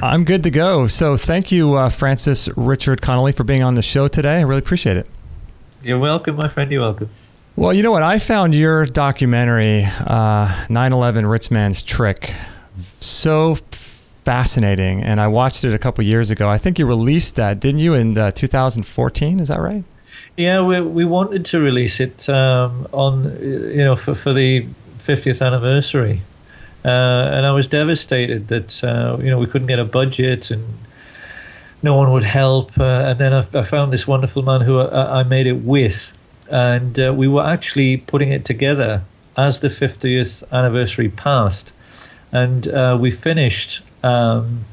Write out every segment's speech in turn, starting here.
I'm good to go. So thank you, uh, Francis Richard Conolly, for being on the show today. I really appreciate it. You're welcome, my friend. You're welcome. Well, you know what? I found your documentary, uh, 9 11 Rich Man's Trick, so fascinating. And I watched it a couple years ago. I think you released that, didn't you, in uh, 2014? Is that right? Yeah, we, we wanted to release it um, on, you know, for, for the 50th anniversary. Uh, and I was devastated that, uh, you know, we couldn't get a budget and no one would help. Uh, and then I, I, found this wonderful man who I, I made it with. And uh, we were actually putting it together as the 50th anniversary passed. And uh, we finished um,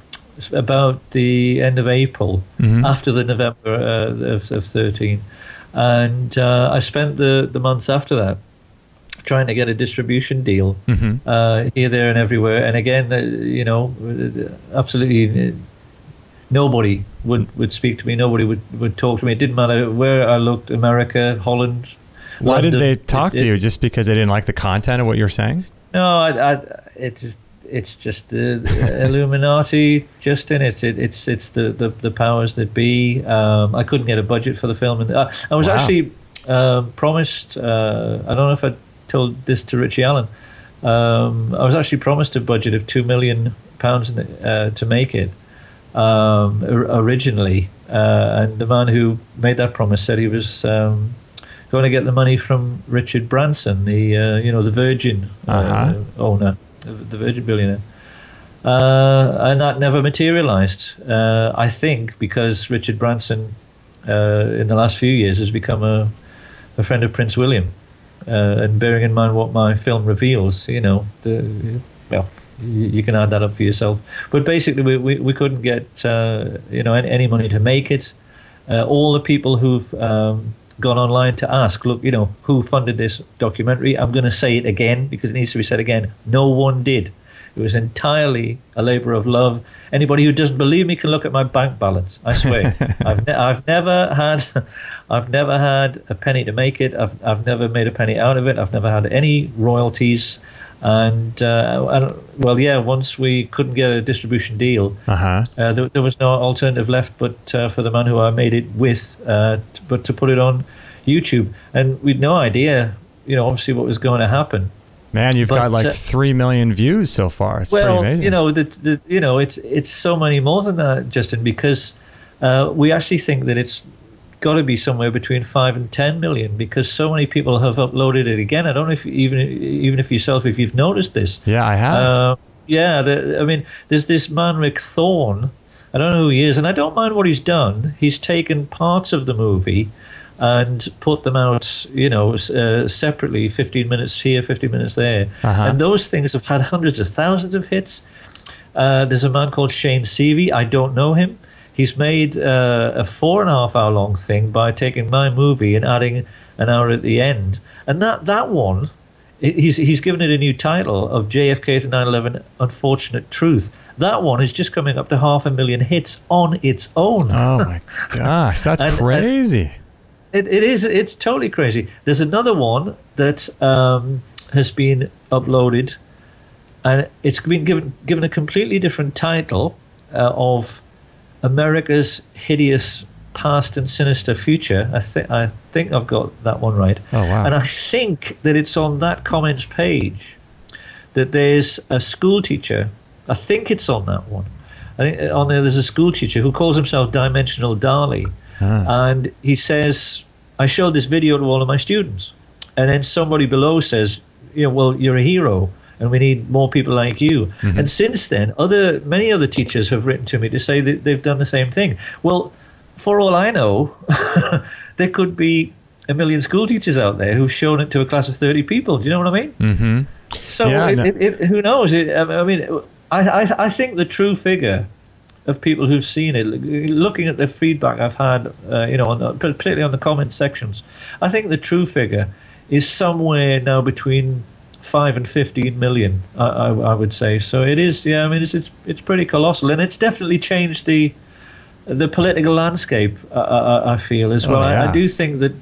about the end of April, mm-hmm. after the November uh, of, of 13. And uh, I spent the, the months after that trying to get a distribution deal mm-hmm. uh, here, there, and everywhere. And again, uh, you know, absolutely nobody would, would speak to me. Nobody would, would talk to me. It didn't matter where I looked America, Holland. Why London, did they talk it, to you? Just because they didn't like the content of what you're saying? No, I, I, it it's just the, Illuminati just in it. it. It's it's the, the, the powers that be. Um, I couldn't get a budget for the film, and uh, I was wow. actually um, promised. Uh, I don't know if I told this to Richie Allen. Um, I was actually promised a budget of two million pounds uh, to make it um, originally, uh, and the man who made that promise said he was um, going to get the money from Richard Branson, the uh, you know the Virgin uh, uh-huh. owner the Virgin billionaire. Uh, and that never materialized. Uh, I think because Richard Branson, uh, in the last few years, has become a, a friend of Prince William. Uh, and bearing in mind what my film reveals, you know, the, well, you, can add that up for yourself. But basically, we, we, we couldn't get, uh, you know, any, any, money to make it. Uh, all the people who've um, gone online to ask, look, you know, who funded this documentary? I'm going to say it again because it needs to be said again. No one did. It was entirely a labor of love. Anybody who doesn't believe me can look at my bank balance. I swear, I've, ne- I've never had, I've never had a penny to make it. I've, I've never made a penny out of it. I've never had any royalties. And, uh, and well, yeah, once we couldn't get a distribution deal, uh-huh. uh, there, there, was no alternative left but uh, for the man who I made it with, uh, t- but to put it on YouTube. And we'd no idea, you know, obviously what was going to happen. Man, you've but, got like uh, three million views so far. It's well, pretty amazing. you know, the, the, you know, it's it's so many more than that, Justin, because uh, we actually think that it's got to be somewhere between five and ten million because so many people have uploaded it again. I don't know if even even if yourself if you've noticed this. Yeah, I have. Uh, yeah, the, I mean, there's this man Rick Thorne. I don't know who he is, and I don't mind what he's done. He's taken parts of the movie and put them out, you know, uh, separately, 15 minutes here, 15 minutes there. Uh-huh. And those things have had hundreds of thousands of hits. Uh, there's a man called Shane Seavey. I don't know him. He's made uh, a four and a half hour long thing by taking my movie and adding an hour at the end. And that, that one, he's, he's given it a new title of JFK to 9 11 Unfortunate Truth. That one is just coming up to half a million hits on its own. Oh my gosh, that's and, crazy. And it, it is, it's totally crazy. There's another one that um, has been uploaded and it's been given, given a completely different title uh, of America's Hideous Past and Sinister Future. I think I think I've got that one right. Oh wow! And I think that it's on that comments page that there's a school teacher. I think it's on that one. I think on there there's a school teacher who calls himself Dimensional Dali, ah. and he says, "I showed this video to all of my students," and then somebody below says, "You know, well, you're a hero." and we need more people like you. Mm-hmm. And since then, other many other teachers have written to me to say that they've done the same thing. Well, for all I know, there could be a million school teachers out there who've shown it to a class of 30 people. Do you know what I mean? Mm-hmm. So yeah, it, no. it, it, who knows? I mean, I, I, I think the true figure of people who've seen it, looking at the feedback I've had, uh, you know, on the, particularly on the comment sections, I think the true figure is somewhere now between five and fifteen million. I, I, I, would say so. It is. Yeah, I mean, it's it's it's pretty colossal, and it's definitely changed the the political landscape. I, I feel as oh, well. Oh, yeah. I, do think that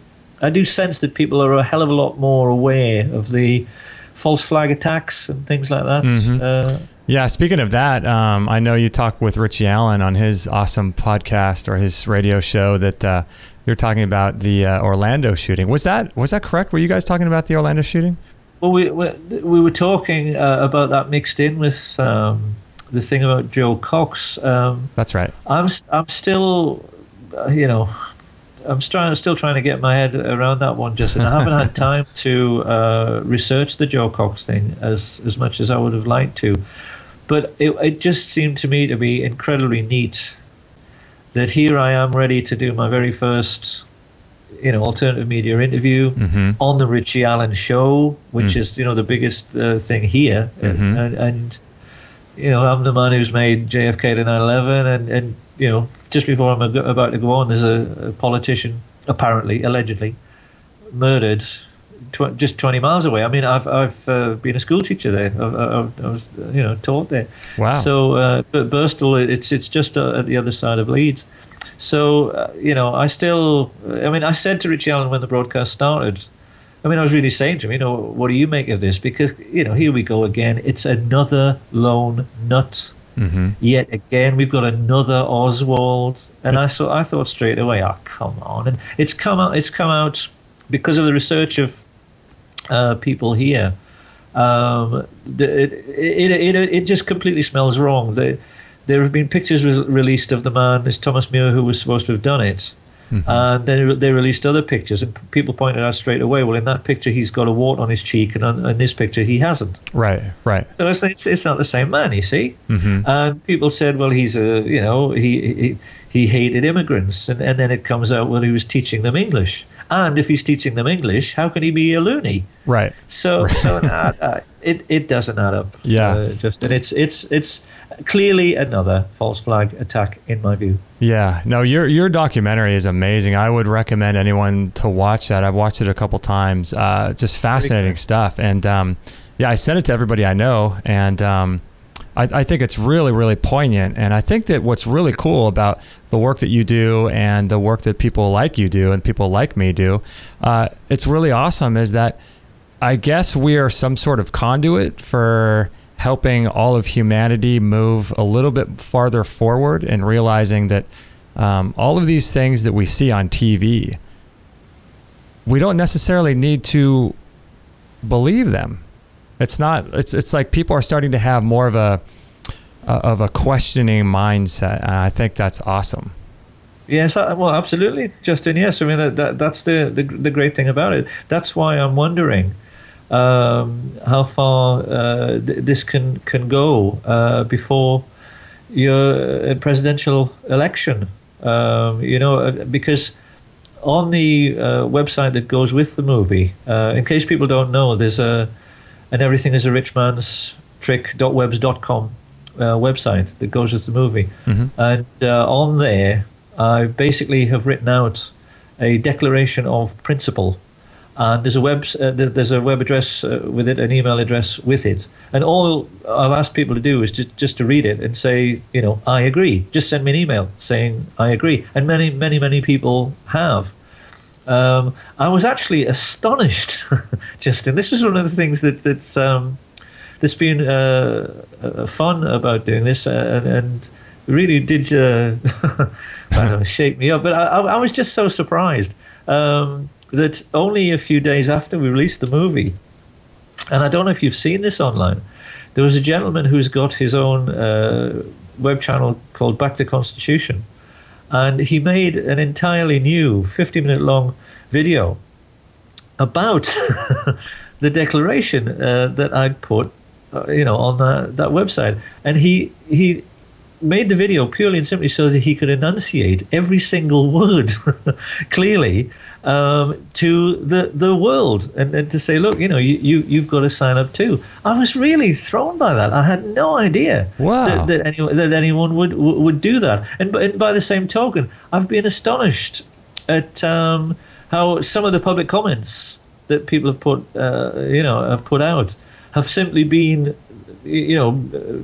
I do sense that people are a hell of a lot more aware of the false flag attacks and things like that. Mm-hmm. Uh, Yeah, speaking of that, um, I know you talked with Richie Allen on his awesome podcast or his radio show that uh, you're talking about the uh, Orlando shooting. Was that was that correct? Were you guys talking about the Orlando shooting? Well, we we, we were talking uh, about that mixed in with um, the thing about Jo Cox. Um, That's right. I'm I'm still, uh, you know, I'm trying still trying to get my head around that one, Justin. I haven't had time to uh, research the Jo Cox thing as as much as I would have liked to. But it, it just seemed to me to be incredibly neat that here I am ready to do my very first, you know, alternative media interview mm-hmm. on the Richie Allen show, which mm. is you know the biggest uh, thing here, mm-hmm. and, and, you know I'm the man who's made JFK to 9/11, and and you know just before I'm about to go on, there's a, a politician apparently, allegedly, murdered tw- just 20 miles away. I mean, I've I've uh, been a school teacher there. I've, I've, i was you know taught there. Wow. So, uh, but Birstall, it's it's just uh, at the other side of Leeds. So uh, you know, I still. I mean, I said to Richie Allen when the broadcast started. I mean, I was really saying to him, you know, what do you make of this? Because you know, here we go again. It's another lone nut. Mm-hmm. Yet again, we've got another Oswald, and I saw. I thought straight away, oh come on! And it's come out. It's come out because of the research of uh, people here. Um, it, it, it, it, just completely smells wrong. The, there have been pictures re- released of the man, it's Thomas Mair, who was supposed to have done it. Mm-hmm. And then they released other pictures, and people pointed out straight away, well, in that picture, he's got a wart on his cheek, and on, in this picture, he hasn't. Right, right. So it's, it's, it's not the same man, you see. Mm-hmm. And people said, well, he's a, you know, he, he, he hated immigrants. And, and then it comes out, well, he was teaching them English. And if he's teaching them English, how can he be a loony? Right. So, right. so it it doesn't add up. Yeah. Uh, just and it's it's it's clearly another false flag attack in my view. Yeah. No, your your documentary is amazing. I would recommend anyone to watch that. I've watched it a couple times. Uh, just fascinating stuff. And um, yeah, I sent it to everybody I know, and um, I, I, think it's really, really poignant. And I think that what's really cool about the work that you do and the work that people like you do and people like me do, uh, it's really awesome is that I guess we are some sort of conduit for helping all of humanity move a little bit farther forward and realizing that um, all of these things that we see on TV, we don't necessarily need to believe them it's not. It's it's like people are starting to have more of a uh, of a questioning mindset, and I think that's awesome. Yes, well, absolutely, Justin. Yes, I mean that, that that's the, the the great thing about it. That's why I'm wondering um, how far uh, th- this can can go uh, before your uh, presidential election. Um, you know, uh, because on the uh, website that goes with the movie, in case people don't know, there's a and everything is a rich man's trick.webs.com uh, website that goes with the movie. Mm-hmm. And uh, on there, I basically have written out a declaration of principle. And there's a web uh, there's a web address uh, with it, an email address with it, and all I've asked people to do is just just to read it and say, you know, I agree. Just send me an email saying I agree, and many many many people have. Um, I was actually astonished, Justin. This was one of the things that that's um, that's been uh, uh, fun about doing this, uh, and, and, really did uh, know, shake me up. But I, I, was just so surprised um, that only a few days after we released the movie, and I don't know if you've seen this online, there was a gentleman who's got his own uh, web channel called Back to Constitution and he made an entirely new 50 minute long video about the declaration uh, that I'd put, uh, you know, on the, that website. And he he made the video purely and simply so that he could enunciate every single word clearly um, to the the world and, and to say, look, you know, you, you you've got to sign up too. I was really thrown by that. I had no idea wow. that, that, anyone, that anyone would would do that. And, and by the same token, I've been astonished at um, how some of the public comments that people have put, uh, you know, have put out have simply been you know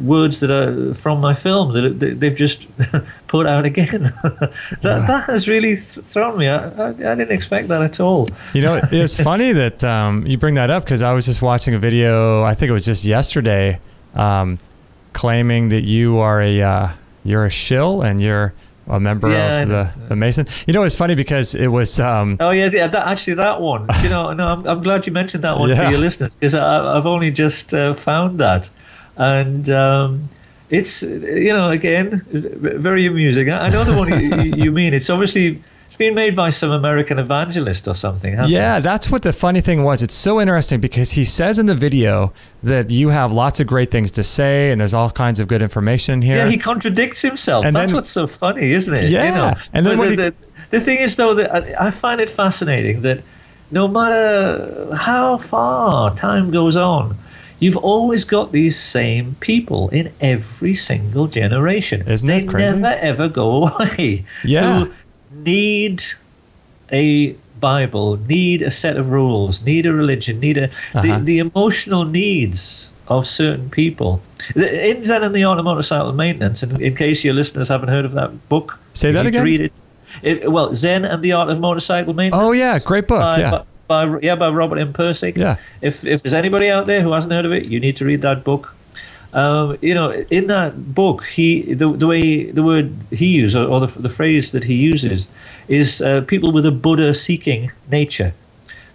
words that are from my film that they've just put out again. that yeah. that has really thrown me. I, I, I, didn't expect that at all. You know, it's funny that um, you bring that up because I was just watching a video. I think it was just yesterday. Um, claiming that you are a uh, you're a shill and you're a member Yeah, of the, the Mason. You know, it's funny because it was. Um, Oh yeah, yeah that, actually that one. You know, no, I'm, I'm glad you mentioned that one Yeah. to your listeners because I've only just uh, found that, and um, it's you know again very amusing. I know the one you, you mean. It's obviously it's been made by some American evangelist or something. Yeah, that's what the funny thing was. It's so interesting because he says in the video that you have lots of great things to say and there's all kinds of good information here. Yeah, he contradicts himself. And That's then- what's so funny, isn't it? Yeah, You know? and then the, he- the, the thing is, though, that I find it fascinating that no matter how far time goes on, you've always got these same people in every single generation. Isn't they that crazy? never ever go away. Yeah. Who need a Bible, need a set of rules, need a religion, need a Uh-huh. the, the emotional needs of certain people. In Zen and the Art of Motorcycle Maintenance, and in case your listeners haven't heard of that book, Say that again? Read it. It- Well, Zen and the Art of Motorcycle Maintenance. oh, yeah, great book. By, yeah. By, yeah, by Robert M. Pirsig. Yeah. If if there's anybody out there who hasn't heard of it, you need to read that book. Um, you know, in that book, he the, the way the word he uses or, or the, the phrase that he uses is uh, people with a Buddha seeking nature,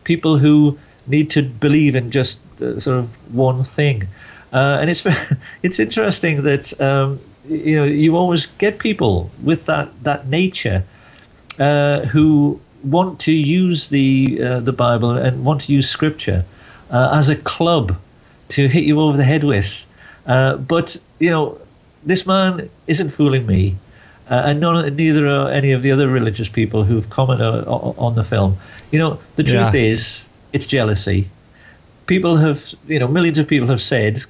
people who need to believe in just uh, sort of one thing, uh, and it's it's interesting that um, you know you always get people with that that nature uh, who want to use the uh, the Bible and want to use Scripture uh, as a club to hit you over the head with. Uh, but you know, this man isn't fooling me, uh, and none, neither are any of the other religious people who've commented on the film. You know, the truth Yeah. is, it's jealousy. People have, you know, millions of people have said,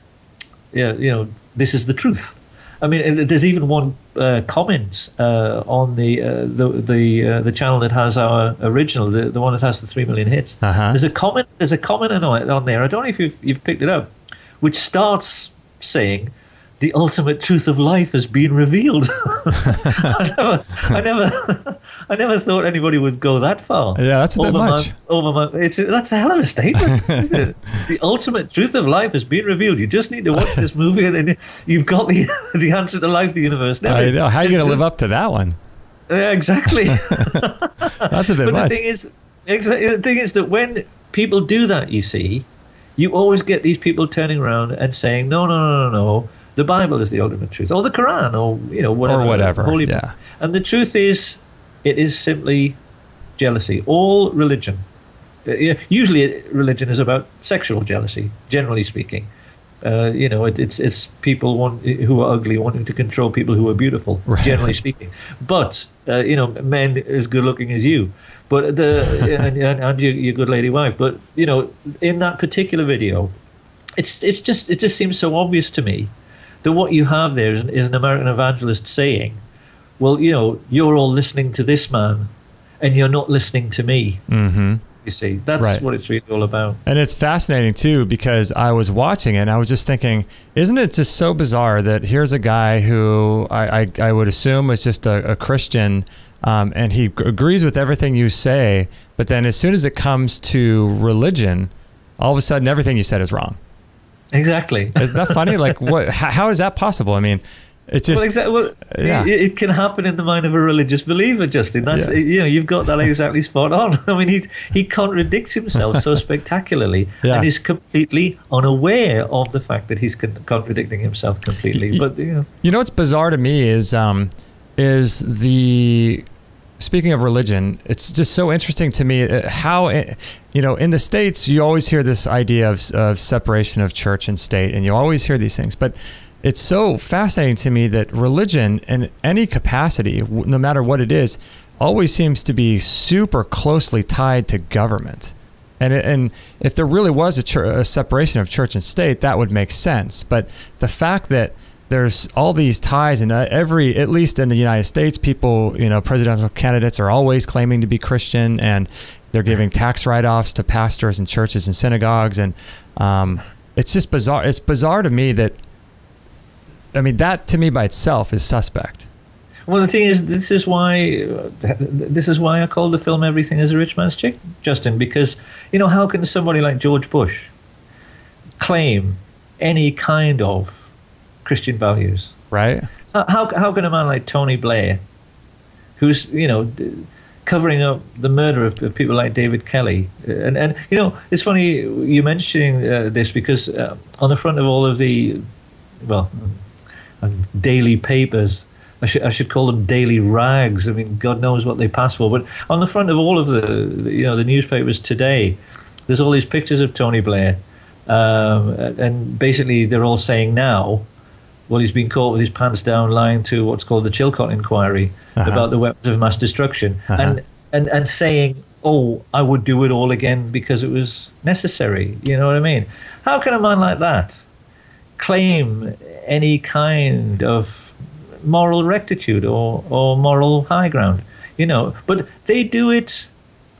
yeah, you know, this is the truth. I mean, there's even one uh, comment uh, on the uh, the the uh, the channel that has our original, the, the one that has the three million hits. Uh-huh. There's a comment. There's a comment on on there. I don't know if you've you've picked it up, which starts saying, "The ultimate truth of life has been revealed." I never, I never, I never thought anybody would go that far. Yeah, that's a bit over my- much. over my, it's that's a hell of a statement. isn't it? the ultimate truth of life has been revealed. You just need to watch this movie, and then you've got the the answer to life, the universe. and I know. How are you going to live up to that one? Yeah, exactly. That's a bit but much. the thing is, exa- the thing is that when people do that, you see, you always get these people turning around and saying, "No, no, no, no, no. The Bible is the ultimate truth, or the Quran, or you know, whatever, or whatever. holy book." yeah. And the truth is, it is simply jealousy. All religion, uh, usually religion is about sexual jealousy, generally speaking. Uh, you know, it, it's it's people want, who are ugly wanting to control people who are beautiful, Right. generally speaking. But uh, you know, men as good looking as you, but the and, and, and your, your good lady wife. But you know, in that particular video, it's it's just it just seems so obvious to me that what you have there is, is an American evangelist saying, "Well, you know, you're all listening to this man, and you're not listening to me." Mm-hmm. You see, that's Right. what it's really all about. And it's fascinating too because I was watching it and I was just thinking, isn't it just so bizarre that here's a guy who I, I, I would assume is just a, a Christian um, and he g- agrees with everything you say, but then as soon as it comes to religion, all of a sudden everything you said is wrong. Exactly. Isn't that funny? like, what? How, how is that possible? I mean, it just well, exactly. Well, yeah. it, it can happen in the mind of a religious believer, Justin. That's Yeah. you know, you've got that exactly spot on. I mean, he's he contradicts himself so spectacularly, Yeah. and is completely unaware of the fact that he's con- contradicting himself completely. Y- But you know, You know what's bizarre to me is um, is the speaking of religion. It's just so interesting to me uh, how uh, you know in the states you always hear this idea of, of separation of church and state, and you always hear these things, but. It's so fascinating to me that religion, in any capacity, no matter what it is, always seems to be super closely tied to government. And it, and if there really was a, a separation of church and state, that would make sense. But the fact that there's all these ties, and uh, every, at least in the United States, people, you know, presidential candidates are always claiming to be Christian, and they're giving tax write-offs to pastors and churches and synagogues, and um, it's just bizarre. It's bizarre to me that, I mean, that to me by itself is suspect. well, the thing is, this is why this is why I call the film "Everything Is a Rich Man's Trick," Justin, because you know how can somebody like George Bush claim any kind of Christian values. Right. How, how can a man like Tony Blair, who's you know covering up the murder of, of people like David Kelly, and and you know it's funny you mentioning uh, this because uh, on the front of all of the well daily papers. I should, I should call them daily rags. I mean, God knows what they pass for. But on the front of all of the, you know, the newspapers today, there's all these pictures of Tony Blair, um, and basically they're all saying now, well, he's been caught with his pants down, lying to what's called the Chilcot inquiry uh-huh. about the weapons of mass destruction, uh-huh. and and and saying, oh, I would do it all again because it was necessary. You know what I mean? How can a man like that claim any kind of moral rectitude or, or moral high ground, you know. But they do it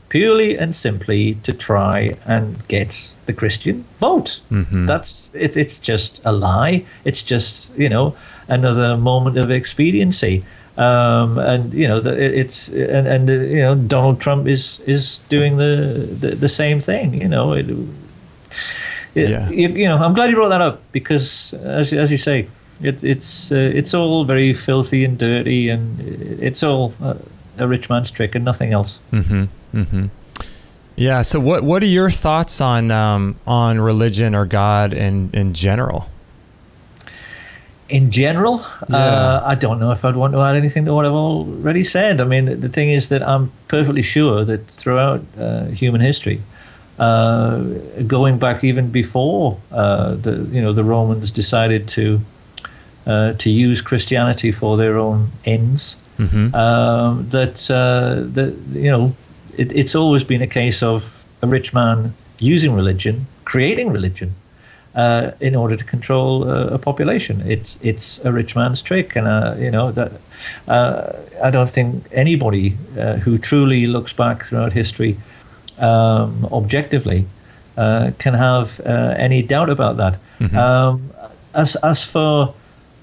purely and simply to try and get the Christian vote. Mm-hmm. That's it, it's just a lie. It's just you know another moment of expediency. Um, and you know the, it's and, and the, you know Donald Trump is is doing the the, the same thing. You know it, it, yeah. you, you know I'm glad you brought that up because as as you say it, it's uh, it's all very filthy and dirty, and it's all uh, a rich man's trick and nothing else. Mm-hmm. Mm-hmm. Yeah. So, what what are your thoughts on um, on religion or God in in general? In general, yeah. uh, I don't know if I'd want to add anything to what I've already said. I mean, the thing is that I'm perfectly sure that throughout uh, human history, uh, going back even before uh, the you know the Romans decided to uh, to use Christianity for their own ends. Mm-hmm. Um, that uh, that you know, it, it's always been a case of a rich man using religion, creating religion, uh, in order to control uh, a population. It's it's a rich man's trick, and uh, you know that uh, I don't think anybody uh, who truly looks back throughout history um, objectively uh, can have any doubt about that. Mm-hmm. Um, as as for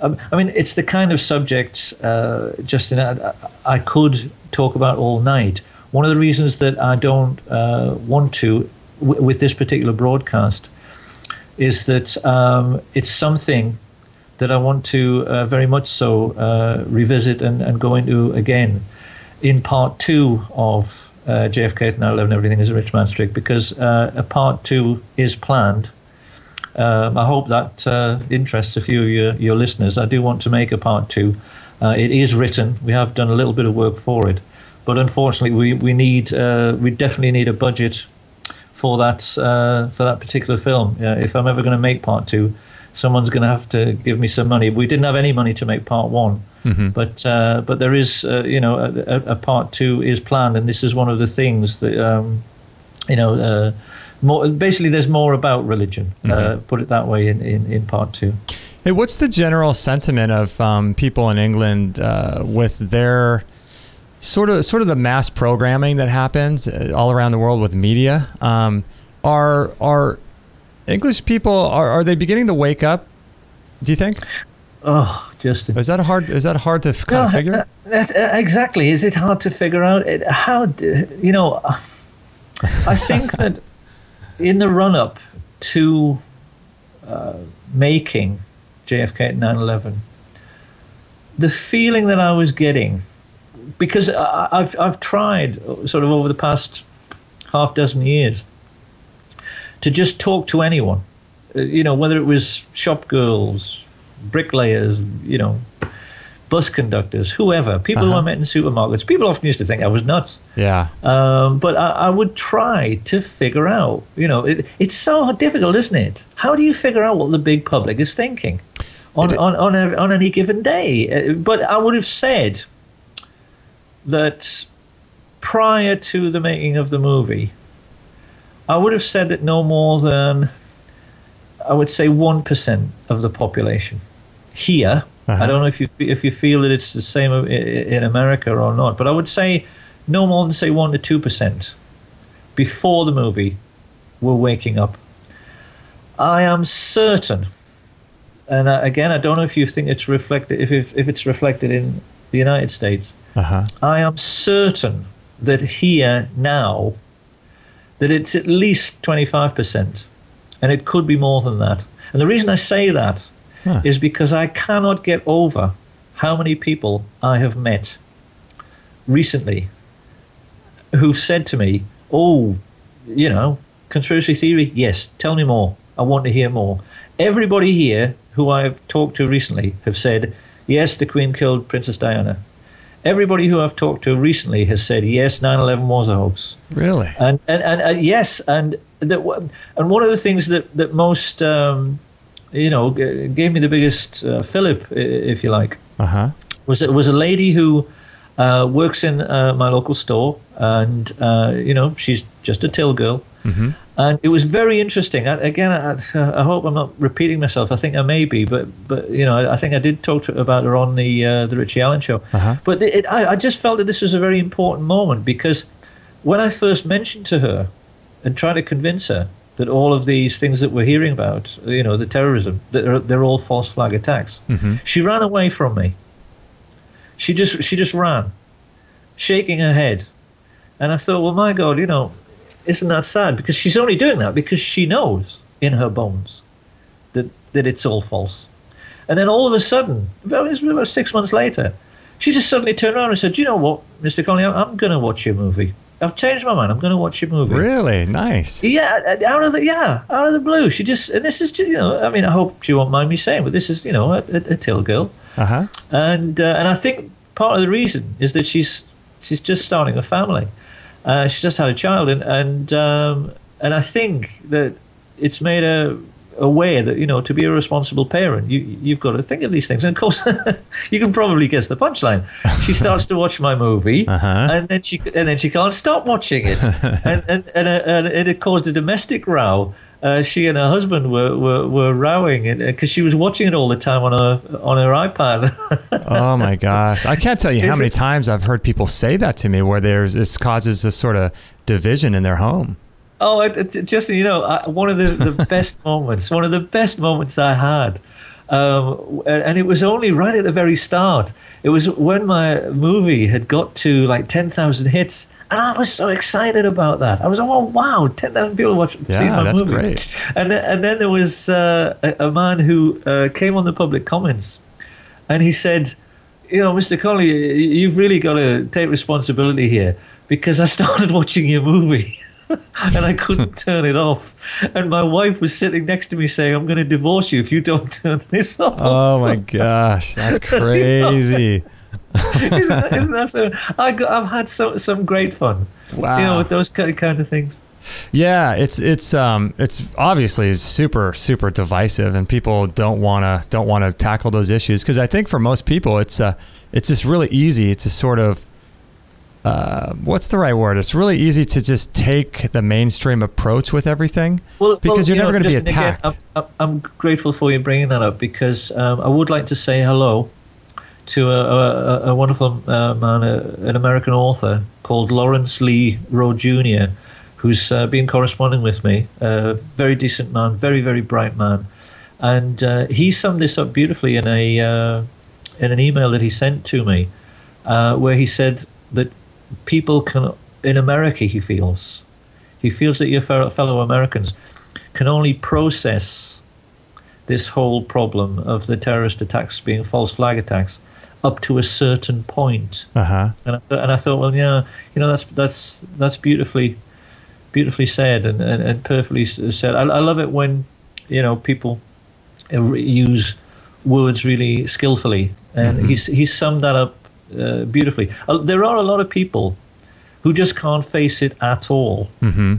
um, I mean, it's the kind of subject, uh, Justin, I, I, could talk about all night. One of the reasons that I don't uh, want to w- with this particular broadcast is that um, it's something that I want to uh, very much so uh, revisit and, and go into again in part two of uh, JFK 9 11 Everything is a Rich Man's Trick because uh, a part two is planned um, I hope that uh, interests a few of your, your listeners. I do want to make a part two. Uh, it is written. We have done a little bit of work for it, but unfortunately, we we need uh, we definitely need a budget for that uh, for that particular film. if I'm ever going to make part two, someone's going to have to give me some money. We didn't have any money to make part one, mm-hmm. but uh, but there is uh, you know a, a, part two is planned, and this is one of the things that um, you know more basically there's more about religion uh, mm-hmm. uh, put it that way in, in, in part two hey what's the general sentiment of um, people in england uh, with their sort of sort of the mass programming that happens uh, all around the world with media um, are are english people are, are they beginning to wake up do you think Oh, Justin, is that hard? Is that hard to of figure? Uh, exactly. Is it hard to figure out? It, how you know? I think that in the run up to uh, making JFK at 9 11, the feeling that I was getting, because I, I've, I've tried sort of over the past half dozen years to just talk to anyone, uh, you know, whether it was shop girls, bricklayers, you know, bus conductors, whoever, people uh-huh. who I met in supermarkets. People often used to think I was nuts. Yeah. Um, but I, I, would try to figure out, you know, it, it's so difficult, isn't it? How do you figure out what the big public is thinking on, on, on, a, on any given day? Uh, but I would have said that prior to the making of the movie, I would have said that no more than, I would say, 1% of the population here uh-huh. I don't know if you if you feel that it's the same in America or not, but I would say no more than say one to two percent before the movie were waking up. I am certain, and uh, again, I don't know if you think it's reflected if if, if it's reflected in the United States. Uh-huh. I am certain that here now that it's at least twenty five percent, and it could be more than that. And the reason I say that huh. is because I cannot get over how many people I have met recently who've said to me, "Oh, you know, conspiracy theory? Yes, tell me more. I want to hear more." Everybody here who I've talked to recently have said, "Yes, the Queen killed Princess Diana." Everybody who I've talked to recently has said, "Yes, 9/11 was a hoax." Really? And and, and uh, yes, and that and one of the things that that most um, you know gave me the biggest uh, fillip, if you like, uh-huh. was it was a lady who uh, works in uh, my local store, and uh, you know she's just a till girl. Mm-hmm. And it was very interesting. I, again, I, I, hope I'm not repeating myself. I think I may be, but but you know, I, I think I did talk to, about her on the uh, the Richie Allen show. Uh-huh. But it, I, I just felt that this was a very important moment because when I first mentioned to her and tried to convince her that all of these things that we're hearing about, you know, the terrorism, they're, they're all false flag attacks, mm-hmm. she ran away from me. She just she just ran, shaking her head, and I thought, well, my God, you know, isn't that sad? Because she's only doing that because she knows in her bones that that it's all false. And then all of a sudden, about, about six months later, she just suddenly turned around and said, "You know what, Mr. Conolly, I'm going to watch your movie. I've changed my mind. I'm going to watch your movie." Really nice. Yeah, out of the yeah, out of the blue. She just and this is just, you know, I mean, I hope she won't mind me saying, but this is you know a, a, a till girl. Uh-huh. And uh, and I think part of the reason is that she's she's just starting a family. Uh, she's just had a child, and and um, and I think that it's made a aware that you know to be a responsible parent, you you've got to think of these things. And of course, you can probably guess the punchline. She starts to watch my movie, uh-huh. and then she and then she can't stop watching it, and and and, uh, and it caused a domestic row uh, she and her husband were were, were rowing because uh, she was watching it all the time on her on her iPad. oh my gosh! I can't tell you Is how many it? times I've heard people say that to me, where there's this causes a sort of division in their home. Oh, it, it, Justin, you know, I, one of the, the best moments, one of the best moments I had, um, and it was only right at the very start. It was when my movie had got to like ten thousand hits and I was so excited about that. I was like, oh, wow, 10,000 people watching yeah, my that's movie. great. And then, and then there was uh, a, a, man who uh, came on the public comments and he said, you know, Mr. Conolly, you've really got to take responsibility here because I started watching your movie. and I couldn't turn it off. And my wife was sitting next to me saying, I'm going to divorce you if you don't turn this off. Oh my gosh, that's crazy isn't, that, isn't that so? I I've had so, some great fun. Wow. You know, with those kind of things. Yeah, it's it's um it's obviously super super divisive, and people don't wanna don't wanna tackle those issues because I think for most people it's uh it's just really easy to sort of uh, what's the right word? It's really easy to just take the mainstream approach with everything well, because well, you're you never going to be attacked. Again, I'm, I'm, grateful for you bringing that up because um, I would like to say hello to a, a, a wonderful uh, man, a, an American author called Lawrence Lee Rowe Jr., who's uh, been corresponding with me. A very decent man, very very bright man, and uh, he summed this up beautifully in a uh, in an email that he sent to me, uh, where he said that people can in America he feels he feels that your fellow Americans can only process this whole problem of the terrorist attacks being false flag attacks up to a certain point. Uh-huh. And I, and I thought, well, yeah, you know, that's that's that's beautifully beautifully said and, and, and perfectly said. I, I love it when you know people use words really skillfully, and mm-hmm. he's he's summed that up uh, beautifully. Uh, there are a lot of people who just can't face it at all. Mm-hmm.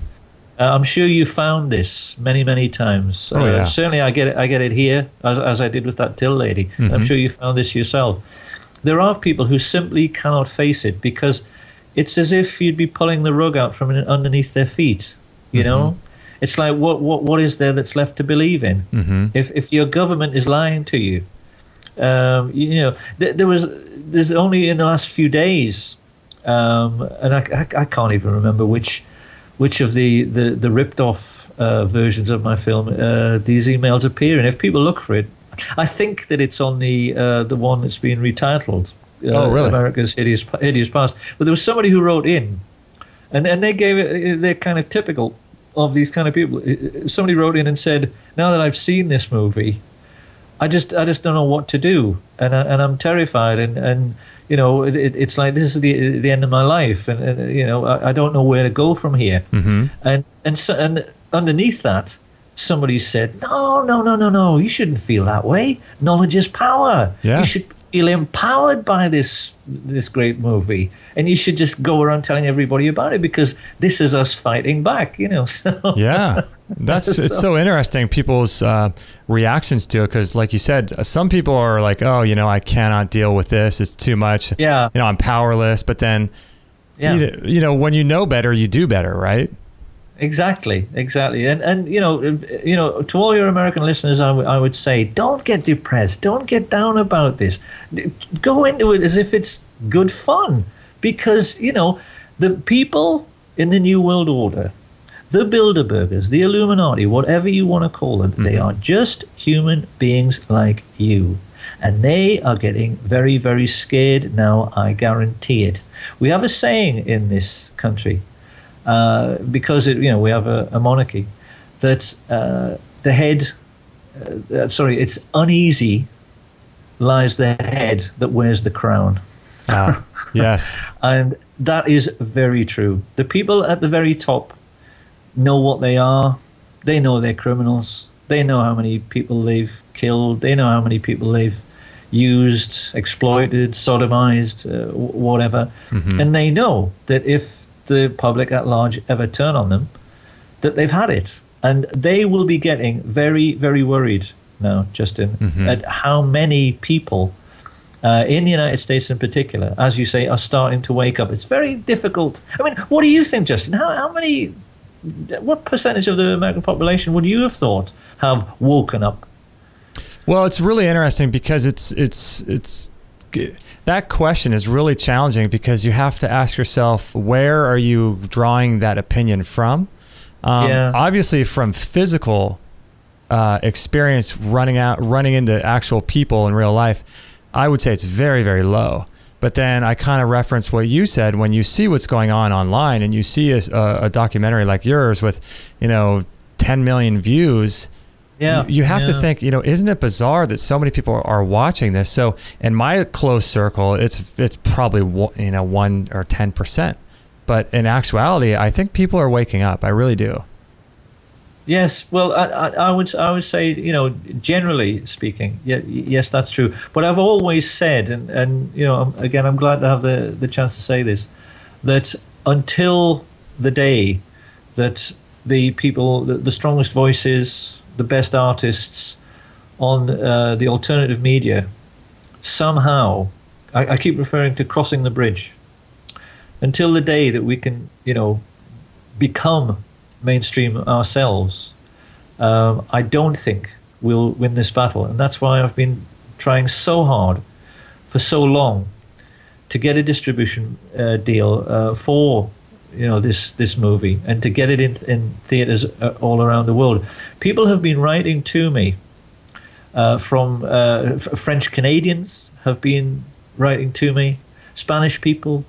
Uh, I'm sure you found this many, many times. Oh, yeah. Uh, certainly, I get it. I get it here, as, as I did with that till lady. Mm-hmm. I'm sure you found this yourself there are people who simply cannot face it because it's as if you'd be pulling the rug out from underneath their feet. You mm-hmm. know, it's like what what what is there that's left to believe in? Mm-hmm. If if your government is lying to you, um, you, you, know, th- there was there's only in the last few days, um, and I, I, I, can't even remember which which of the the, the ripped off uh, versions of my film uh, these emails appear, and if people look for it, I think that it's on the uh, the one that's been retitled. Uh, oh, really? America's hideous hideous past. But there was somebody who wrote in, and and they gave it. They're kind of typical of these kind of people. Somebody wrote in and said, "Now that I've seen this movie, I just I just don't know what to do, and I, and I'm terrified, and and you know it, it, it's like this is the the end of my life, and, and you know I, I, don't know where to go from here, mm-hmm. and and so and underneath that. Somebody said, "No, no, no, no, no! You shouldn't feel that way. Knowledge is power. Yeah. You should feel empowered by this this great movie, and you should just go around telling everybody about it because this is us fighting back, you know. So yeah, that's so. it's so interesting people's uh, reactions to it because, like you said, some people are like, "Oh, you know, I cannot deal with this; it's too much. Yeah, you know, I'm powerless." But then, yeah. you, you know, when you know better, you do better, right? Exactly, exactly, and and you know, you know, to all your American listeners, I, w- I would say, don't get depressed, don't get down about this. Go into it as if it's good fun, because you know, the people in the New World Order, the Bilderbergers, the Illuminati, whatever you want to call them, mm-hmm. they are just human beings like you, and they are getting very, very scared now. I guarantee it. We have a saying in this country uh, because it, you know we have a, a monarchy, that uh, the head, uh, uh, sorry, it's uneasy lies the head that wears the crown. Ah, yes. and that is very true. The people at the very top know what they are. They know they're criminals. They know how many people they've killed. They know how many people they've used, exploited, sodomized, uh, whatever. Mm-hmm. And they know that if the public at large ever turn on them, that they've had it. And they will be getting very, very worried now, Justin, mm-hmm. at how many people uh, in the United States in particular, as you say, are starting to wake up. It's very difficult. I mean, what do you think, Justin? How, how many, what percentage of the American population would you have thought have woken up? Well, it's really interesting because it's it's it's that question is really challenging because you have to ask yourself where are you drawing that opinion from? Um, yeah. Obviously, from physical uh, experience running out, running into actual people in real life, I would say it's very, very low. But then I kind of reference what you said when you see what's going on online and you see a, a documentary like yours with, you know, 10 million views yeah, you, you have yeah. to think, you know, isn't it bizarre that so many people are watching this? So in my close circle, it's it's probably you know one or ten percent, but in actuality, I think people are waking up. I really do. Yes, well, I, I, I, would I would say you know generally speaking, yeah, yes, that's true. But I've always said, and and you know, again, I'm glad to have the the chance to say this, that until the day that the people, the, the strongest voices, the best artists on uh, the alternative media somehow I, I, keep referring to crossing the bridge. Until the day that we can you know become mainstream ourselves um, i don't think we'll win this battle. And that's why i've been trying so hard for so long to get a distribution uh, deal uh, for you know this this movie and to get it in in theaters uh, all around the world. People have been writing to me uh, from uh, f- French Canadians have been writing to me, Spanish people,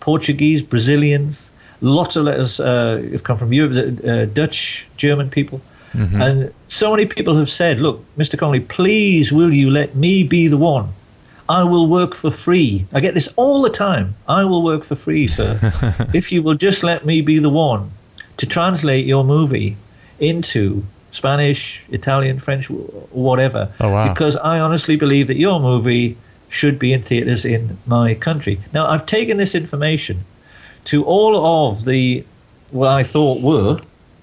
Portuguese, Brazilians. Lots of letters uh, have come from Europe, uh, Dutch, German people. Mm-hmm. And so many people have said, Look, Mr. Conolly, please will you let me be the one I will work for free. I get this all the time. I will work for free, sir, if you will just let me be the one to translate your movie into Spanish, Italian, French, whatever. Oh, wow. Because I honestly believe that your movie should be in theaters in my country. Now, I've taken this information to all of the, what I thought were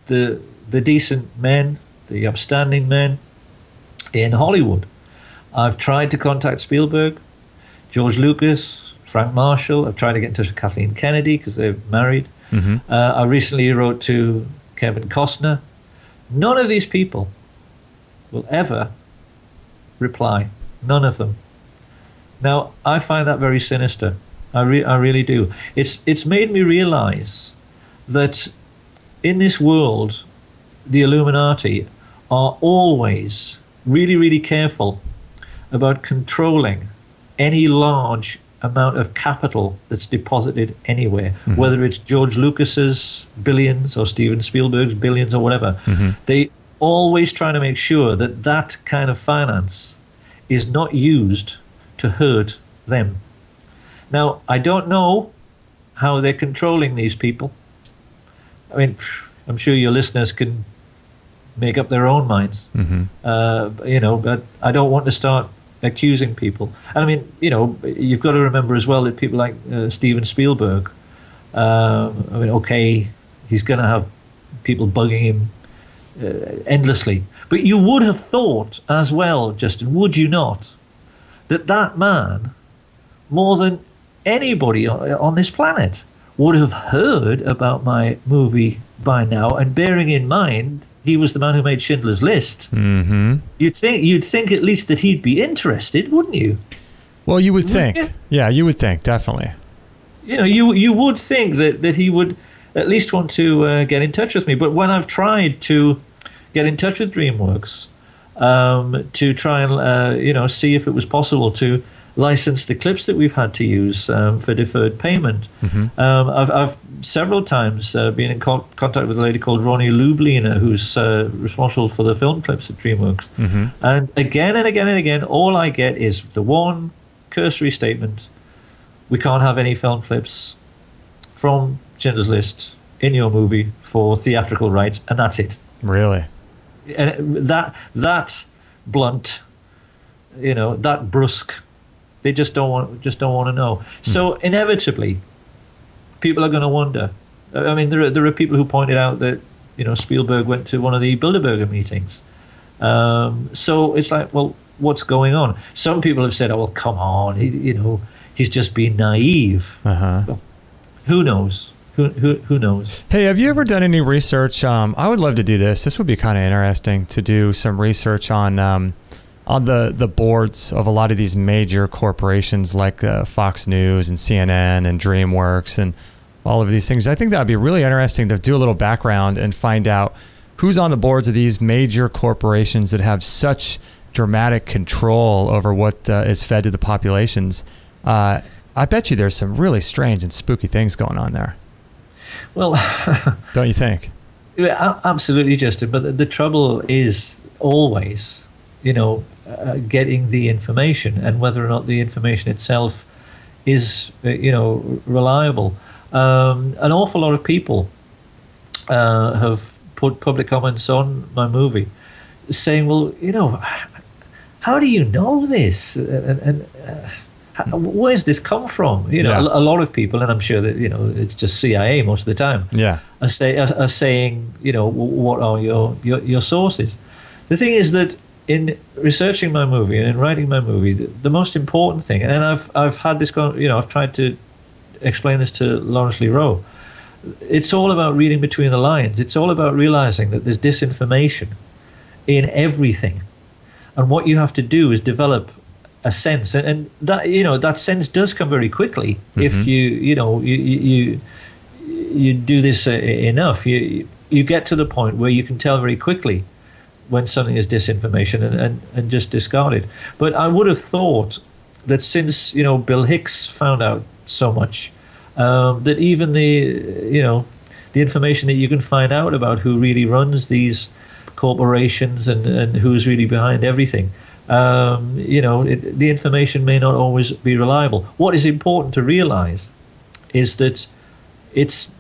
the, the decent men, the upstanding men in Hollywood I've tried to contact Spielberg, George Lucas, Frank Marshall. I've tried to get in touch with Kathleen Kennedy because they're married. Mm-hmm. Uh, I recently wrote to Kevin Costner. None of these people will ever reply. None of them. Now, I find that very sinister. I, re- I really do. It's, it's made me realize that in this world, the Illuminati are always really, really careful about controlling any large amount of capital that's deposited anywhere, mm-hmm. whether it's George Lucas's billions or Steven Spielberg's billions or whatever. Mm-hmm. They always try to make sure that that kind of finance is not used to hurt them. Now, I don't know how they're controlling these people. I mean, I'm sure your listeners can make up their own minds. Mm-hmm. Uh, you know, but I don't want to start accusing people. And I mean, you know, you've got to remember as well that people like uh, Steven Spielberg. Um, I mean, okay, he's going to have people bugging him uh, endlessly, but you would have thought as well, Justin, would you not, that that man, more than anybody on, on this planet, would have heard about my movie by now, and bearing in mind he was the man who made Schindler's List. Mm-hmm. You'd think you'd think at least that he'd be interested, wouldn't you? Well, you would think. you? Yeah, you would think definitely. You know, you you would think that that he would at least want to uh, get in touch with me. But when I've tried to get in touch with DreamWorks um, to try and uh, you know see if it was possible to license the clips that we've had to use um, for deferred payment. Mm-hmm. Um, I've, I've several times uh, been in co- contact with a lady called Ronnie Lublina, who's uh, responsible for the film clips at DreamWorks. Mm-hmm. And again and again and again, all I get is the one cursory statement: "We can't have any film clips from Schindler's List in your movie for theatrical rights," and that's it. Really. And that that blunt, you know, that brusque, they just don't want just don't want to know. So inevitably, people are going to wonder. I mean, there are, there are people who pointed out that you know Spielberg went to one of the Bilderberger meetings. Um, so it's like, well, what's going on? Some people have said, "Oh, well, come on, he, you know, he's just being naive." Uh huh. Who knows? Who who who knows? Hey, have you ever done any research? Um, I would love to do this. This would be kind of interesting to do some research on um, on the the boards of a lot of these major corporations like uh, Fox News and CNN and DreamWorks and all of these things. I think that would be really interesting to do a little background and find out who's on the boards of these major corporations that have such dramatic control over what uh, is fed to the populations. Uh, I bet you there's some really strange and spooky things going on there. Well. Don't you think? Yeah, absolutely, Justin. But the, the trouble is always, you know, uh, getting the information and whether or not the information itself is, uh, you know, reliable. Um, an awful lot of people uh, have put public comments on my movie, saying, "Well, you know, how do you know this?" And, and uh, how, where's this come from? You know, Yeah. a, a lot of people, and I'm sure that you know it's just CIA most of the time Yeah. are, say, are, are saying, you know, what are your, your, your sources? The thing is that in researching my movie and in writing my movie, the, the most important thing, and I've, I've had this, you know, I've tried to explain this to Lawrence Lee Rowe. It's all about reading between the lines. It's all about realizing that there's disinformation in everything. And what you have to do is develop a sense. And, and that, you know, that sense does come very quickly if Mhm. you, you know, you, you, you you do this uh, enough, you you get to the point where you can tell very quickly when something is disinformation and, and, and just discard it. But I would have thought that since you know Bill Hicks found out so much, um, that even the you know the information that you can find out about who really runs these corporations and, and who's really behind everything. Um, you know, it, the information may not always be reliable. What is important to realize is that it's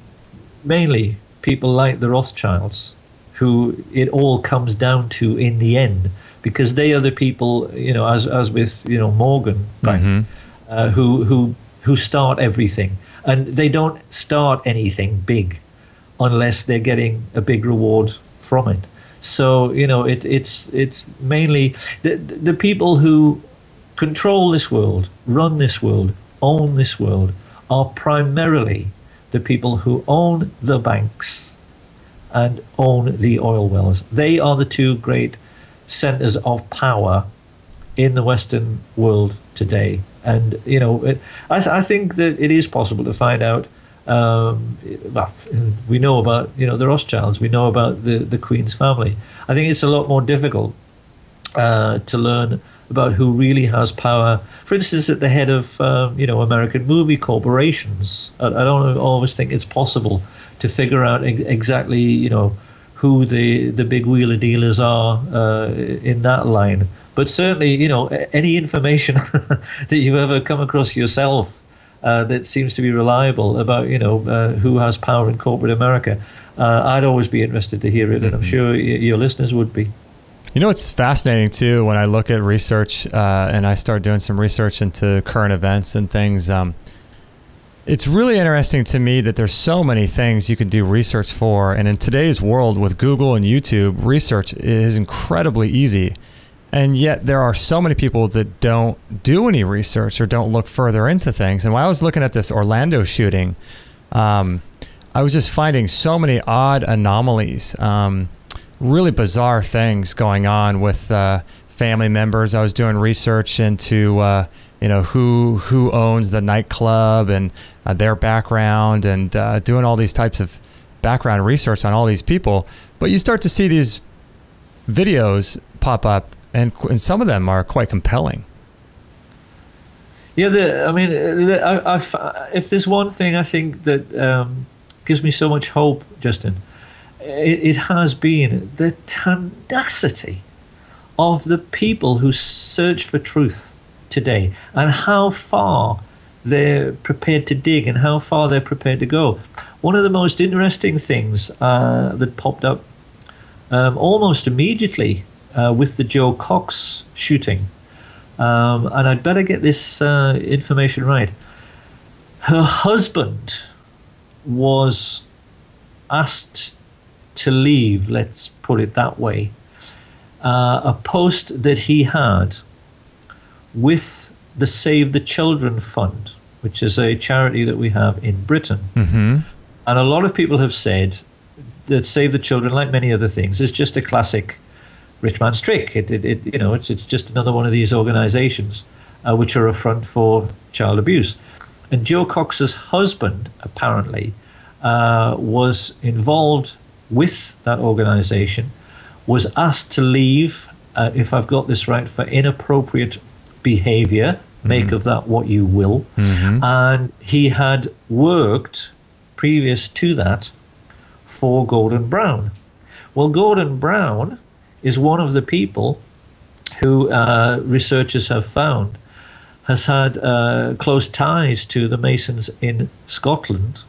mainly people like the Rothschilds who it all comes down to in the end because they are the people you know as as with you know Morgan right Mhm. uh, who who who start everything and they don't start anything big unless they're getting a big reward from it so you know it it's it's mainly the the people who control this world run this world own this world are primarily the people who own the banks and own the oil wells. They are the two great centers of power in the Western world today. And, you know, it, I, th- I think that it is possible to find out. Um, well, we know about, you know, the Rothschilds, we know about the, the Queen's family. I think it's a lot more difficult uh, to learn about who really has power. For instance, at the head of um, you know American movie corporations, I, I don't always think it's possible to figure out ex- exactly you know who the the big wheeler dealers are uh, in that line. But certainly, you know, any information that you ever come across yourself uh, that seems to be reliable about, you know, uh, who has power in corporate America, uh, I'd always be interested to hear it, and I'm mm-hmm. sure y- your listeners would be. You know, it's fascinating too when I look at research uh, and I start doing some research into current events and things. Um, it's really interesting to me that there's so many things you can do research for, and in today's world with Google and YouTube, research is incredibly easy. And yet, there are so many people that don't do any research or don't look further into things. And while I was looking at this Orlando shooting, um, I was just finding so many odd anomalies, um, really bizarre things going on with uh, family members. I was doing research into, uh, you know, who who owns the nightclub and uh, their background, and uh, doing all these types of background research on all these people. But you start to see these videos pop up and and some of them are quite compelling. Yeah, the, I mean, the, I, I, if there's one thing I think that um, gives me so much hope, Justin, it, it has been the tenacity of the people who search for truth today and how far they're prepared to dig and how far they're prepared to go. One of the most interesting things uh, that popped up um, almost immediately uh, with the Jo Cox shooting. Um, and I'd better get this uh, information right. Her husband was asked to leave, let's put it that way, uh, a post that he had with the Save the Children Fund, which is a charity that we have in Britain. Mm-hmm. And a lot of people have said that Save the Children, like many other things, is just a classic rich man's trick. It, it, it, you know, it's, it's just another one of these organizations uh, which are a front for child abuse. And Jo Cox's husband, apparently, uh, was involved with that organization, was asked to leave, uh, if I've got this right, for inappropriate behavior. Mm-hmm. Make of that what you will. Mm-hmm. And he had worked previous to that for Gordon Brown. Well, Gordon Brown is one of the people who uh, researchers have found has had uh, close ties to the Masons in Scotland,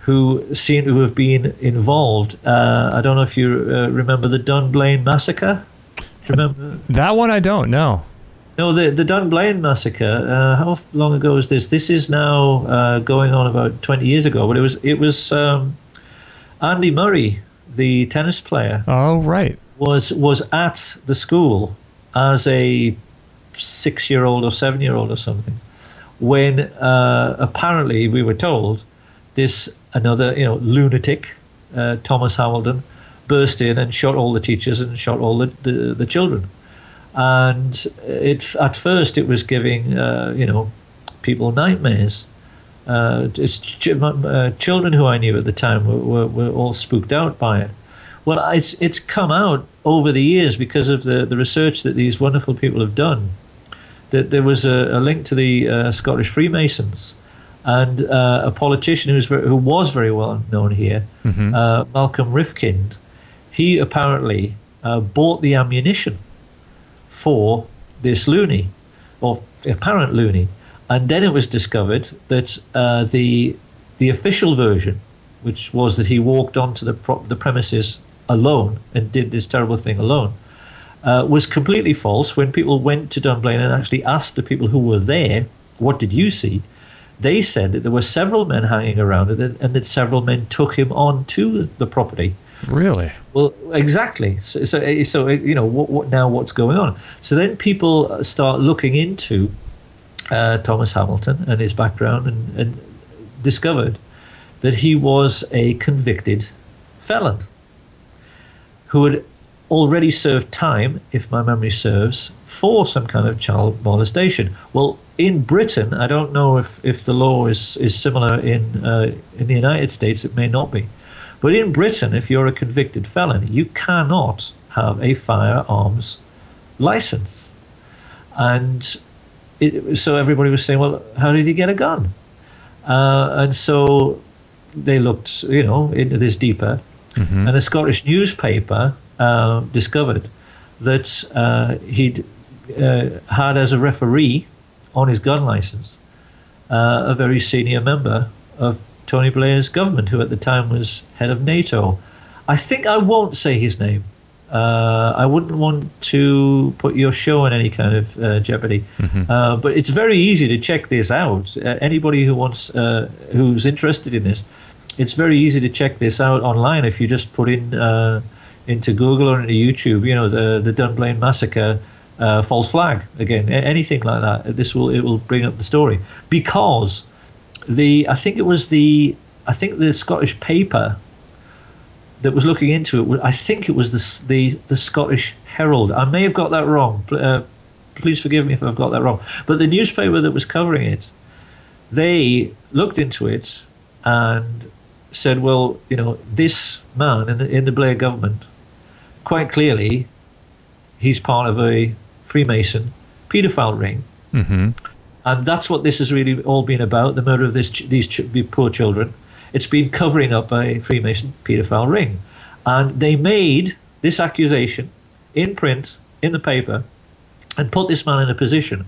who seem to have been involved. Uh, I don't know if you uh, remember the Dunblane massacre. remember that one? I don't know. No, the the Dunblane massacre. Uh, how long ago is this? This is now uh, going on about twenty years ago. But it was it was um, Andy Murray, the tennis player. Oh right was was at the school as a six year old or seven year old or something when uh, apparently we were told this another you know lunatic uh, Thomas Hamilton burst in and shot all the teachers and shot all the, the, the children. And it at first it was giving uh, you know people nightmares. Uh, it's ch- uh, children who I knew at the time were, were, were all spooked out by it. Well, it's it's come out over the years because of the, the research that these wonderful people have done. That there was a, a link to the uh, Scottish Freemasons, and uh, a politician who's very, who was very well known here, mm-hmm. uh, Malcolm Rifkind. He apparently uh, bought the ammunition for this loony, or apparent loony, and then it was discovered that uh, the the official version, which was that he walked onto the pro- the premises alone and did this terrible thing alone uh, was completely false. When people went to Dunblane and actually asked the people who were there, what did you see? They said that there were several men hanging around it and that several men took him on to the property. Really? Well, exactly. So, so, so you know, what, what, now what's going on? So then people start looking into uh, Thomas Hamilton and his background and, and discovered that he was a convicted felon who had already served time, if my memory serves, for some kind of child molestation. Well, in Britain, I don't know if, if the law is, is similar in, uh, in the United States, it may not be. But in Britain, if you're a convicted felon, you cannot have a firearms license. And it, so everybody was saying, well, how did he get a gun? Uh, and so they looked, you know, into this deeper. Mm-hmm. And a Scottish newspaper uh, discovered that uh, he'd uh, had as a referee on his gun license uh, a very senior member of Tony Blair's government, who at the time was head of NATO. I think I won't say his name. Uh, I wouldn't want to put your show in any kind of uh, jeopardy, mm-hmm. uh, but it's very easy to check this out. Uh, anybody who wants, uh, who's interested in this, it's very easy to check this out online if you just put in uh, into Google or into YouTube. You know the the Dunblane massacre, false flag again, anything like that. This will it will bring up the story because the I think it was the I think the Scottish paper that was looking into it. I think it was the the, the Scottish Herald. I may have got that wrong. Uh, please forgive me if I've got that wrong. But the newspaper that was covering it, they looked into it and said, well, you know, this man in the, in the Blair government, quite clearly, he's part of a Freemason paedophile ring. Mm-hmm. And that's what this has really all been about the murder of this, these ch- poor children. It's been covering up a Freemason paedophile ring. And they made this accusation in print, in the paper, and put this man in a position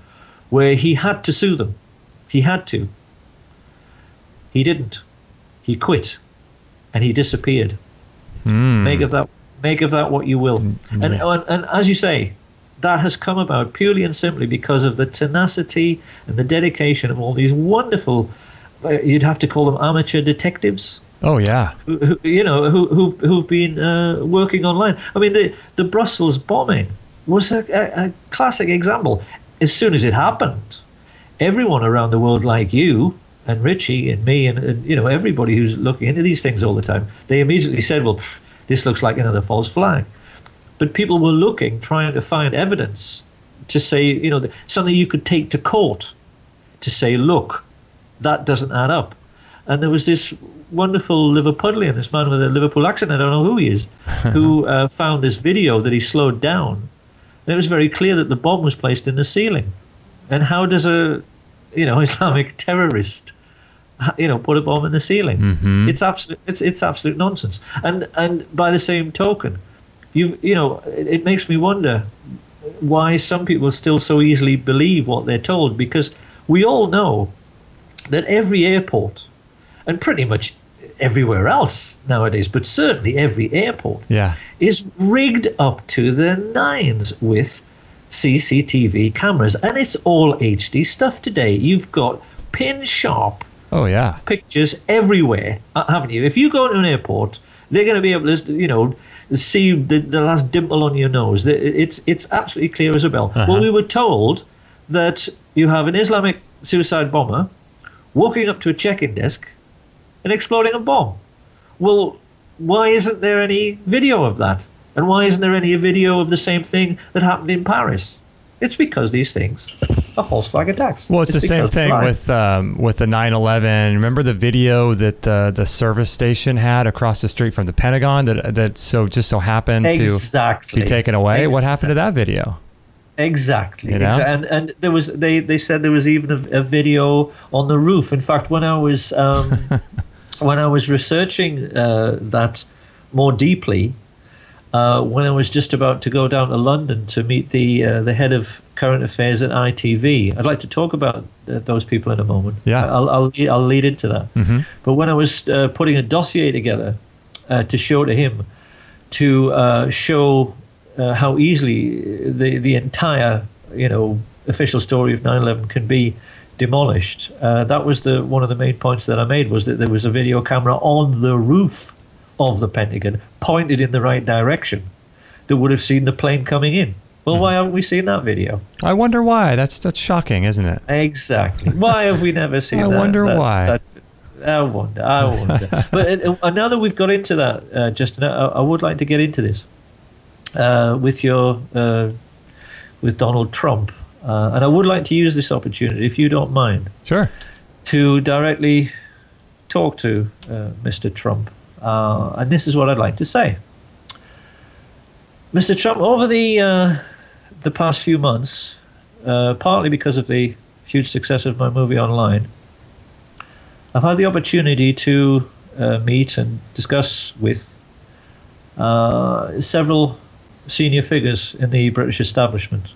where he had to sue them. He had to. He didn't. He quit and he disappeared. Mm. Make of that make of that what you will. Mm, and, and and as you say, that has come about purely and simply because of the tenacity and the dedication of all these wonderful, uh, you'd have to call them amateur detectives. Oh yeah, who, who, you know who who who've been uh, working online. I mean, the the Brussels bombing was a, a, a classic example. As soon as it happened, everyone around the world, like you and Richie and me and, and you know everybody who's looking into these things all the time, they immediately said, "Well, pff, this looks like another false flag." But people were looking, trying to find evidence to say, you know, something you could take to court to say, look, that doesn't add up. And there was this wonderful Liverpudlian, this man with a Liverpool accent, I don't know who he is, who uh, found this video that he slowed down. And it was very clear that the bomb was placed in the ceiling. And how does a, you know, Islamic terrorist, you know, put a bomb in the ceiling? Mm-hmm. It's absolute, it's it's absolute nonsense. And and by the same token, you you know, it, it makes me wonder why some people still so easily believe what they're told because we all know that every airport and pretty much everywhere else nowadays, but certainly every airport yeah. is rigged up to the nines with CCTV cameras, and it's all HD stuff today. You've got pin sharp oh yeah pictures everywhere, uh, haven't you? If you go to an airport, they're going to be able to you know see the, the last dimple on your nose. It's it's absolutely clear as a bell. Uh-huh. Well, we were told that you have an Islamic suicide bomber walking up to a check-in desk and exploding a bomb. Well, why isn't there any video of that? And why isn't there any video of the same thing that happened in Paris? It's because these things are false flag attacks. Well, it's, it's the same thing with um, with the 9/11. Remember the video that uh, the service station had across the street from the Pentagon that that so just so happened exactly. to be taken away. Exactly. What happened to that video? Exactly. You know? And and there was they they said there was even a, a video on the roof. In fact, when I was um, when I was researching uh, that more deeply, uh, when I was just about to go down to London to meet the uh, the head of current affairs at ITV. I'd like to talk about uh, those people in a moment. Yeah, I'll I'll, I'll lead into that. Mm-hmm. But when I was uh, putting a dossier together uh, to show to him, to uh, show how easily the the entire you know official story of 9/11 can be demolished. that was the one of the main points that I made was that there was a video camera on the roof of the Pentagon pointed in the right direction that would have seen the plane coming in. Well, why haven't we seen that video? I wonder why. That's that's shocking, isn't it? Exactly. Why have we never seen I that? I wonder that, why. That, I wonder. I wonder. but uh, now that we've got into that, uh, Justin, I, I, would like to get into this uh, with your uh, with Donald Trump, uh, and I would like to use this opportunity, if you don't mind, sure, to directly talk to uh, Mr. Trump uh, and this is what I'd like to say. Mr. Trump, over the, uh, the past few months, uh, partly because of the huge success of my movie online, I've had the opportunity to uh, meet and discuss with uh, several senior figures in the British establishment.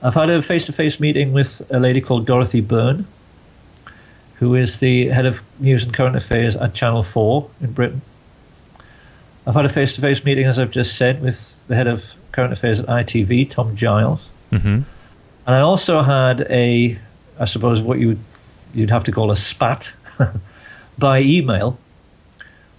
I've had a face to face meeting with a lady called Dorothy Byrne, who is the head of news and current affairs at Channel 4 in Britain. I've had a face to face meeting, as I've just said, with the head of current affairs at ITV, Tom Giles. Mm-hmm. And I also had a, I suppose, what you would, you'd have to call a spat by email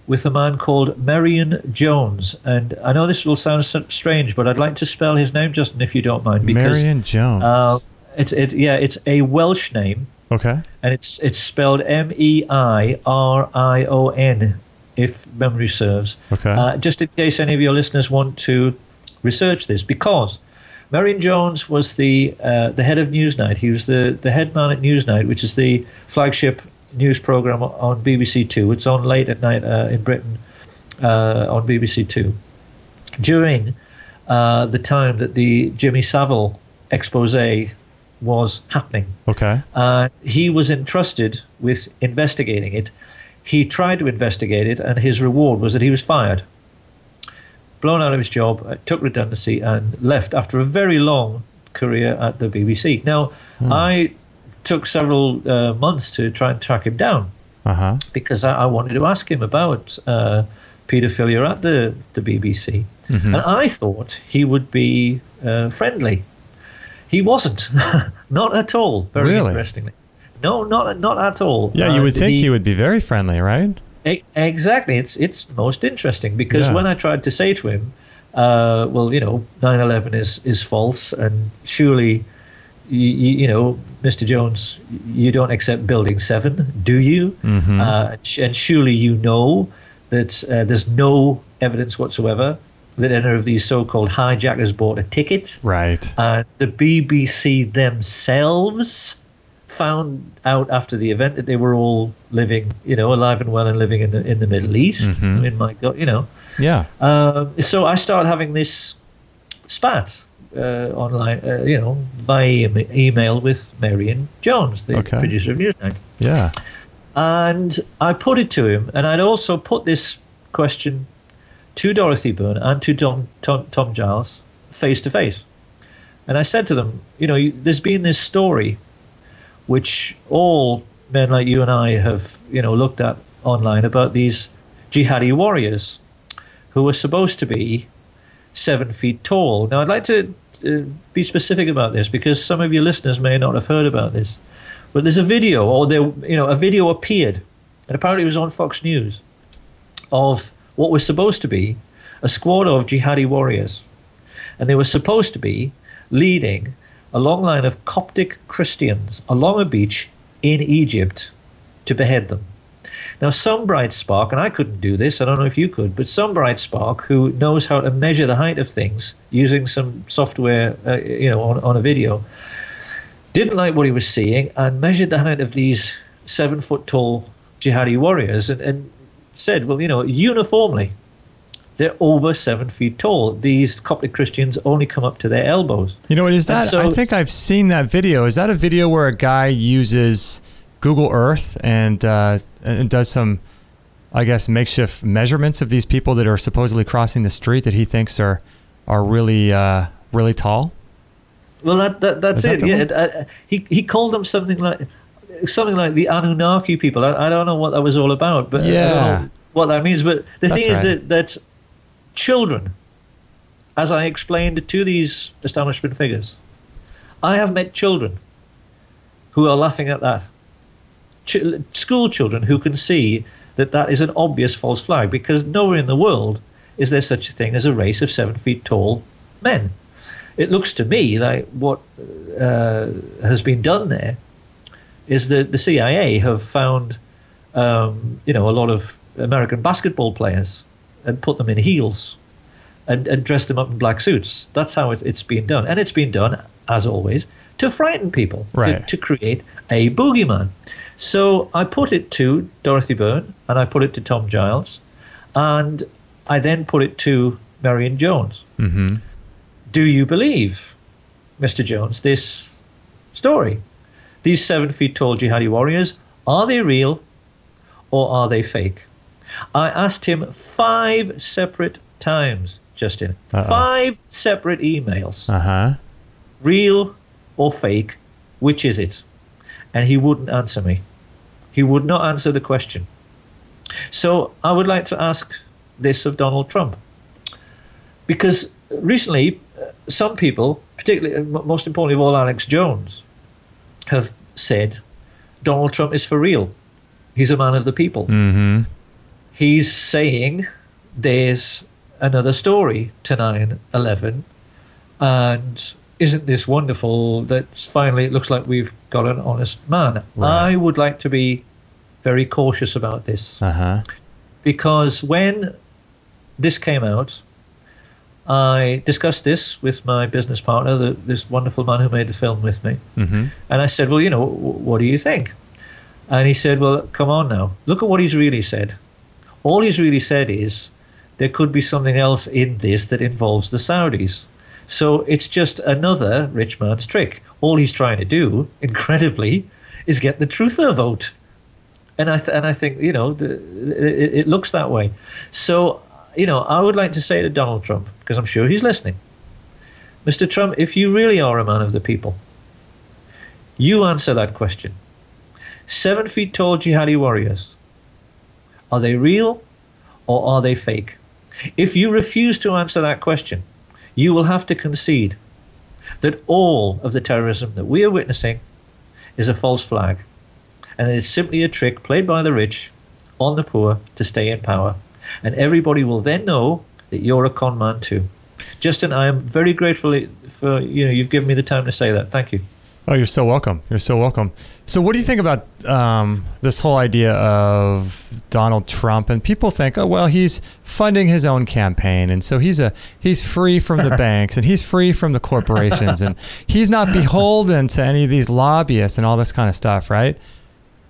with a man called Meirion Jones. And I know this will sound strange, but I'd like to spell his name, Justin, if you don't mind. Because, Meirion Jones. Uh, it's it yeah, it's a Welsh name. Okay. And it's it's spelled M E I R I O N, if memory serves. Okay. Uh, just in case any of your listeners want to research this, because Meirion Jones was the uh, the head of Newsnight. He was the, the head man at Newsnight, which is the flagship news program on BBC Two. It's on late at night uh, in Britain uh, on BBC Two. During uh, the time that the Jimmy Savile expose was happening, okay, uh, he was entrusted with investigating it. He tried to investigate it, and his reward was that he was fired, blown out of his job, uh, took redundancy, and left after a very long career at the BBC. Now, hmm. I took several uh, months to try and track him down uh-huh. because I, I, wanted to ask him about uh, paedophilia at the, the BBC. Mm-hmm. And I thought he would be uh, friendly. He wasn't, not at all. Very really? interestingly, no, not not at all. Yeah, you would uh, think he, he would be very friendly, right? E- exactly. It's it's most interesting because yeah. when I tried to say to him, uh, well, you know, 9/11 is is false, and surely you, you, know, Mr. Jones, you don't accept Building 7, do you? Mm-hmm. Uh, and surely you know that uh, there's no evidence whatsoever that any of these so called hijackers bought a ticket. Right. Uh, the BBC themselves found out after the event that they were all living, you know, alive and well and living in the in the Middle East. Mm-hmm. I mean, my God, you know. Yeah. Um, so I started having this spat uh, online, uh, you know, by email with Meirion Jones, the okay. producer of Newsnight. Yeah. And I put it to him, and I'd also put this question to Dorothy Byrne and to Tom, Tom, Tom Giles face to face. And I said to them, you know, there's been this story which all men like you and I have, you know, looked at online about these jihadi warriors who were supposed to be seven feet tall. Now, I'd like to uh, be specific about this because some of your listeners may not have heard about this. But there's a video, or there, you know, a video appeared, and apparently it was on Fox News, of what was supposed to be a squad of jihadi warriors, and they were supposed to be leading a long line of Coptic Christians along a beach in Egypt to behead them. Now, some bright spark, and I couldn't do this, I don't know if you could, but some bright spark who knows how to measure the height of things using some software, uh, you know, on, on a video, didn't like what he was seeing and measured the height of these seven foot tall jihadi warriors and, and said, well, you know, uniformly, they're over seven feet tall. These Coptic Christians only come up to their elbows. You know what is that? So, I think I've seen that video. Is that a video where a guy uses Google Earth and uh, and does some, I guess, makeshift measurements of these people that are supposedly crossing the street that he thinks are are really uh, really tall. Well, that, that that's it. That yeah, uh, he he called them something like something like the Anunnaki people. I, I don't know what that was all about, but yeah, what that means. But the that's thing is that that children, as I explained to these establishment figures, I have met children who are laughing at that ch- school children who can see that that is an obvious false flag because nowhere in the world is there such a thing as a race of seven feet tall men. It looks to me like what uh, has been done there is that the CIA have found, um, you know, a lot of American basketball players and put them in heels and, and dressed them up in black suits. That's how it, it's been done. And it's been done, as always, to frighten people, right. to, to create a boogeyman. So I put it to Dorothy Byrne and I put it to Tom Giles and I then put it to Meirion Jones. Mm-hmm. Do you believe, Mr. Jones, this story? These seven feet tall jihadi warriors, are they real or are they fake? I asked him five separate times, Justin. Uh-oh. Five separate emails. Uh huh. Real or fake? Which is it? And he wouldn't answer me. He would not answer the question. So I would like to ask this of Donald Trump. Because recently, uh, some people, particularly, uh, most importantly of all, Alex Jones, have said Donald Trump is for real. He's a man of the people. Mm-hmm. He's saying there's another story to 9 11. And isn't this wonderful that finally it looks like we've got an honest man? Right. I would like to be very cautious about this Uh-huh. because when this came out, I discussed this with my business partner, the, this wonderful man who made the film with me. Mm-hmm. And I said, Well, you know, w- what do you think? And he said, Well, come on now. Look at what he's really said. All he's really said is there could be something else in this that involves the Saudis. So it's just another rich man's trick. All he's trying to do, incredibly, is get the truther vote. And I, th- and I think, you know, the, it, it looks that way. So, you know, I would like to say to Donald Trump, because I'm sure he's listening Mr. Trump, if you really are a man of the people, you answer that question. Seven feet tall jihadi warriors, are they real or are they fake? If you refuse to answer that question, you will have to concede that all of the terrorism that we are witnessing is a false flag and it's simply a trick played by the rich on the poor to stay in power. And everybody will then know that you're a con man too. Justin, I am very grateful for you know you've given me the time to say that. Thank you. Oh, you're so welcome. You're so welcome. So, what do you think about um, this whole idea of Donald Trump? And people think, oh, well, he's funding his own campaign, and so he's a he's free from the banks, and he's free from the corporations, and he's not beholden to any of these lobbyists and all this kind of stuff, right?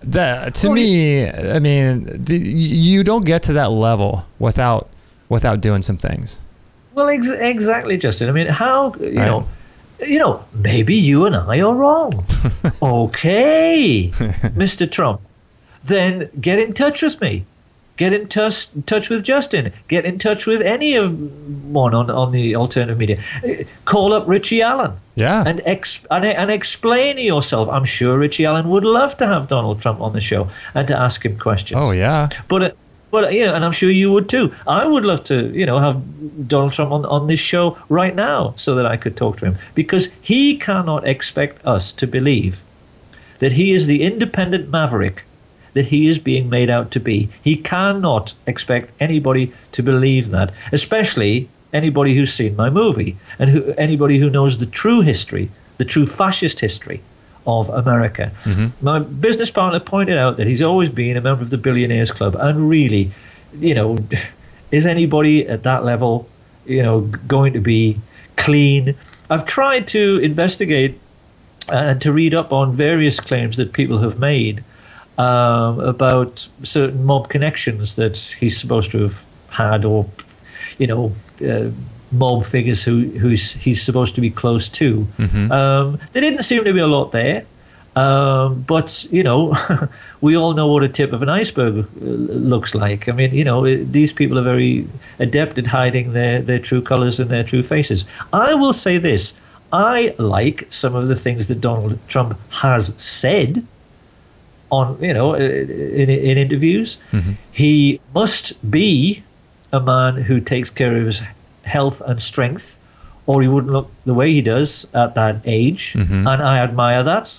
That to Well, me, I mean, the, you don't get to that level without without doing some things. Well, ex- exactly, Justin. I mean, how you Right. know, you know, maybe you and I are wrong. okay, Mr. Trump, then get in touch with me. Get in touch, touch with Justin. Get in touch with any of one on, on the alternative media. Call up Richie Allen Yeah. and, ex- and and explain yourself. I'm sure Richie Allen would love to have Donald Trump on the show and to ask him questions. oh yeah. But uh, but know, and I'm sure you would too. I would love to, you know, have Donald Trump on on this show right now so that I could talk to him because he cannot expect us to believe that he is the independent maverick that he is being made out to be. He cannot expect anybody to believe that, especially anybody who's seen my movie and who anybody who knows the true history, the true fascist history of America. My business partner pointed out that he's always been a member of the Billionaires Club, and really, you know, is anybody at that level, you know, going to be clean? I've tried to investigate and to read up on various claims that people have made um, about certain mob connections that he's supposed to have had, or you know, uh, mob figures who who's he's supposed to be close to. Um, there didn't seem to be a lot there, um, but you know, we all know what a tip of an iceberg uh, looks like. I mean, you know, it- these people are very adept at hiding their their true colors and their true faces. I will say this. I like some of the things that Donald Trump has said on you know in, in interviews. He must be a man who takes care of his health and strength, or he wouldn't look the way he does at that age. Mm-hmm. And I admire that.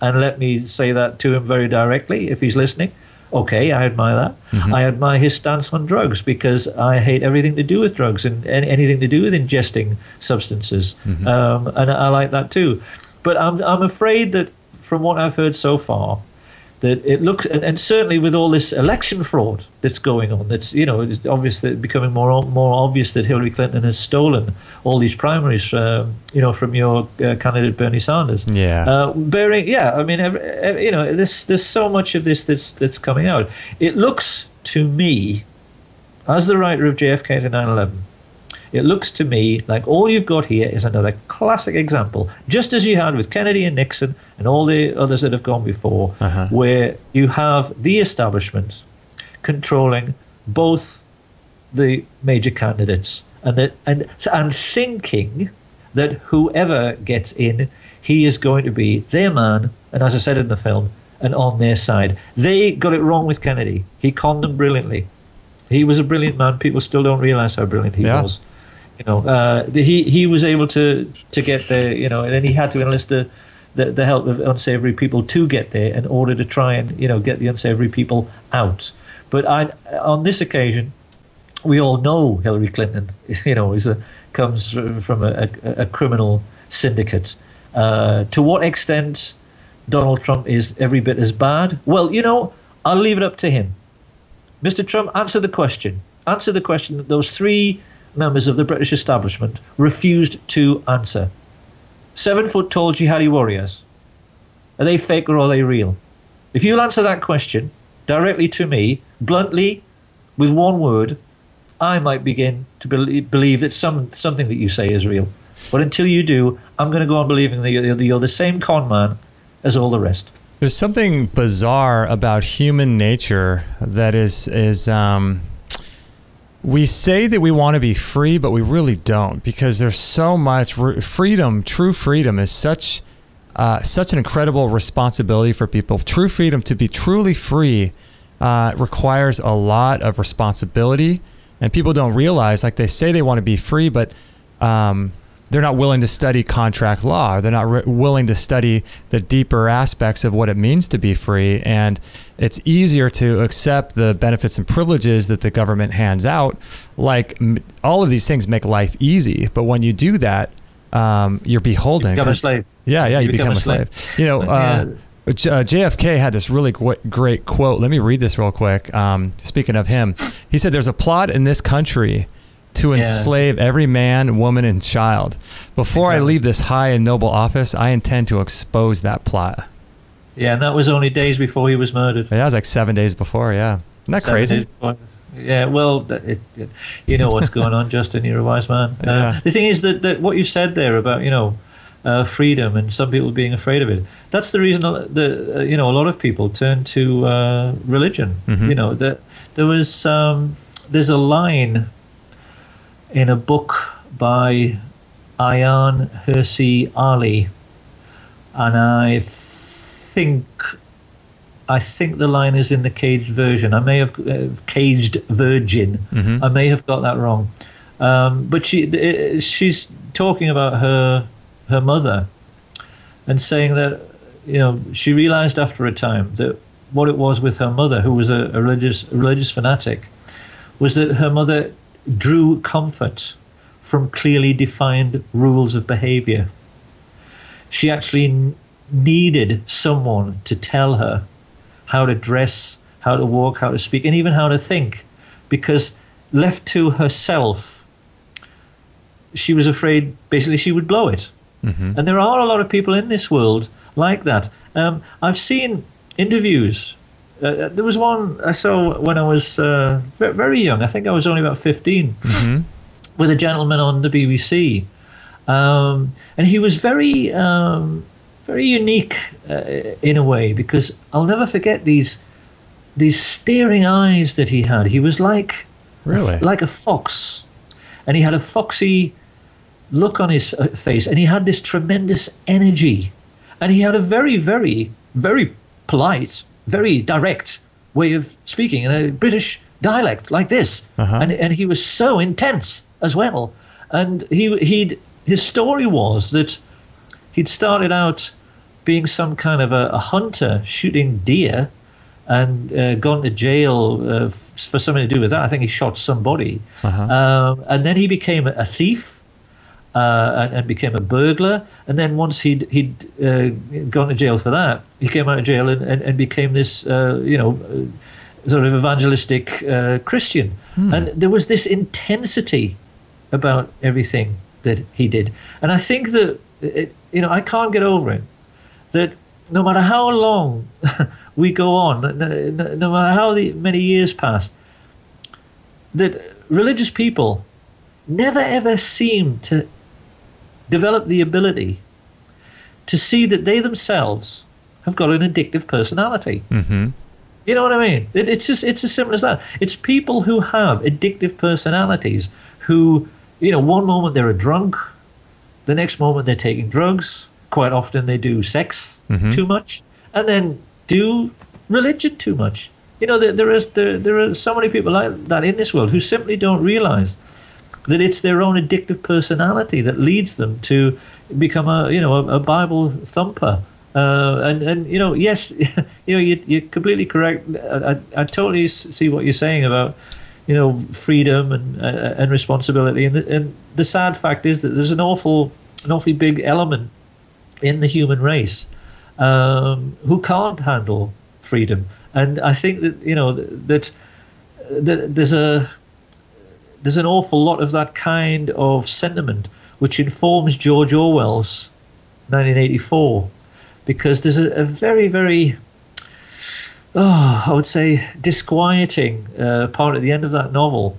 And let me say that to him very directly if he's listening. Okay, I admire that. Mm-hmm. I admire his stance on drugs because I hate everything to do with drugs and, and anything to do with ingesting substances. Mm-hmm. Um, and I like that too. But I'm, I'm afraid that from what I've heard so far, that it looks, and, and certainly with all this election fraud that's going on, that's you know, it's obvious that becoming more more obvious that Hillary Clinton has stolen all these primaries, um, you know, from your uh, candidate Bernie Sanders. Yeah. Uh, bearing, yeah, I mean, every- you know, this there's so much of this that's that's coming out. It looks to me, as the writer of JFK to 9/11, it looks to me like all you've got here is another classic example, just as you had with Kennedy and Nixon and all the others that have gone before, Uh-huh. where you have the establishment controlling both the major candidates and that and and thinking that whoever gets in he is going to be their man, and as I said in the film, and on their side. They got it wrong with Kennedy. He conned them brilliantly. He was a brilliant man. People still don't realize how brilliant he yeah. was. You know, uh, he he was able to to get there. You know, and then he had to enlist the, the the help of unsavory people to get there in order to try and you know get the unsavory people out. But I, on this occasion, we all know Hillary Clinton. You know, is a comes from a, a, a criminal syndicate. Uh, to what extent Donald Trump is every bit as bad? Well, you know, I'll leave it up to him. Mr. Trump, answer the question. Answer the question that those three members of the British establishment refused to answer. Seven foot tall jihadi warriors. Are they fake or are they real? If you'll answer that question directly to me, bluntly, with one word, I might begin to believe that some something that you say is real. But until you do, I'm going to go on believing that you're, you're the same con man as all the rest. There's something bizarre about human nature that is is um, we say that we want to be free, but we really don't because there's so much freedom. True freedom is such uh, such an incredible responsibility for people. True freedom to be truly free uh, requires a lot of responsibility, and people don't realize. Like they say they want to be free, but um, they're not willing to study contract law. They're not re- willing to study the deeper aspects of what it means to be free. And it's easier to accept the benefits and privileges that the government hands out. Like m- all of these things make life easy. But when you do that, um, you're beholden. You become a slave. Yeah, yeah, you, you become, become, a slave. slave. You know, uh, uh, JFK had this really great quote. Let me read this real quick. Um, speaking of him, he said, There's a plot in this country to enslave yeah. every man, woman, and child. Before exactly. I leave this high and noble office, I intend to expose that plot. Yeah, and that was only days before he was murdered. Yeah, it was like seven days before. Yeah, isn't that seven crazy? Yeah, well, it, it, you know what's going on, Justin. You're a wise man. Uh, yeah. The thing is that, that what you said there about you know uh, freedom and some people being afraid of it. That's the reason that uh, you know a lot of people turn to uh, religion. Mm-hmm. You know that there was um, there's a line in a book by Ayaan Hirsi Ali, and I think I think the line is in the caged version. I may have uh, caged virgin. Mm-hmm. I may have got that wrong, um, but she uh, she's talking about her her mother and saying that you know she realized after a time that what it was with her mother, who was a, a religious a religious fanatic, was that her mother drew comfort from clearly defined rules of behavior. She actually n- needed someone to tell her how to dress, how to walk, how to speak, and even how to think, because left to herself, she was afraid basically she would blow it. Mm-hmm. And there are a lot of people in this world like that. Um, I've seen interviews uh, uh, there was one I saw when I was uh, very young. I think I was only about 15 mm-hmm. with a gentleman on the BBC, um, and he was very, um, very unique uh, in a way because I'll never forget these these staring eyes that he had. He was like really a, like a fox, and he had a foxy look on his uh, face, and he had this tremendous energy, and he had a very, very, very polite very direct way of speaking in a British dialect like this, uh-huh. and and he was so intense as well. And he he'd, his story was that he'd started out being some kind of a, a hunter shooting deer, and uh, gone to jail uh, for something to do with that. I think he shot somebody, uh-huh. um, and then he became a thief uh, and, and, became a burglar. And then once he'd he'd uh, gone to jail for that, he came out of jail and, and, and became this uh, you know uh, sort of evangelistic uh, Christian. Hmm. And there was this intensity about everything that he did. And I think that it, you know I can't get over it that no matter how long we go on, no, no matter how many years pass, that religious people never ever seem to develop the ability to see that they themselves have got an addictive personality. Mm-hmm. You know what I mean? It, it's just it's as simple as that. It's people who have addictive personalities who, you know, one moment they're a drunk, the next moment they're taking drugs, quite often they do sex mm-hmm. too much, and then do religion too much. You know, there, there is there, there are so many people like that in this world who simply don't realize that it's their own addictive personality that leads them to become a you know a, a Bible thumper. Uh, and and you know yes you know you, you're completely correct. I, I, I totally see what you're saying about you know freedom and uh, and responsibility. And the, and the sad fact is that there's an awful an awfully big element in the human race um, who can't handle freedom and I think that you know that, that there's a there's an awful lot of that kind of sentiment which informs George Orwell's 1984 because there's a, a very very oh I would say disquieting uh, part at the end of that novel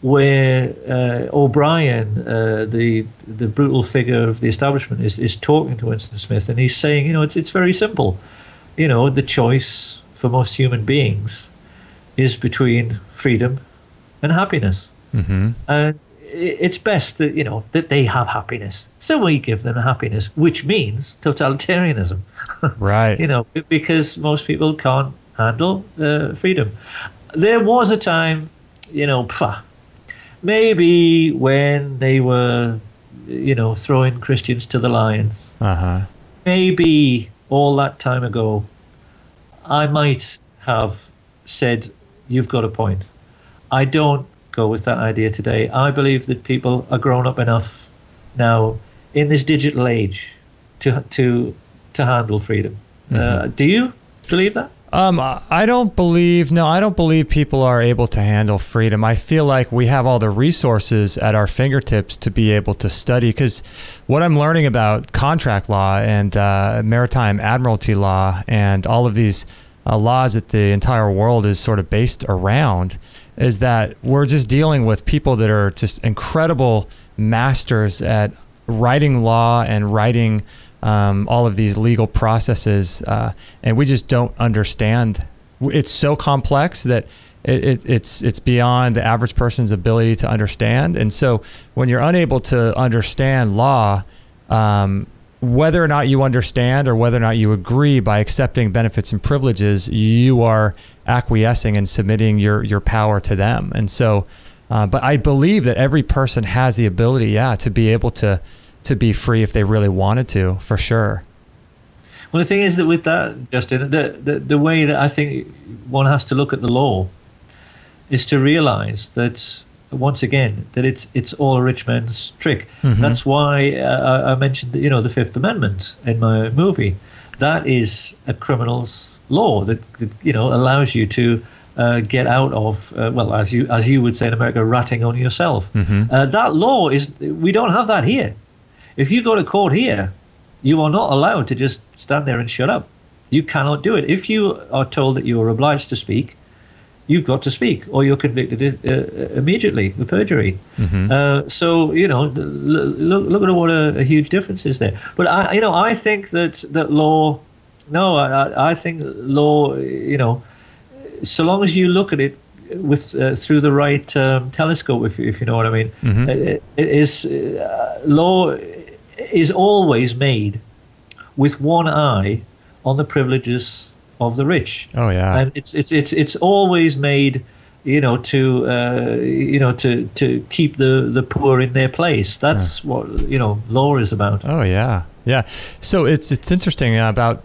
where uh, O'Brien, uh, the the brutal figure of the establishment, is, is talking to Winston Smith, and he's saying, you know, it's it's very simple, you know, the choice for most human beings is between freedom and happiness. Mm-hmm. And it's best that you know that they have happiness, so we give them happiness, which means totalitarianism. right. you know, because most people can't handle uh, freedom. There was a time, you know, pah, maybe when they were, you know, throwing Christians to the lions. Uh-huh. Maybe all that time ago, I might have said, You've got a point. I don't go with that idea today. I believe that people are grown up enough now in this digital age to, to, to handle freedom. Uh, mm-hmm. Uh, do you believe that? Um, I don't believe, no, I don't believe people are able to handle freedom. I feel like we have all the resources at our fingertips to be able to study. Because what I'm learning about contract law and uh, maritime admiralty law and all of these uh, laws that the entire world is sort of based around is that we're just dealing with people that are just incredible masters at writing law and writing um, all of these legal processes, uh, and we just don't understand. It's so complex that it, it, it's it's beyond the average person's ability to understand. And so, when you're unable to understand law, um, whether or not you understand or whether or not you agree by accepting benefits and privileges, you are acquiescing and submitting your your power to them. And so, uh, but I believe that every person has the ability, yeah, to be able to to be free if they really wanted to, for sure. Well, the thing is that with that, Justin, the, the, the way that I think one has to look at the law is to realize that once again that it's it's all a rich man's trick. Mm-hmm. That's why uh, I mentioned you know the Fifth Amendment in my movie. That is a criminal's law that, that you know allows you to uh, get out of uh, well as you as you would say in America ratting on yourself. Mm-hmm. Uh, that law is we don't have that here. If you go to court here, you are not allowed to just stand there and shut up. You cannot do it. If you are told that you are obliged to speak, you've got to speak, or you're convicted uh, immediately of perjury. Mm-hmm. Uh, so you know, look, look at what a, a, huge difference is there. But I, you know, I think that that law. No, I, I think law. You know, so long as you look at it with uh, through the right um, telescope, if, if you know what I mean, mm-hmm. it, it is uh, law is always made with one eye on the privileges of the rich. Oh yeah, and it's it's it's it's always made, you know, to uh, you know to to keep the the poor in their place. That's yeah. what you know law is about. Oh yeah, yeah. So it's it's interesting. About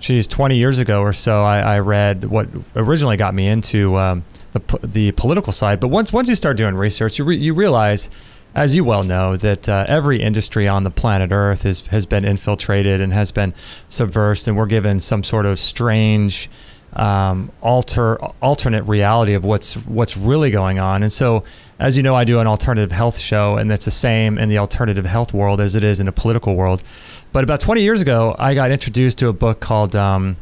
geez, twenty years ago or so, I, I read what originally got me into um, the the political side. But once once you start doing research, you re, you realize as you well know, that uh, every industry on the planet Earth is, has been infiltrated and has been subversed, and we're given some sort of strange, um, alter alternate reality of what's what's really going on. And so, as you know, I do an alternative health show, and it's the same in the alternative health world as it is in the political world. But about 20 years ago, I got introduced to a book called, um,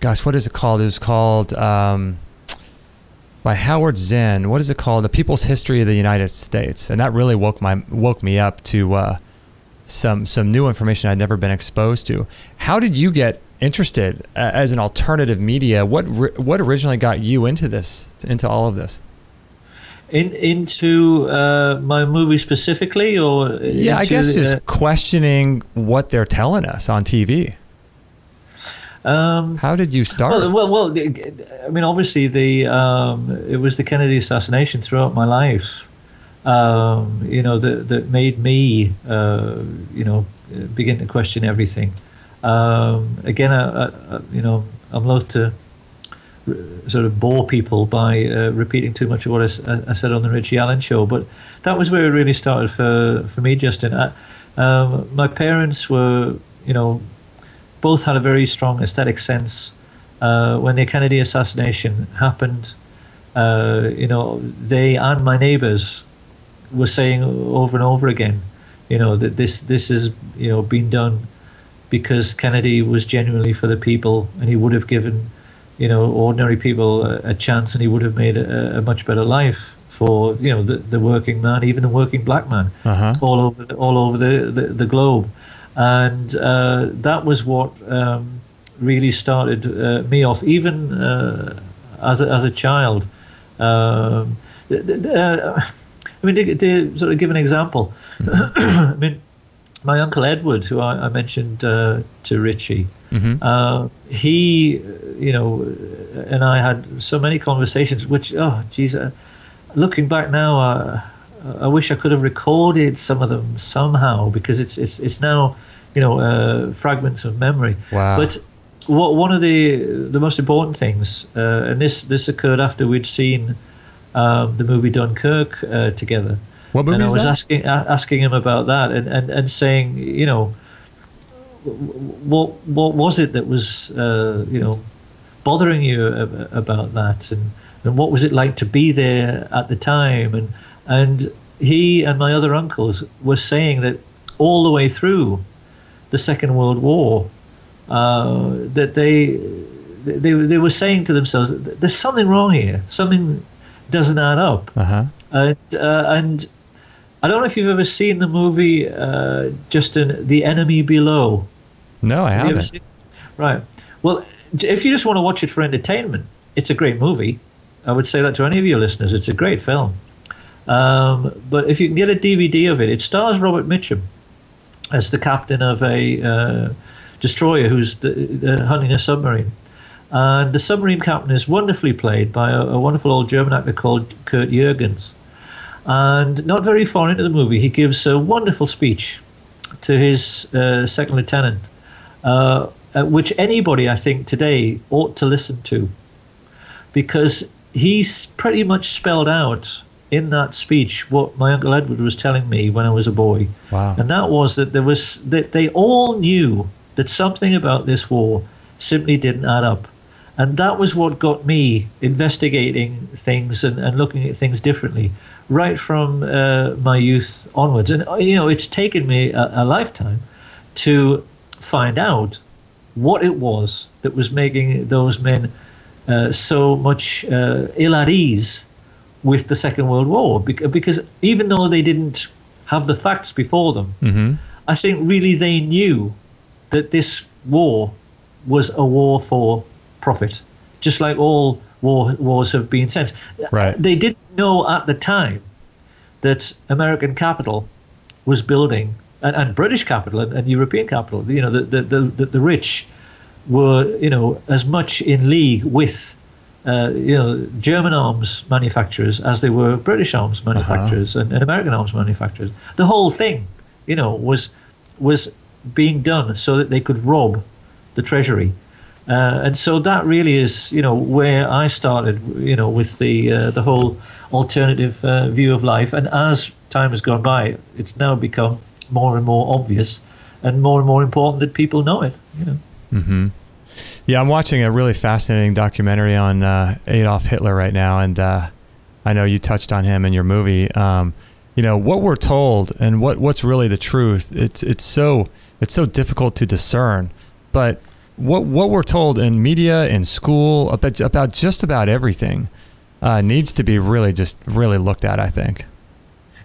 gosh, what is it called? It was called. Um, by Howard Zinn. What is it called? The People's History of the United States, and that really woke my woke me up to uh, some some new information I'd never been exposed to. How did you get interested uh, as an alternative media? What what originally got you into this into all of this? In, into uh, my movie specifically, or yeah, I guess just uh, questioning what they're telling us on TV. Um, How did you start? Well, well, well, I mean, obviously, the um, it was the Kennedy assassination throughout my life. Um, you know, that that made me, uh, you know, begin to question everything. Um, again, I, I, you know, I'm loath to sort of bore people by uh, repeating too much of what I, I, said on the Richie Allen show, but that was where it really started for for me, Justin. I, um, my parents were, you know, both had a very strong aesthetic sense. Uh, when the Kennedy assassination happened, uh, you know, they and my neighbors were saying over and over again, you know, that this this is you know been done because Kennedy was genuinely for the people, and he would have given, you know, ordinary people a, a chance, and he would have made a, a, much better life for you know the, the working man, even the working black man, uh-huh. all over all over the the, the globe and uh, that was what um, really started uh, me off, even uh, as a, as a child. Um, uh, I mean, to, to, sort of give an example, I mean, my uncle Edward, who I, I mentioned uh, to Richie, mm-hmm. Uh, he, you know, and I had so many conversations, which, oh, geez, looking back now, I wish I could have recorded some of them somehow because it's it's it's now you know uh, fragments of memory. Wow. But what, one of the the most important things, uh, and this this occurred after we'd seen um, the movie Dunkirk uh, together. What movie and I was that? asking asking him about that and, and, and saying, you know, what what was it that was uh, you know bothering you about that and and what was it like to be there at the time and and he and my other uncles were saying that all the way through the Second World War uh, that they, they they were saying to themselves, "There's something wrong here. Something doesn't add up." Uh-huh. And, uh, and I don't know if you've ever seen the movie uh, Justin, The Enemy Below. No, I Have haven't. Right. Well, if you just want to watch it for entertainment, it's a great movie. I would say that to any of your listeners. It's a great film. Um, but if you can get a DVD of it, it stars Robert Mitchum as the captain of a uh, destroyer who's uh, hunting a submarine. And the submarine captain is wonderfully played by a, a, wonderful old German actor called Kurt Jürgens. And not very far into the movie, he gives a wonderful speech to his uh, second lieutenant, uh, which anybody, I think, today ought to listen to. Because he's pretty much spelled out in that speech what my uncle Edward was telling me when I was a boy. Wow. And that was that there was that they all knew that something about this war simply didn't add up. And that was what got me investigating things and, and looking at things differently right from uh, my youth onwards. And, you know, it's taken me a, a lifetime to find out what it was that was making those men uh, so much uh, ill at ease with the Second World War because even though they didn't have the facts before them, mm-hmm. I think really they knew that this war was a war for profit, just like all war wars have been since. Right. They didn't know at the time that American capital was building, and, and British capital and, and, European capital. You know, the the, the the rich were you know as much in league with uh, you know, German arms manufacturers as they were British arms uh-huh. manufacturers uh-huh. and, and, American arms manufacturers. The whole thing, you know, was was being done so that they could rob the treasury. Uh, and so that really is, you know, where I started, you know, with the uh, the whole alternative uh, view of life. And as time has gone by, it's now become more and more obvious, and more and more important that people know it. You know. Mm-hmm. Yeah, I'm watching a really fascinating documentary on uh, Adolf Hitler right now, and uh, I know you touched on him in your movie. Um, you know what we're told and what what's really the truth. It's it's so it's so difficult to discern, but what what we're told in media in school about about just about everything uh, needs to be really just really looked at. I think.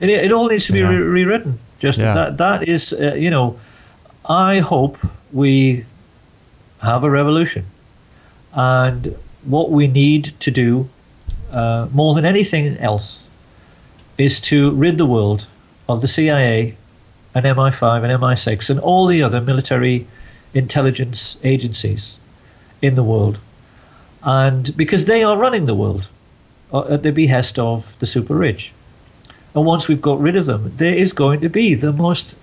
and It, it all needs to be re- rewritten. Just yeah. that that is uh, you know, I hope we have a revolution. And what we need to do, uh, more than anything else, is to rid the world of the CIA and MI5 and MI6 and all the other military intelligence agencies in the world. And because they are running the world uh, at the behest of the super rich. And once we've got rid of them, there is going to be the most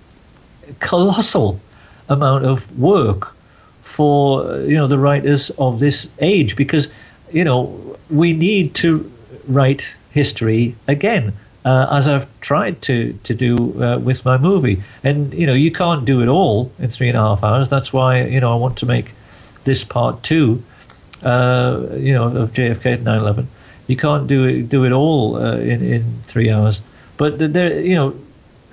colossal amount of work for you know the writers of this age because you know we need to write history again uh, as I've tried to to do uh, with my movie. And you know, you can't do it all in three and a half hours. That's why you know I want to make this part two. Uh, you know, of JFK to 9/11. You can't do it do it all uh, in in three hours. But there, you know,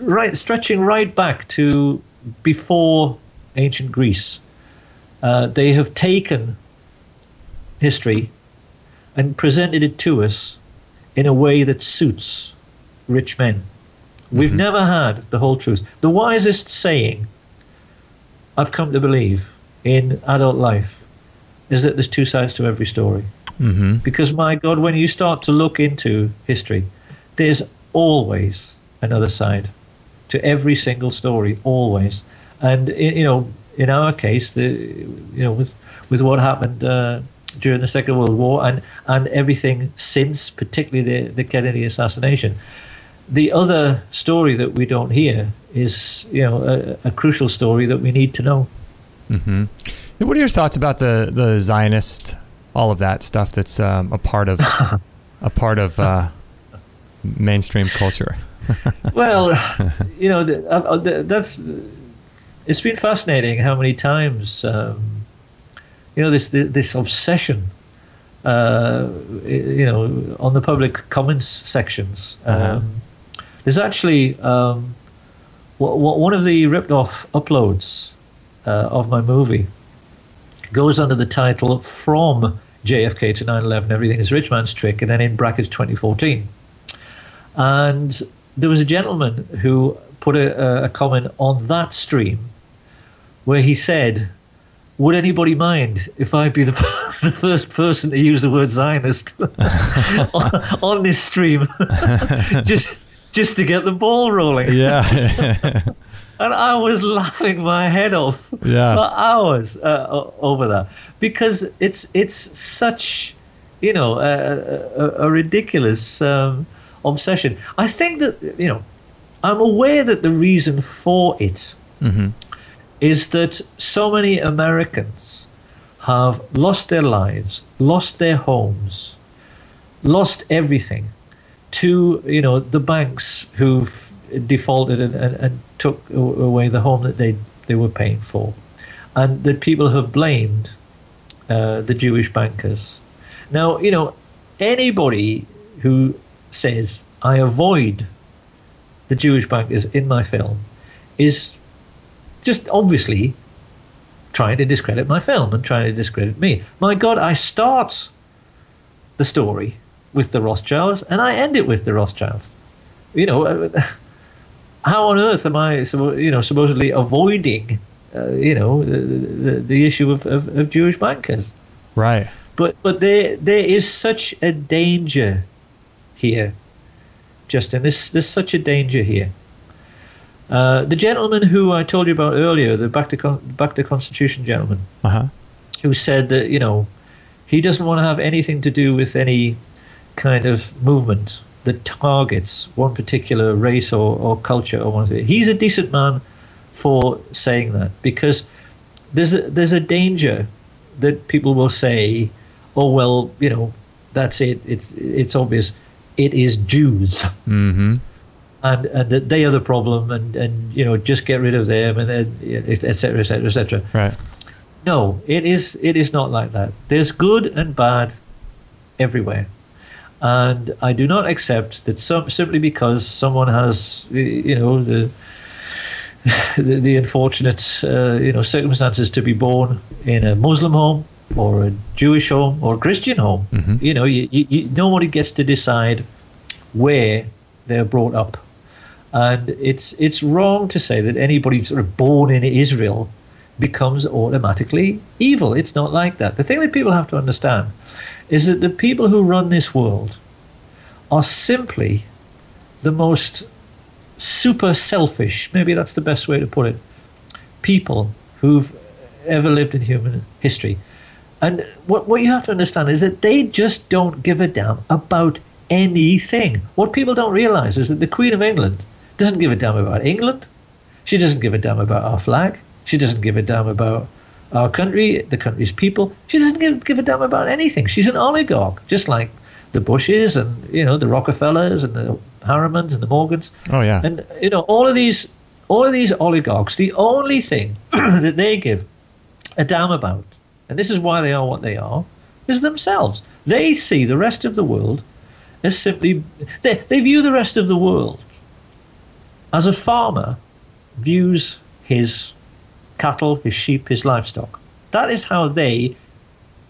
right stretching right back to before ancient Greece, uh, they have taken history and presented it to us in a way that suits rich men. We've mm-hmm. never had the whole truth. The wisest saying I've come to believe in adult life is that there's two sides to every story. Mm-hmm. Because, my God, when you start to look into history, there's always another side to every single story, always. And, you know, in our case, the, you know, with, with what happened uh, during the Second World War and, and everything since, particularly the, the Kennedy assassination, the other story that we don't hear is, you know, a, a crucial story that we need to know. Mm-hmm. What are your thoughts about the the Zionist, all of that stuff that's um, a part of a part of uh, mainstream culture? well, you know, uh, uh, that's it's been fascinating how many times um, you know this this obsession uh, you know, on the public comments sections. Uh-huh. Um, there's actually um, w- w- one of the ripped off uploads uh, of my movie goes under the title From JFK to 9 11 Everything is Rich Man's Trick, and then in brackets 2014. And there was a gentleman who put a, a comment on that stream where he said, would anybody mind if I be the, the first person to use the word Zionist on, on, this stream? just just to get the ball rolling. Yeah. and I was laughing my head off yeah. for hours uh, over that because it's it's such you know a, a, a ridiculous um, obsession. I think that you know I'm aware that the reason for it mm-hmm. Is that so many Americans have lost their lives, lost their homes, lost everything to you know the banks who've defaulted and, and, and took away the home that they they were paying for, and that people have blamed uh, the Jewish bankers. Now you know anybody who says I avoid the Jewish bankers in my film is just obviously trying to discredit my film and trying to discredit me. My God, I start the story with the Rothschilds, and I end it with the Rothschilds. You know, how on earth am I, you know, supposedly avoiding, uh, you know, the, the, the issue of, of, of, Jewish bankers? Right. But but there there is such a danger here, Justin. There's there's such a danger here. Uh, the gentleman who I told you about earlier, the back to Con- back to Constitution gentleman, uh-huh. who said that you know he doesn't want to have anything to do with any kind of movement that targets one particular race or, or culture or one thing. He's a decent man for saying that because there's a, there's a danger that people will say, "Oh well, you know, that's it. It's it's obvious. It is Jews." Mm-hmm. And, and that they are the problem, and, and you know just get rid of them, and etc. etc. etc. Right. No, it is it is not like that. There's good and bad everywhere. And I do not accept that some, simply because someone has, you know, the the, the unfortunate, uh, you know, circumstances to be born in a Muslim home or a Jewish home or a Christian home. Mm-hmm. You know, you, you, nobody gets to decide where they're brought up, and it's it's wrong to say that anybody sort of born in Israel becomes automatically evil. It's not like that. The thing that people have to understand is that the people who run this world are simply the most super selfish, maybe that's the best way to put it, people who've ever lived in human history. And what, what you have to understand is that they just don't give a damn about anything. What people don't realize is that the Queen of England doesn't give a damn about England. She doesn't give a damn about our flag. She doesn't give a damn about our country, the country's people. She doesn't give, give a damn about anything. She's an oligarch, just like the Bushes and you know the Rockefellers and the Harrimans and the Morgans. Oh yeah. And you know all of these all of these oligarchs. The only thing that they give a damn about, and this is why they are what they are, is themselves. They see the rest of the world as simply they, they view the rest of the world as a farmer views his cattle, his sheep, his livestock. That is how they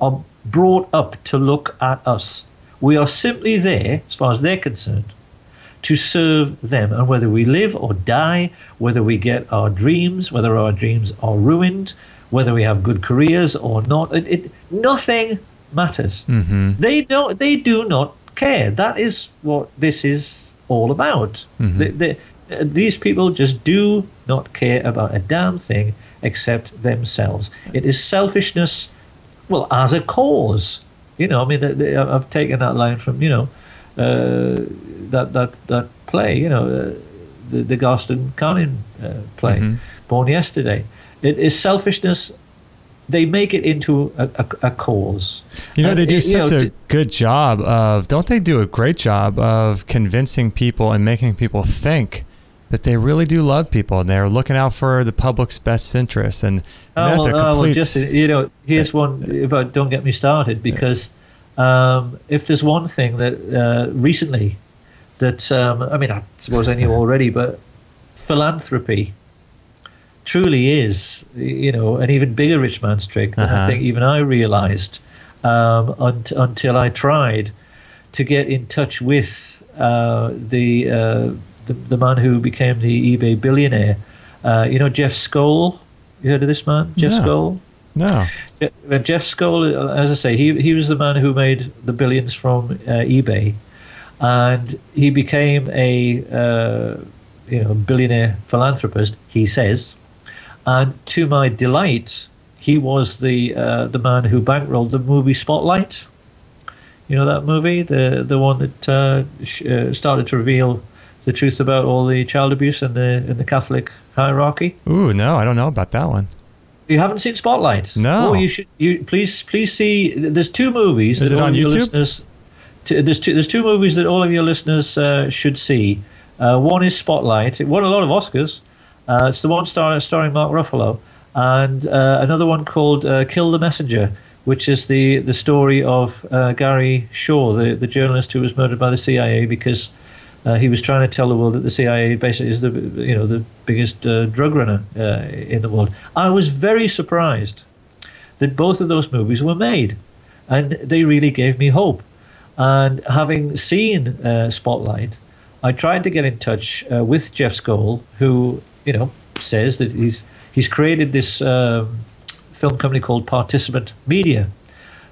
are brought up to look at us. We are simply there, as far as they're concerned, to serve them. And whether we live or die, whether we get our dreams, whether our dreams are ruined, whether we have good careers or not, it, it nothing matters. Mm-hmm. They don't. They do not care. That is what this is all about. Mhm. They- they- these people just do not care about a damn thing except themselves. It is selfishness, well, as a cause. You know, I mean, the, the, I've taken that line from you know uh, that that that play. You know, uh, the the Garson Kanin uh, play, Mhm. Born Yesterday. It is selfishness. They make it into a, a, a cause. You know, And they do it- you such know, a good job of, don't they do a great job of convincing people and making people think that they really do love people and they're looking out for the public's best interests. And, and that's a well, oh, well, just you know, here's one. But don't get me started because um, if there's one thing that uh, recently that um, I mean, I suppose I knew already, but philanthropy truly is, you know, an even bigger rich man's trick than I Uh-huh. think even I realized um, unt- until I tried to get in touch with uh, the, uh, the the man who became the eBay billionaire. Uh, you know, Jeff Skoll. You heard of this man, Jeff No. Skoll? no. Uh, Jeff Skoll, uh, as I say, he he was the man who made the billions from uh, eBay, and he became a uh, you know billionaire philanthropist. He says, and to my delight, he was the uh, the man who bankrolled the movie Spotlight. You know that movie, the the one that uh, sh- uh, started to reveal the truth about all the child abuse in the in the Catholic hierarchy. Ooh, no, I don't know about that one. You haven't seen Spotlight? No. Oh, you should. You please, please see. There's two movies. Is that it all on of your YouTube? Listeners, there's two. There's two movies that all of your listeners uh, should see. Uh, one is Spotlight. It won a lot of Oscars. Uh, it's the one star- starring Mark Ruffalo, and uh, another one called uh, Kill the Messenger, which is the the story of uh, Gary Shaw, the the journalist who was murdered by the CIA because uh, he was trying to tell the world that the CIA basically is the you know the biggest uh, drug runner uh, in the world. I was very surprised that both of those movies were made, and they really gave me hope. And having seen uh, Spotlight, I tried to get in touch uh, with Jeff Skoll, who you know says that he's he's created this um, film company called Participant Media,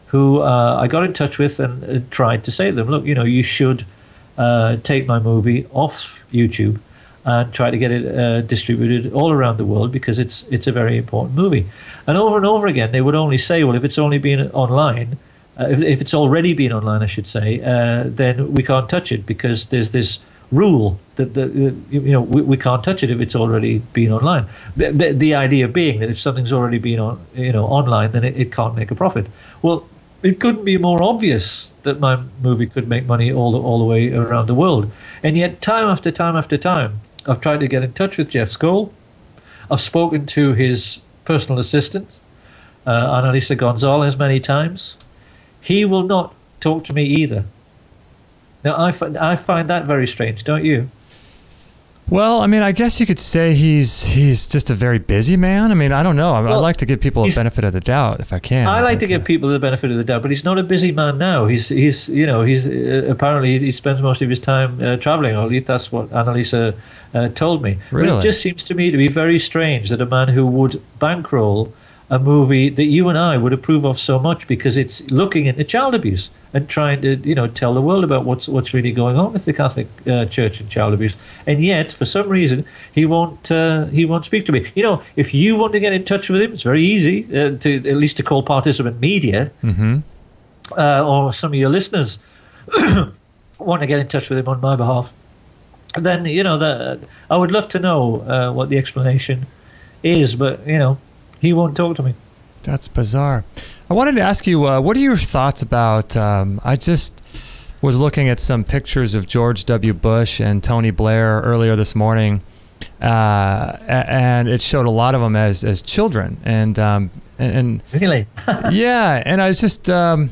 who uh, I got in touch with and tried to say to them, look, you know, you should uh, take my movie off YouTube and try to get it uh, distributed all around the world because it's it's a very important movie. And over and over again, they would only say, well, if it's only been online, uh, if, if it's already been online, I should say, uh, then we can't touch it because there's this rule that the, uh, you know we, we can't touch it if it's already been online. The, the, the idea being that if something's already been on you know online, then it, it can't make a profit. Well, it couldn't be more obvious that my movie could make money all the, all the way around the world. And yet, time after time after time, I've tried to get in touch with Jeff Skoll. I've spoken to his personal assistant, uh, Annalisa Gonzalez, many times. He will not talk to me either. Now, I, fi- I find that very strange, don't you? Well, I mean, I guess you could say he's he's just a very busy man. I mean, I don't know. I, I like to give people a he's- benefit of the doubt if I can. I like to give uh, people the benefit of the doubt, but he's not a busy man now. He's he's you know he's uh, apparently he spends most of his time uh, traveling, or at least that's what Annalisa uh, told me. But Really? it just seems to me to be very strange that a man who would bankroll a movie that you and I would approve of so much because it's looking into child abuse. And trying to you know tell the world about what's what's really going on with the Catholic uh, Church and child abuse. And yet, for some reason, he won't uh, he won't speak to me. You know, if you want to get in touch with him, it's very easy uh, to at least to call participant media Mm-hmm. uh, or some of your listeners want to get in touch with him on my behalf. Then you know that I would love to know uh, what the explanation is, but you know he won't talk to me. That's bizarre. I wanted to ask you, uh, what are your thoughts about? Um, I just was looking at some pictures of George W. Bush and Tony Blair earlier this morning, uh, and it showed a lot of them as as children, and um, and, Really? yeah, and I was just, um,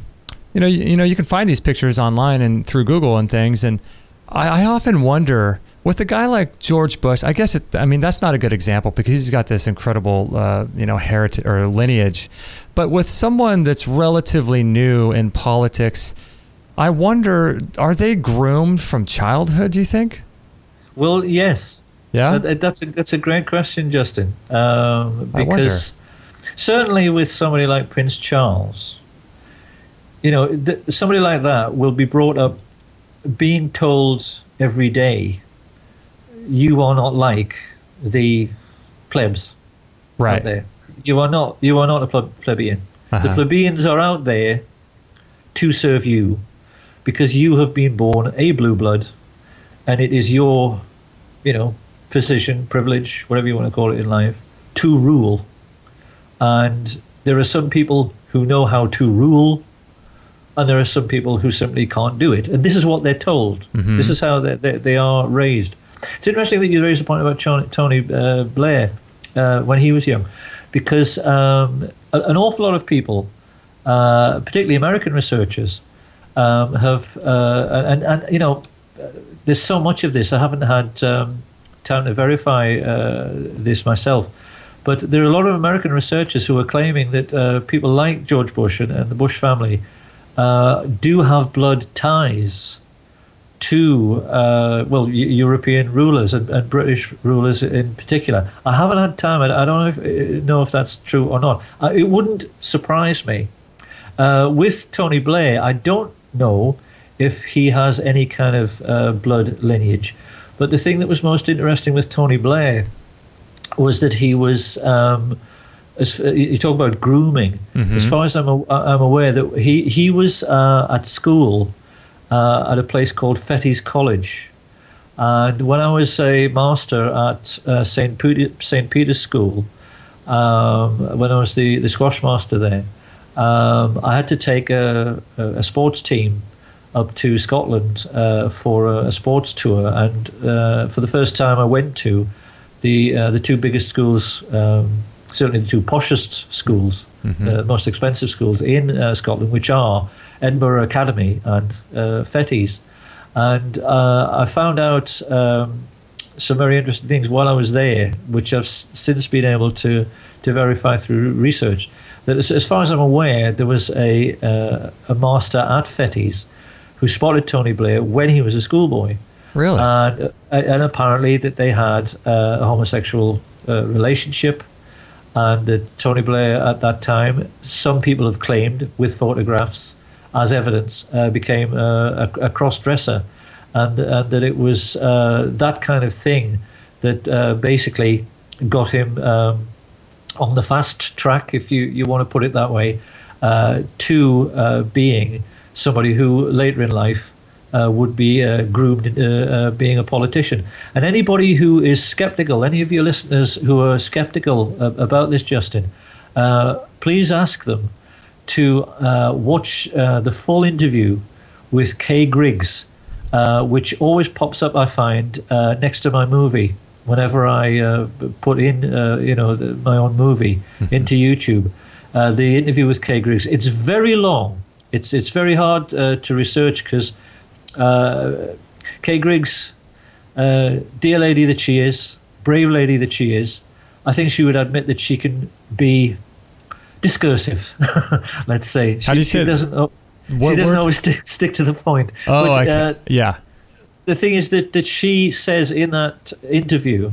you know, you, you know, you can find these pictures online and through Google and things, and I, I often wonder with a guy like George Bush. I guess it, I mean that's not a good example because he's got this incredible, uh, you know, heritage or lineage, but with someone that's relatively new in politics, I wonder are they groomed from childhood? Do you think? Well, yes. Yeah. That- that's a that's a great question, Justin. Um, I wonder. because certainly with somebody like Prince Charles, you know, th- somebody like that will be brought up being told every day, you are not like the plebs out right. there. You are not. You are not a ple- plebeian. The Uh-huh. plebeians are out there to serve you because you have been born a blue blood and it is your, you know, position, privilege, whatever you want to call it in life, to rule. And there are some people who know how to rule and there are some people who simply can't do it. And this is what they're told. Mhm. This is how they, they, they are raised. It's interesting that you raised the point about Tony, Tony uh, Blair uh, when he was young, because um, an awful lot of people, uh, particularly American researchers, um, have uh, and and you know, there's so much of this. I haven't had um, time to verify uh, this myself, but there are a lot of American researchers who are claiming that uh, people like George Bush and, and the Bush family uh, do have blood ties to uh, well Eu- European rulers and, and British rulers in particular. I haven't had time. I, I don't know if, uh, know if that's true or not. Uh, it wouldn't surprise me. With Tony Blair, I don't know if he has any kind of blood lineage. But the thing that was most interesting with Tony Blair was that he was. Um, as, uh, you talk about grooming. As Mhm. far as I'm, I'm aware, that he he was uh, at school uh, at a place called Fettes College, and when I was a master at uh, Saint Peter, Saint Peter's School, um, when I was the the squash master there, um, I had to take a, a, a sports team up to Scotland uh, for a, a sports tour, and uh, for the first time I went to the uh, the two biggest schools, um, certainly the two poshest schools, Mhm. uh, most expensive schools in uh, Scotland, which are Edinburgh Academy and uh, Fettes. And uh, I found out um, some very interesting things while I was there, which I've s- since been able to, to verify through research. That as, as far as I'm aware, there was a, uh, a master at Fettes who spotted Tony Blair when he was a schoolboy Really? and, uh, and apparently that they had uh, a homosexual uh, relationship and that Tony Blair at that time, some people have claimed with photographs as evidence, uh, became uh, a, a cross-dresser. And, and that it was uh, that kind of thing that uh, basically got him um, on the fast track, if you, you want to put it that way, uh, to uh, being somebody who later in life uh, would be uh, groomed into uh, being a politician. And anybody who is skeptical, any of your listeners who are skeptical uh, about this, Justin, uh, please ask them to uh, watch uh, the full interview with Kay Griggs, uh, which always pops up, I find, uh, next to my movie. Whenever I uh, put in, uh, you know, the, my own movie into YouTube, uh, the interview with Kay Griggs. It's very long. It's it's very hard uh, to research because uh, Kay Griggs, uh, dear lady that she is, brave lady that she is, I think she would admit that she can be discursive. let's say. How do you she say doesn't. she doesn't always stick, stick to the point. oh, But, I uh, yeah. the thing is that, that she says in that interview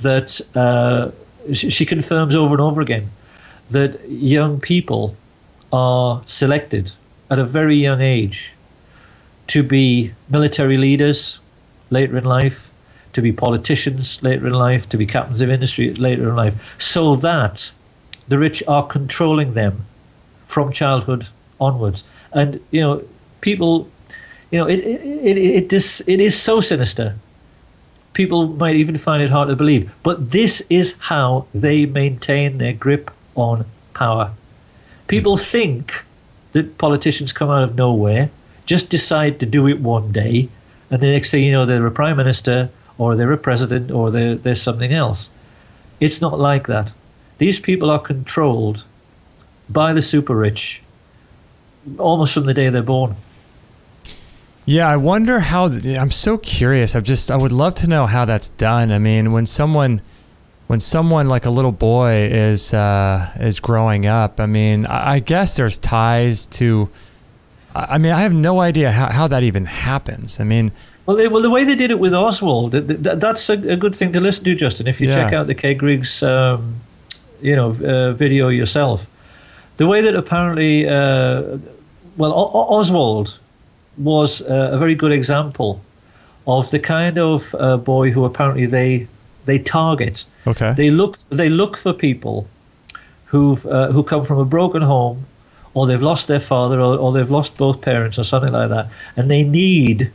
that uh, she, she confirms over and over again that young people are selected at a very young age to be military leaders later in life, to be politicians later in life, to be captains of industry later in life, so that the rich are controlling them from childhood onwards. And you know, people, you know, it it it, it, just, it is so sinister. People might even find it hard to believe, but this is how they maintain their grip on power. People think that politicians come out of nowhere, just decide to do it one day, and the next thing you know, they're a prime minister, or they're a president, or they're, they're something else. It's not like that. These people are controlled by the super rich almost from the day they're born. Yeah, I wonder how. I'm so curious. I just, I would love to know how that's done. I mean, when someone, when someone like a little boy is uh, is growing up, I mean, I, I guess there's ties to. I mean, I have no idea how, how that even happens. I mean, well, they, well, the way they did it with Oswald, that, that's a, a, good thing to listen to, Justin. If you yeah. check out the Kay Griggs, um, you know, uh, video yourself, the way that apparently, uh, well, o- Oswald was uh, a very good example of the kind of uh, boy who apparently they they target. Okay. They look they look for people who uh, who come from a broken home, or they've lost their father, or, or they've lost both parents, or something like that, and they need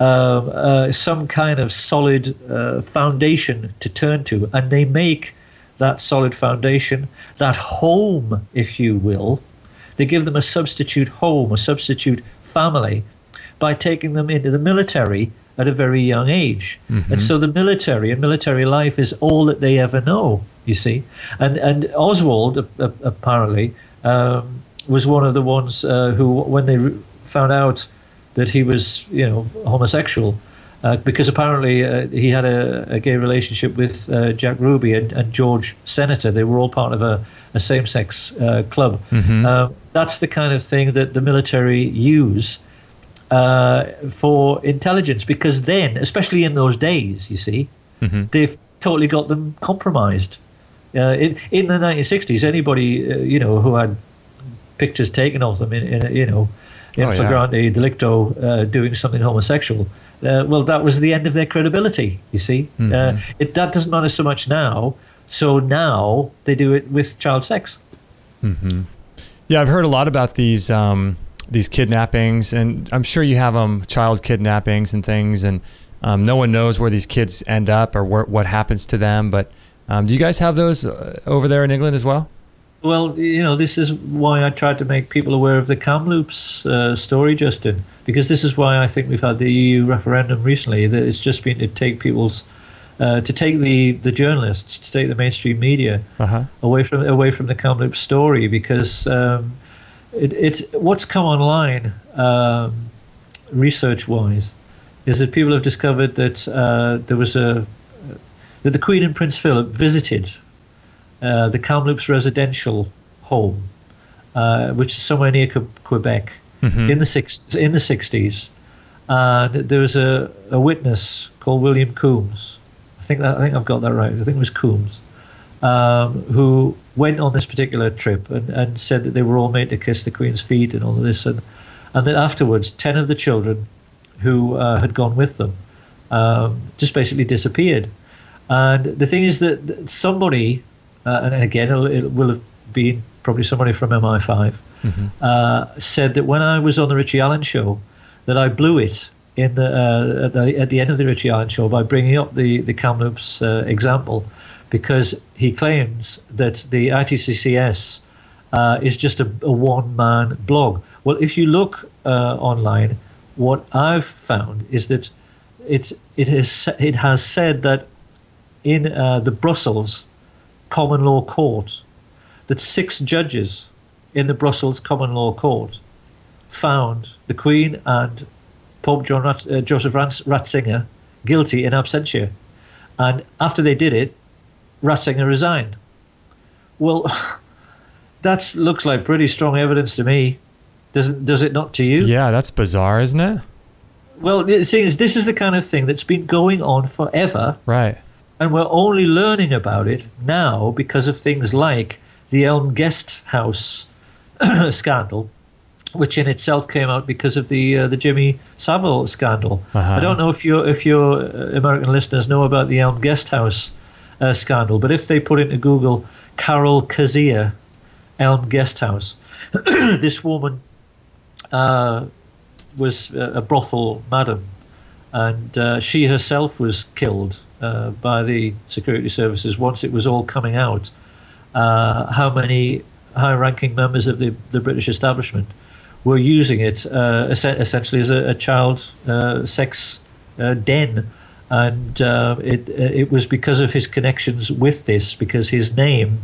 um, uh, some kind of solid uh, foundation to turn to, and they make that solid foundation, that home, if you will. They give them a substitute home, a substitute family, by taking them into the military at a very young age. Mm-hmm. And so the military and military life is all that they ever know, you see. And, and Oswald, uh, apparently, um, was one of the ones uh, who, when they found out that he was, you know, homosexual, uh, because apparently uh, he had a, a, gay relationship with uh, Jack Ruby and, and, George Senator. They were all part of a, a same sex uh, club. Mm-hmm. Uh, that's the kind of thing that the military use uh, for intelligence because then, especially in those days, you see, mm-hmm. they've totally got them compromised. in, in the 1960s, anybody, you know, who had pictures taken of them in, in you know, in oh, flagrante yeah. delicto doing something homosexual uh, well, that was the end of their credibility. You see, mm-hmm. uh, it, that doesn't matter so much now. So now they do it with child sex. Mm-hmm. Yeah, I've heard a lot about these um, these kidnappings, and I'm sure you have them um, child kidnappings and things, and um, no one knows where these kids end up or where, what happens to them. But um, do you guys have those uh, over there in England as well? Well, you know, this is why I tried to make people aware of the Kamloops uh, story, Justin, because this is why I think we've had the EU referendum recently. That it's just been to take people's, uh, to take the, the journalists, to take the mainstream media uh-huh. away from away from the Kamloops story, because um, it, it's what's come online, um, research wise, is that people have discovered that uh, there was a that the Queen and Prince Philip visited uh, the Kamloops residential home, uh, which is somewhere near Quebec, mm-hmm. in the six, in the sixties. And there was a, a witness called William Combes. I think that, I think I've got that right. I think it was Combes, um, who went on this particular trip and, and said that they were all made to kiss the Queen's feet and all of this, and and that afterwards, ten of the children who uh, had gone with them um, just basically disappeared. And the thing is that somebody uh, and again, it will have been probably somebody from MI5, mm-hmm. uh, said that when I was on the Richie Allen show, that I blew it in the, uh, at, the at the end of the Richie Allen show by bringing up the the Kamloops uh, example, because he claims that the ITCCS uh, is just a, a one man blog. Well, if you look uh, online, what I've found is that it it has it has said that in the Brussels common law court that six judges in the Brussels common law court found the Queen and Pope John Rat- uh, Joseph Ratzinger guilty in absentia. And after they did it, Ratzinger resigned. Well, that looks like pretty strong evidence to me. Does it, does it not to you? Yeah, that's bizarre, isn't it? Well, the thing is, this is the kind of thing that's been going on forever. Right. And we're only learning about it now because of things like the Elm Guest House scandal, which in itself came out because of the uh, the Jimmy Savile scandal. Uh-huh. I don't know if your if your uh, American listeners know about the Elm Guest House uh, scandal, but if they put into Google Carole Kasir, Elm Guest House, this woman uh, was a brothel madam, and uh, she herself was killed uh, by the security services once it was all coming out. how many high-ranking members of the, the British establishment were using it uh, essentially as a, a child uh, sex uh, den. And uh, it, it was because of his connections with this, because his name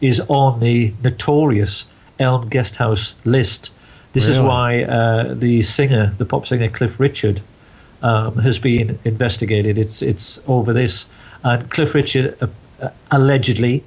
is on the notorious Elm Guesthouse list. This really? is why uh, the singer, the pop singer Cliff Richard, um, has been investigated. It's it's over this, and Cliff Richard uh, allegedly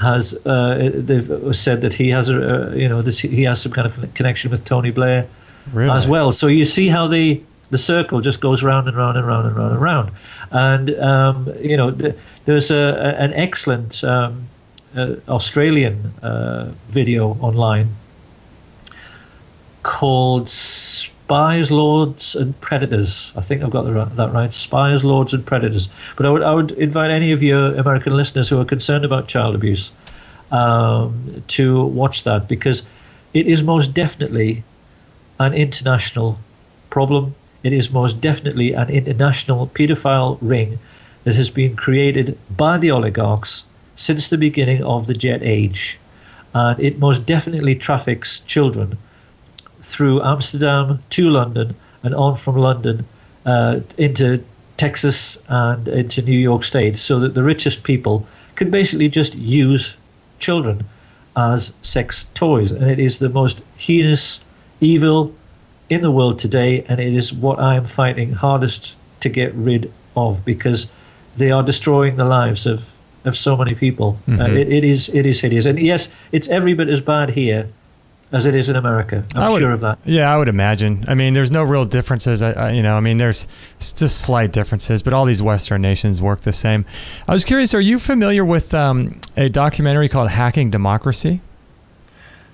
has uh, they've said that he has a uh, you know this he has some kind of connection with Tony Blair really? as well. So you see how the the circle just goes round and round and round and round and round. And um, you know th- there's a, a, an excellent um, uh, Australian uh, video online called Spies, Lords, and Predators. I think I've got that right. Spies, Lords, and Predators. But I would, I would invite any of your American listeners who are concerned about child abuse um, to watch that because it is most definitely an international problem. It is most definitely an international paedophile ring that has been created by the oligarchs since the beginning of the jet age. And it most definitely traffics children through Amsterdam to London and on from London uh, into Texas and into New York State, so that the richest people can basically just use children as sex toys. And it is the most heinous evil in the world today, and it is what I am fighting hardest to get rid of because they are destroying the lives of, of so many people. Uh, mm-hmm. Uh, it, it is it is hideous, and yes, it's every bit as bad here as it is in America. I'm would, sure of that. Yeah, I would imagine. I mean, there's no real differences. I, I, you know, I mean, there's just slight differences, but all these Western nations work the same. I was curious, are you familiar with um, a documentary called Hacking Democracy?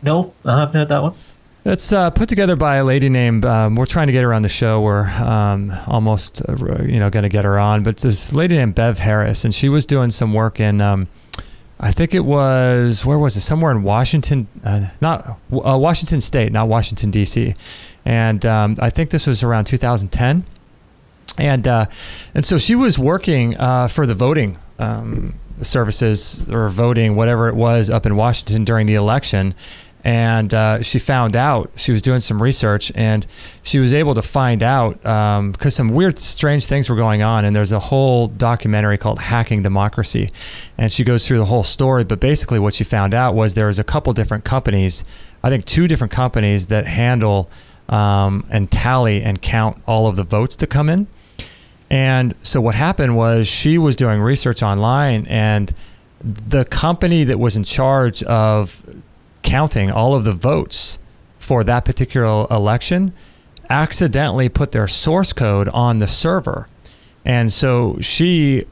No, I haven't heard that one. It's uh, put together by a lady named. Um, we're trying to get her on the show. We're um, almost, uh, you know, going to get her on. But this lady named Bev Harris, and she was doing some work in um, I think it was where was it? Somewhere in Washington, uh, not uh, Washington State, not Washington D.C. And um, I think this was around 2010. And uh, and so she was working uh, for the voting um, services or voting, whatever it was, up in Washington during the election and uh, she found out she was doing some research and she was able to find out because um, some weird strange things were going on and there's a whole documentary called hacking democracy. And she goes through the whole story but basically what she found out was there was a couple different companies i think two different companies that handle um, and tally and count all of the votes that come in. And so what happened was she was doing research online and the company that was in charge of counting all of the votes for that particular election accidentally put their source code on the server. And so she,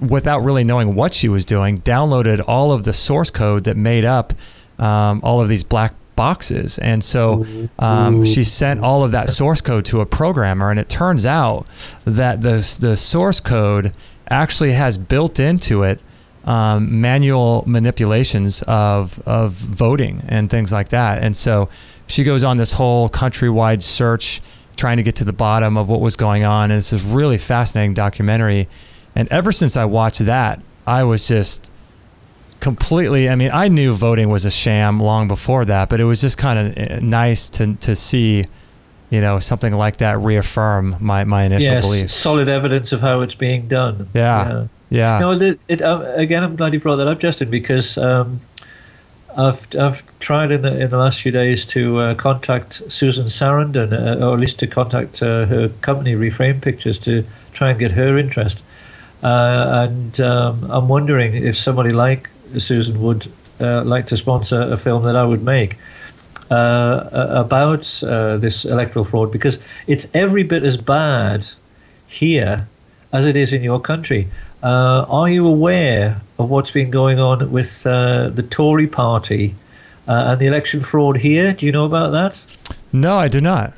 without really knowing what she was doing, downloaded all of the source code that made up um, all of these black boxes. And so um, she sent all of that source code to a programmer. And it turns out that the, the source code actually has built into it um, manual manipulations of of voting and things like that. And so she goes on this whole countrywide search, trying to get to the bottom of what was going on. And it's this really fascinating documentary. And ever since I watched that, I was just completely. I mean, I knew voting was a sham long before that, but it was just kind of eh, nice to to see you know, something like that reaffirm my, my initial yes, beliefs. Solid evidence of how it's being done. Yeah. yeah. Yeah. No, it, it, uh, again, I'm glad you brought that up, Justin, because um, I've I've tried in the in the last few days to uh, contact Susan Sarandon, uh, or at least to contact uh, her company, Reframe Pictures, to try and get her interest. Uh, and um, I'm wondering if somebody like Susan would uh, like to sponsor a film that I would make. about this electoral fraud because it's every bit as bad here as it is in your country. Uh, are you aware of what's been going on with uh, the Tory party uh, and the election fraud here. Do you know about that? No, I do not.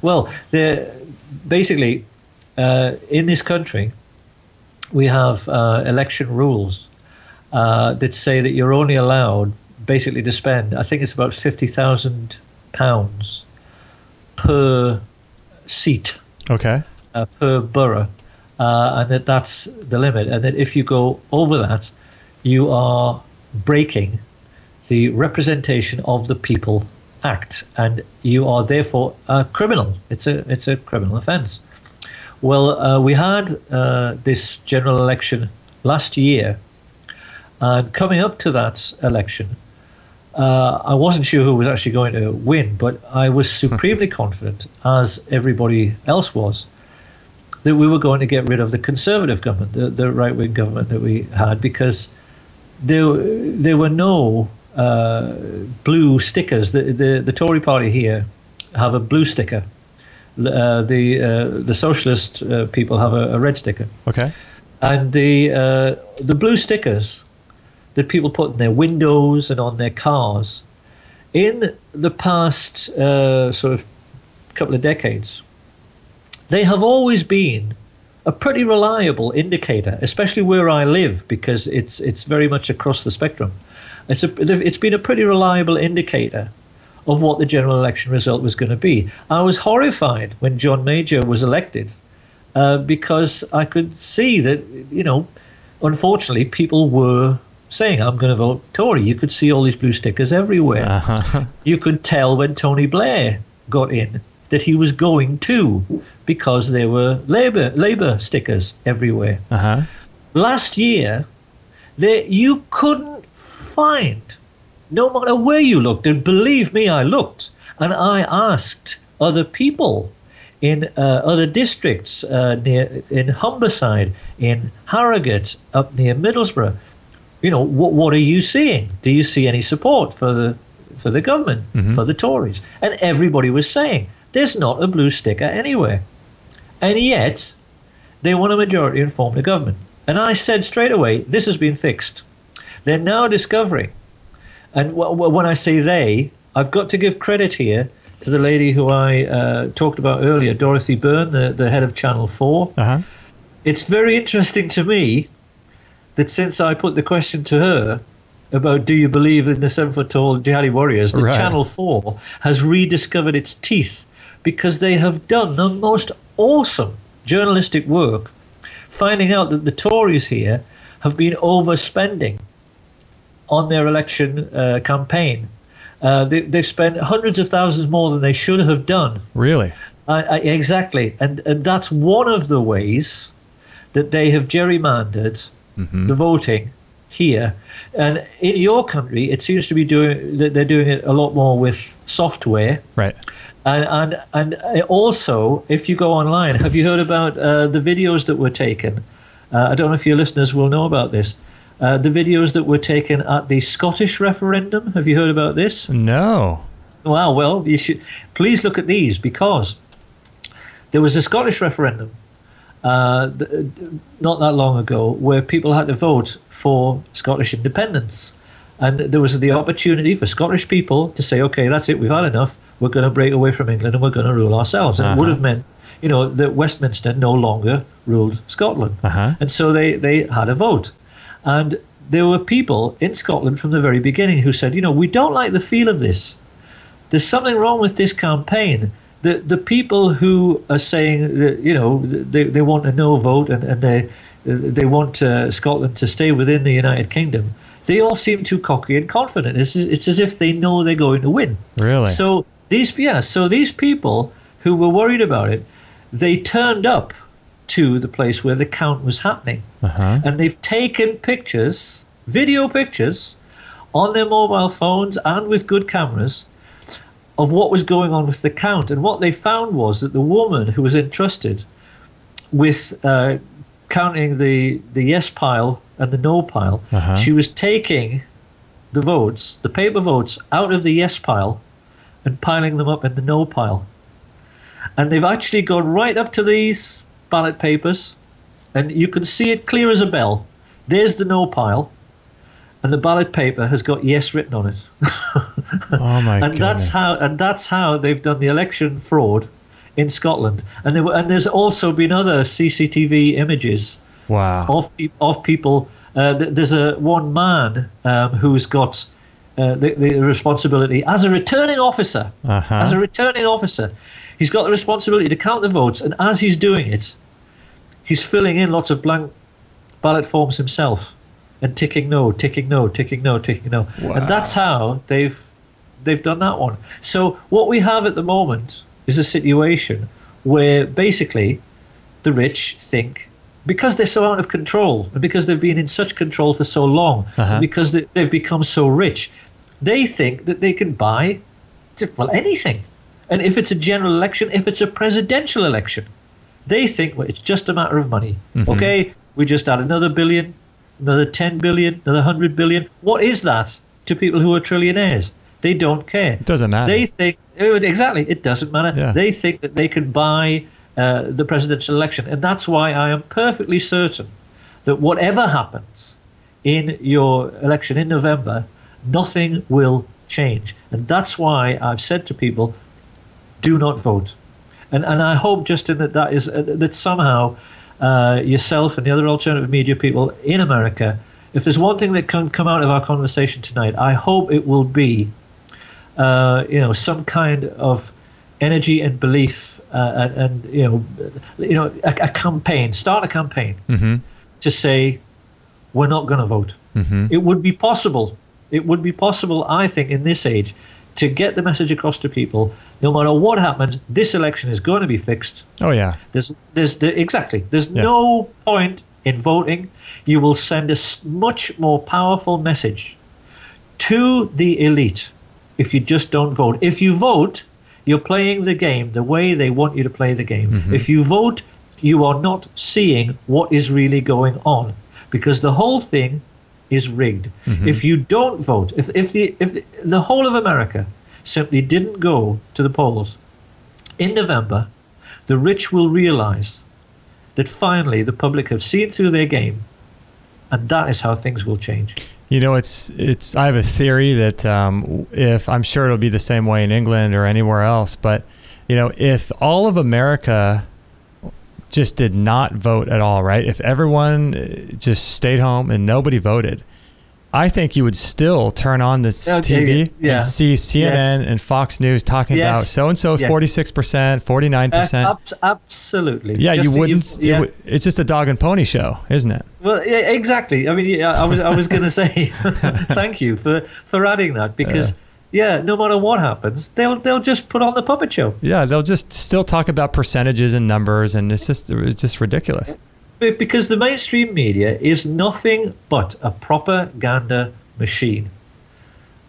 Well, basically, uh, in this country, we have uh, election rules uh, that say that you're only allowed basically to spend, I think it's about £50,000 per seat. Okay. Uh, per borough. Uh, and that that's the limit. And that if you go over that, you are breaking the Representation of the People Act, and you are therefore a criminal. It's a it's a criminal offence. Well, uh, we had uh, this general election last year, and coming up to that election, uh, I wasn't sure who was actually going to win, but I was supremely confident, as everybody else was, that we were going to get rid of the conservative government, the, the right wing government that we had, because there there were no uh, blue stickers. The, the the Tory party here have a blue sticker. Uh, the uh, the socialist uh, people have a, a, red sticker. Okay. And the uh, the blue stickers that people put in their windows and on their cars, in the past uh, sort of couple of decades, they have always been a pretty reliable indicator, especially where I live, because it's it's very much across the spectrum. It's a, it's been a pretty reliable indicator of what the general election result was going to be. I was horrified when John Major was elected uh, because I could see that you know, unfortunately, people were saying I'm going to vote Tory. You could see all these blue stickers everywhere. Uh-huh. You could tell when Tony Blair got in that he was going to because there were Labour Labour stickers everywhere. Uh-huh. Last year, there you couldn't find, no matter where you looked, and believe me, I looked, and I asked other people in uh, other districts uh, near in Humberside, in Harrogate, up near Middlesbrough. You know, what what are you seeing? Do you see any support for the for the government, mm-hmm. for the Tories? And everybody was saying there's not a blue sticker anywhere. And yet, they won a majority and formed a government. And I said straight away, this has been fixed. They're now discovering, and when I say they, I've got to give credit here to the lady who I uh, talked about earlier, Dorothy Byrne, the, the head of Channel 4. Uh-huh. It's very interesting to me that since I put the question to her about do you believe in the seven foot tall jihadi warriors, that right. Channel 4 has rediscovered its teeth because they have done the most awesome journalistic work finding out that the Tories here have been overspending on their election uh, campaign. Uh, they, they've spent hundreds of thousands more than they should have done. Really? exactly. And, and that's one of the ways that they have gerrymandered mm-hmm. the voting here. And in your country, it seems to be doing they're doing it a lot more with software. Right. And, and, and also, if you go online, have you heard about uh, the videos that were taken? Uh, I don't know if your listeners will know about this. Uh, the videos that were taken at the Scottish referendum. Have you heard about this? No. Wow. Well, you should please look at these because there was a Scottish referendum uh, not that long ago where people had to vote for Scottish independence, and there was the opportunity for Scottish people to say, "Okay, that's it. We've had enough we're going to break away from England and we're going to rule ourselves. And uh-huh. it would uh-huh. have meant, you know, that Westminster no longer ruled Scotland. Uh-huh. And so they, they had a vote. And there were people in Scotland from the very beginning who said, you know, we don't like the feel of this. There's something wrong with this campaign. The, the people who are saying that, you know, they, they want a no vote and, and they, they want uh, Scotland to stay within the United Kingdom, they all seem too cocky and confident. It's, it's as if they know they're going to win. Really? So these yeah, so these people who were worried about it, they turned up to the place where the count was happening, uh-huh. and they've taken pictures, video pictures, on their mobile phones and with good cameras of what was going on with the count. And what they found was that the woman who was entrusted with uh, counting the the yes pile and the no pile, uh-huh. she was taking the votes, the paper votes, out of the yes pile and piling them up in the no pile. And they've actually gone right up to these ballot papers, and you can see it clear as a bell. There's the no pile, and the ballot paper has got yes written on it. oh my! and goodness. that's how and that's how they've done the election fraud in Scotland. And there were, and there's also been other CCTV images wow. of of people. Uh, there's a one man um, who's got uh, the, the responsibility as a returning officer. Uh-huh. As a returning officer, he's got the responsibility to count the votes, and as he's doing it, he's filling in lots of blank ballot forms himself and ticking no, ticking no, ticking no, ticking no. Wow. And that's how they've they've done that one. So what we have at the moment is a situation where basically the rich think because they're so out of control and because they've been in such control for so long, Uh-huh. because they, they've become so rich, they think that they can buy well anything. And if it's a general election, if it's a presidential election, they think well, it's just a matter of money. Mhm. Okay, we just add another billion, another 10 billion, another 100 billion. What is that to people who are trillionaires? They don't care. It doesn't matter. They think oh, exactly. It doesn't matter. Yeah. They think that they can buy uh, the presidential election, and that's why I am perfectly certain that whatever happens in your election in November, nothing will change, and that's why I've said to people, do not vote, and and I hope Justin that that is uh, that somehow uh, yourself and the other alternative media people in America. If there's one thing that can come out of our conversation tonight, I hope it will be uh, you know, some kind of energy and belief, uh, and, and you know, you know, a, a campaign. Start a campaign mm-hmm. to say we're not going to vote. Mm-hmm. It would be possible. It would be possible, I think, in this age, to get the message across to people. No matter what happens, this election is going to be fixed. Oh yeah. There's, there's the, exactly. There's Yeah. no point in voting. You will send a much more powerful message to the elite if you just don't vote. If you vote, you're playing the game the way they want you to play the game. Mm-hmm. If you vote, you are not seeing what is really going on because the whole thing is rigged. Mm-hmm. If you don't vote, if, if the if the whole of America simply didn't go to the polls in November, the rich will realize that finally the public have seen through their game, and that is how things will change. You know, it's it's. I have a theory that um, if I'm sure it'll be the same way in England or anywhere else, but you know, if all of America just did not vote at all, right? If everyone uh, just stayed home and nobody voted, I think you would still turn on this TV yeah. and see CNN and Fox News talking Yes. about so and so, forty six percent, forty nine Uh, percent. absolutely. Yeah, you Just that wouldn't. yeah. It, it's just a dog and pony show, isn't it? Well, yeah, exactly. I mean, yeah, I was I was going to say thank you for for adding that because yeah, no matter what happens, they'll they'll just put on the puppet show. Yeah, they'll just still talk about percentages and numbers, and it's just it's just ridiculous. Be- Because the mainstream media is nothing but a propaganda machine.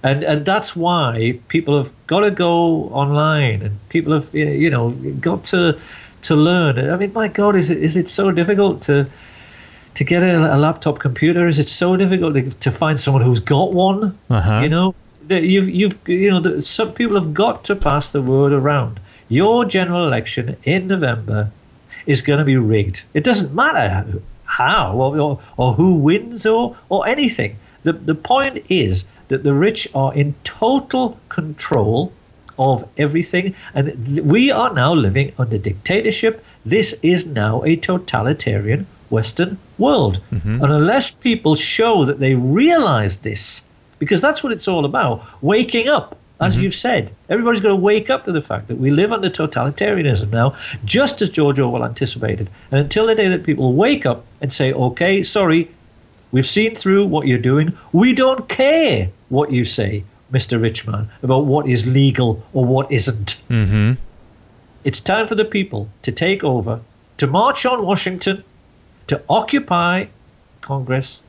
And and that's why people have got to go online and people have you know got to to learn. I mean, my God, is it is it so difficult to to get a, a laptop computer? Is it so difficult to, to find someone who's got one? Uh-huh. You know, that you've you've you know that some people have got to pass the word around. Your general election in November is going to be rigged. It doesn't matter how or, or, or who wins or or anything. The the point is that the rich are in total control of everything, and we are now living under dictatorship. This is now a totalitarian Western world, mm-hmm. and unless people show that they realize this, because that's what it's all about, waking up. As you've said, everybody's got to wake up to the fact that we live under totalitarianism now, just as George Orwell anticipated. And until the day that people wake up and say, okay, sorry, we've seen through what you're doing, we don't care what you say, Mr. Richman, about what is legal or what isn't. Mm-hmm. It's time for the people to take over, to march on Washington, to occupy Congress,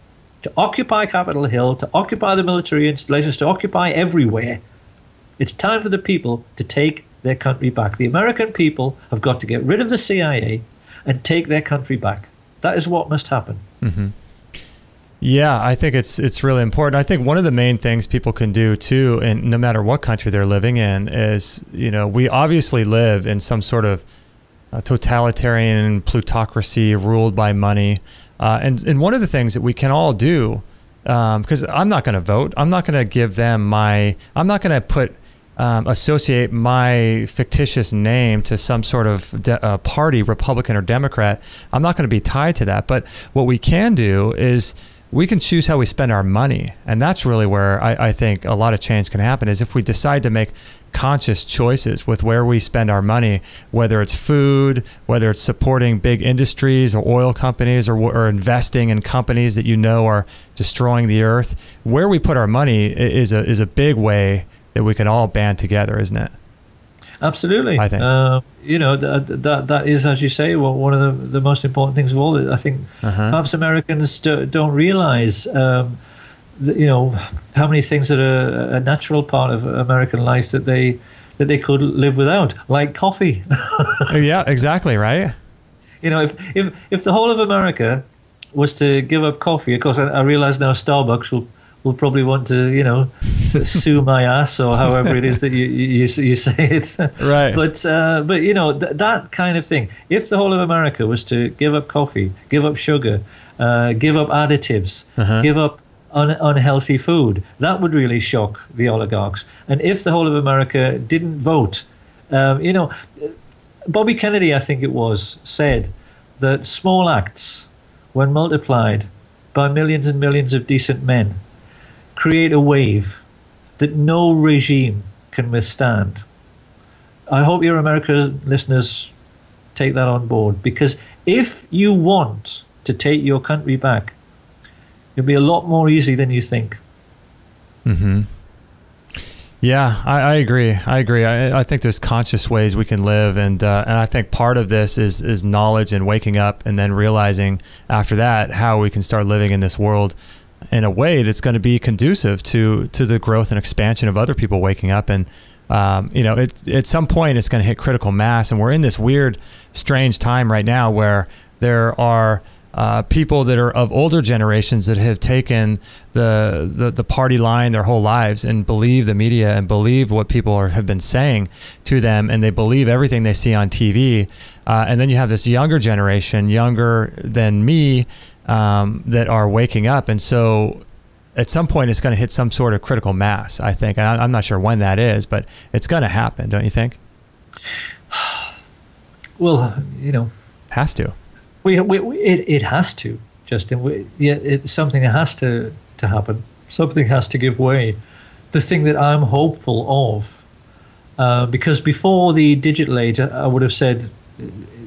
to occupy Capitol Hill, to occupy the military installations, to occupy everywhere. It's time for the people to take their country back. The American people have got to get rid of the CIA and take their country back. That is what must happen. Yeah, I think it's it's really important. I think one of the main things people can do too, and no matter what country they're living in, is you know we obviously live in some sort of uh, totalitarian plutocracy ruled by money, uh, and and one of the things that we can all do because um, I'm not going to vote. I'm not going to give them my. I'm not going to put um, associate my fictitious name to some sort of de- uh, party, Republican or Democrat. I'm not going to be tied to that. But what we can do is we can choose how we spend our money. And that's really where I, I, think a lot of change can happen is if we decide to make conscious choices with where we spend our money, whether it's food, whether it's supporting big industries or oil companies or, or investing in companies that you know are destroying the earth, where we put our money is a, is a big way that we can all band together, isn't it? Absolutely. I think. Uh, you know, that, that that is, as you say, one of the, the most important things of all. I think uh-huh. perhaps Americans do, don't realize, um, that, you know, how many things that are a natural part of American life that they that they could live without, like coffee. yeah, exactly, right. You know, if if if the whole of America was to give up coffee, of course, I, I realize now Starbucks will will probably want to, you know, sue my ass or however it is that you you, you say it. Right. But uh, but you know th- that kind of thing. If the whole of America was to give up coffee, give up sugar, uh, give up additives, uh-huh. give up un- unhealthy food, that would really shock the oligarchs. And if the whole of America didn't vote, um, you know, Bobby Kennedy, I think it was, said that small acts, when multiplied by millions and millions of decent men, create a wave that no regime can withstand. I hope your American listeners take that on board because if you want to take your country back, it'll be a lot more easy than you think. Hmm. Yeah, I, I, agree. I agree. I, I, think there's conscious ways we can live, and uh, and I think part of this is is knowledge and waking up, and then realizing after that how we can start living in this world in a way that's going to be conducive to to the growth and expansion of other people waking up. And um, you know it, at some point it's going to hit critical mass. And we're in this weird strange time right now where there are uh, people that are of older generations that have taken the, the, the party line their whole lives and believe the media and believe what people are, have been saying to them. And they believe everything they see on TV. Uh, and then you have this younger generation, younger than me, um, that are waking up. And so at some point, it's going to hit some sort of critical mass, I think. And I'm not sure when that is, but it's going to happen, don't you think? Well, you know, has to. We, we, we it, it has to, Justin. We, yeah, it's something has to, to happen. Something has to give way. The thing that I'm hopeful of, uh, because before the digital age, I would have said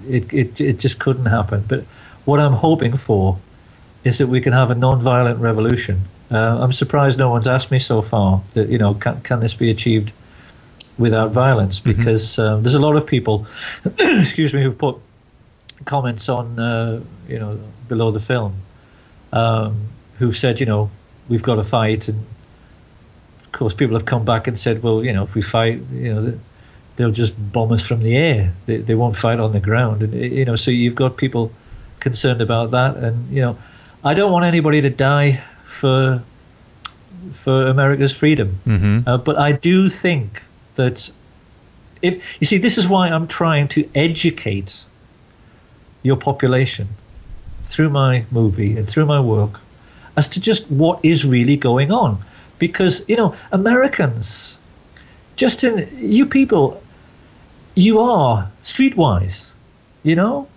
it, it, it just couldn't happen. But what I'm hoping for is that we can have a non-violent revolution. Uh, I'm surprised no one's asked me so far that you know can can this be achieved without violence? Mm-hmm. Because mm-hmm. there's a lot of people, excuse me, who've put comments on uh, you know below the film, um, who've said you know we've got to fight, and of course people have come back and said, well you know if we fight, you know. They'll just bomb us from the air. They, they won't fight on the ground, and you know. So you've got people concerned about that, and you know, I don't want anybody to die for for America's freedom. Mm-hmm. Uh, but I do think that if you see, this is why I'm trying to educate your population through my movie and through my work as to just what is really going on. Because you know, Americans, Justin, you people, you are streetwise. You know,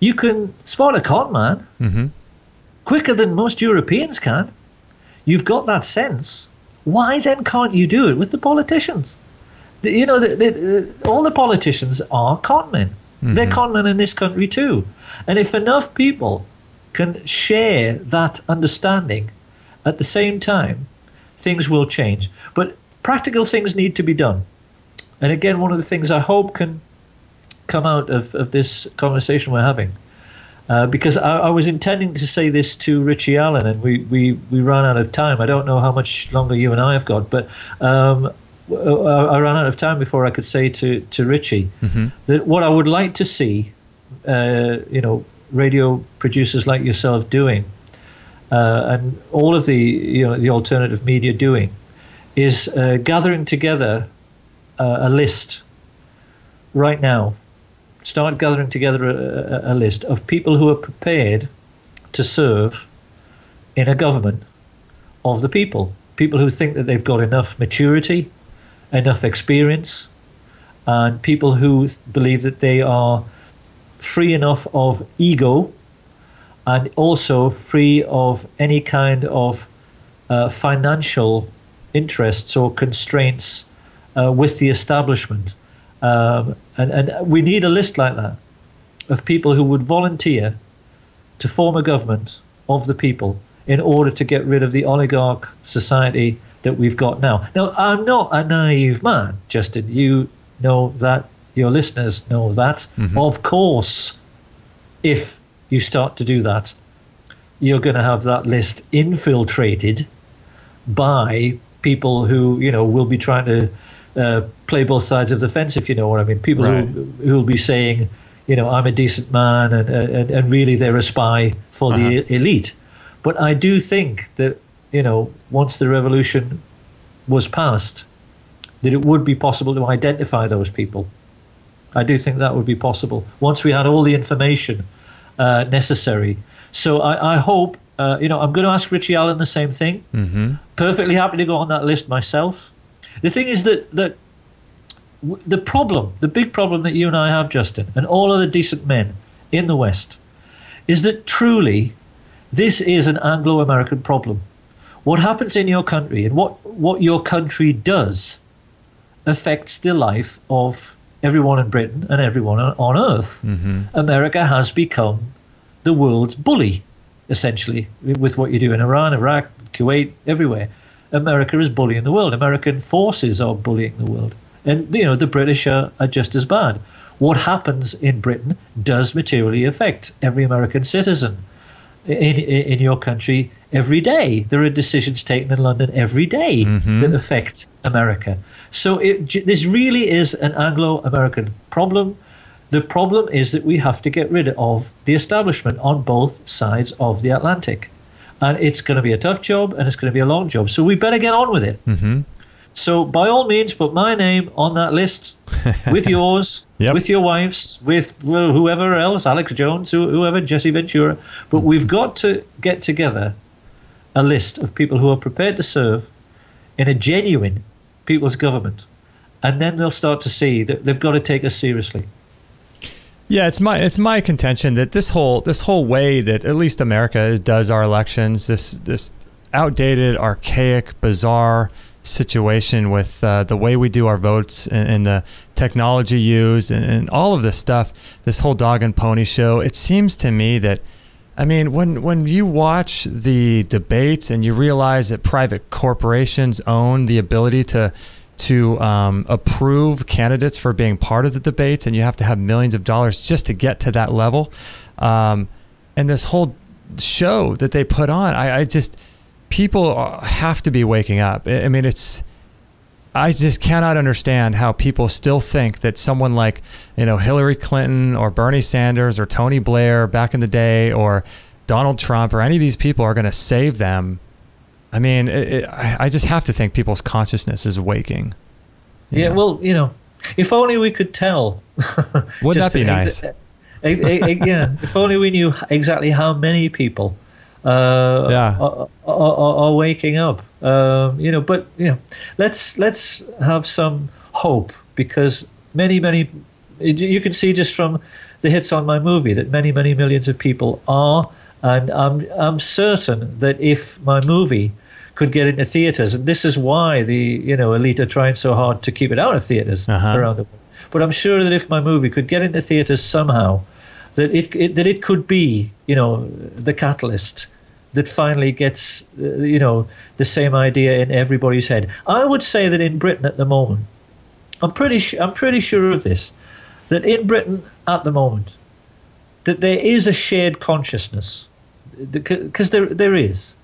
you can spot a con man. Mm-hmm quicker than most Europeans can. You've got that sense. Why then can't you do it with the politicians? The, you know, the, the, all the politicians are conmen. Mm-hmm. They're conmen in this country too. And if enough people can share that understanding at the same time, things will change. But practical things need to be done. And again, one of the things I hope can come out of, of this conversation we're having uh, because I, I, was intending to say this to Richie Allen, and we, we, we ran out of time. I don't know how much longer you and I have got, but um, I ran out of time before I could say to, to Richie mm-hmm. that what I would like to see, uh, you know, radio producers like yourself doing, uh, and all of the you know the alternative media doing, is uh, gathering together uh, a list right now start gathering together a, a, list of people who are prepared to serve in a government of the people. People who think that they've got enough maturity, enough experience, and people who believe that they are free enough of ego and also free of any kind of uh, financial interests or constraints uh, with the establishment. Um, and, and we need a list like that of people who would volunteer to form a government of the people in order to get rid of the oligarch society that we've got now. Now, I'm not a naive man, Justin. You know that. Your listeners know that. Mm-hmm. Of course, if you start to do that, you're going to have that list infiltrated by people who, you know, will be trying to uh, play both sides of the fence, if you know what I mean. People right. who will be saying, you know, I'm a decent man, and and, and really they're a spy for uh-huh. the elite. But I do think that you know, once the revolution was passed, that it would be possible to identify those people. I do think that would be possible once we had all the information uh, necessary. So I, I hope, uh, you know, I'm going to ask Richie Allen the same thing. Mm-hmm. Perfectly happy to go on that list myself. The thing is that that the problem, the big problem that you and I have, Justin, and all other decent men in the West, is that truly this is an Anglo American problem. What happens in your country and what, what your country does affects the life of everyone in Britain and everyone on earth. Mm-hmm. America has become the world's bully, essentially, with what you do in Iran, Iraq, Kuwait, everywhere. America is bullying the world. American forces are bullying the world. And, you know, the British are, are just as bad. What happens in Britain does materially affect every American citizen in, in your country every day. There are decisions taken in London every day mm-hmm. that affect America. So it, this really is an Anglo American problem. The problem is that we have to get rid of the establishment on both sides of the Atlantic. And it's going to be a tough job and it's going to be a long job. So we better get on with it. Mm-hmm. So by all means, put my name on that list with yours, yep. with your wife's, with whoever else, Alex Jones, whoever, Jesse Ventura. But we've got to get together a list of people who are prepared to serve in a genuine people's government, and then they'll start to see that they've got to take us seriously. Yeah, it's my it's my contention that this whole this whole way that at least America does our elections, this this outdated, archaic, bizarre situation with uh, the way we do our votes and, and the technology used and, and, all of this stuff, this whole dog and pony show, it seems to me that, I mean, when, when you watch the debates and you realize that private corporations own the ability to to um, approve candidates for being part of the debates, and you have to have millions of dollars just to get to that level. Um, and this whole show that they put on, I, I just people have to be waking up. I mean, it's. I just cannot understand how people still think that someone like, you know, Hillary Clinton or Bernie Sanders or Tony Blair back in the day or Donald Trump or any of these people are going to save them. I mean, it, it, I just have to think people's consciousness is waking. Yeah, know? well, you know, if only we could tell. Wouldn't that be nice? yeah, if only we knew exactly how many people uh, yeah. are, are, are, waking up. Um, you know, but you know, let's let's have some hope because many many you can see just from the hits on my movie that many many millions of people are, and I'm I'm certain that if my movie could get into theaters, and this is why the you know elite are trying so hard to keep it out of theaters uh-huh. around the world. But I'm sure that if my movie could get into theaters somehow, that it, it that it could be you know the catalyst that finally gets uh, you know the same idea in everybody's head. I would say that in Britain at the moment, I'm pretty sh- I'm pretty sure of this, that in Britain at the moment, that there is a shared consciousness, because there there is,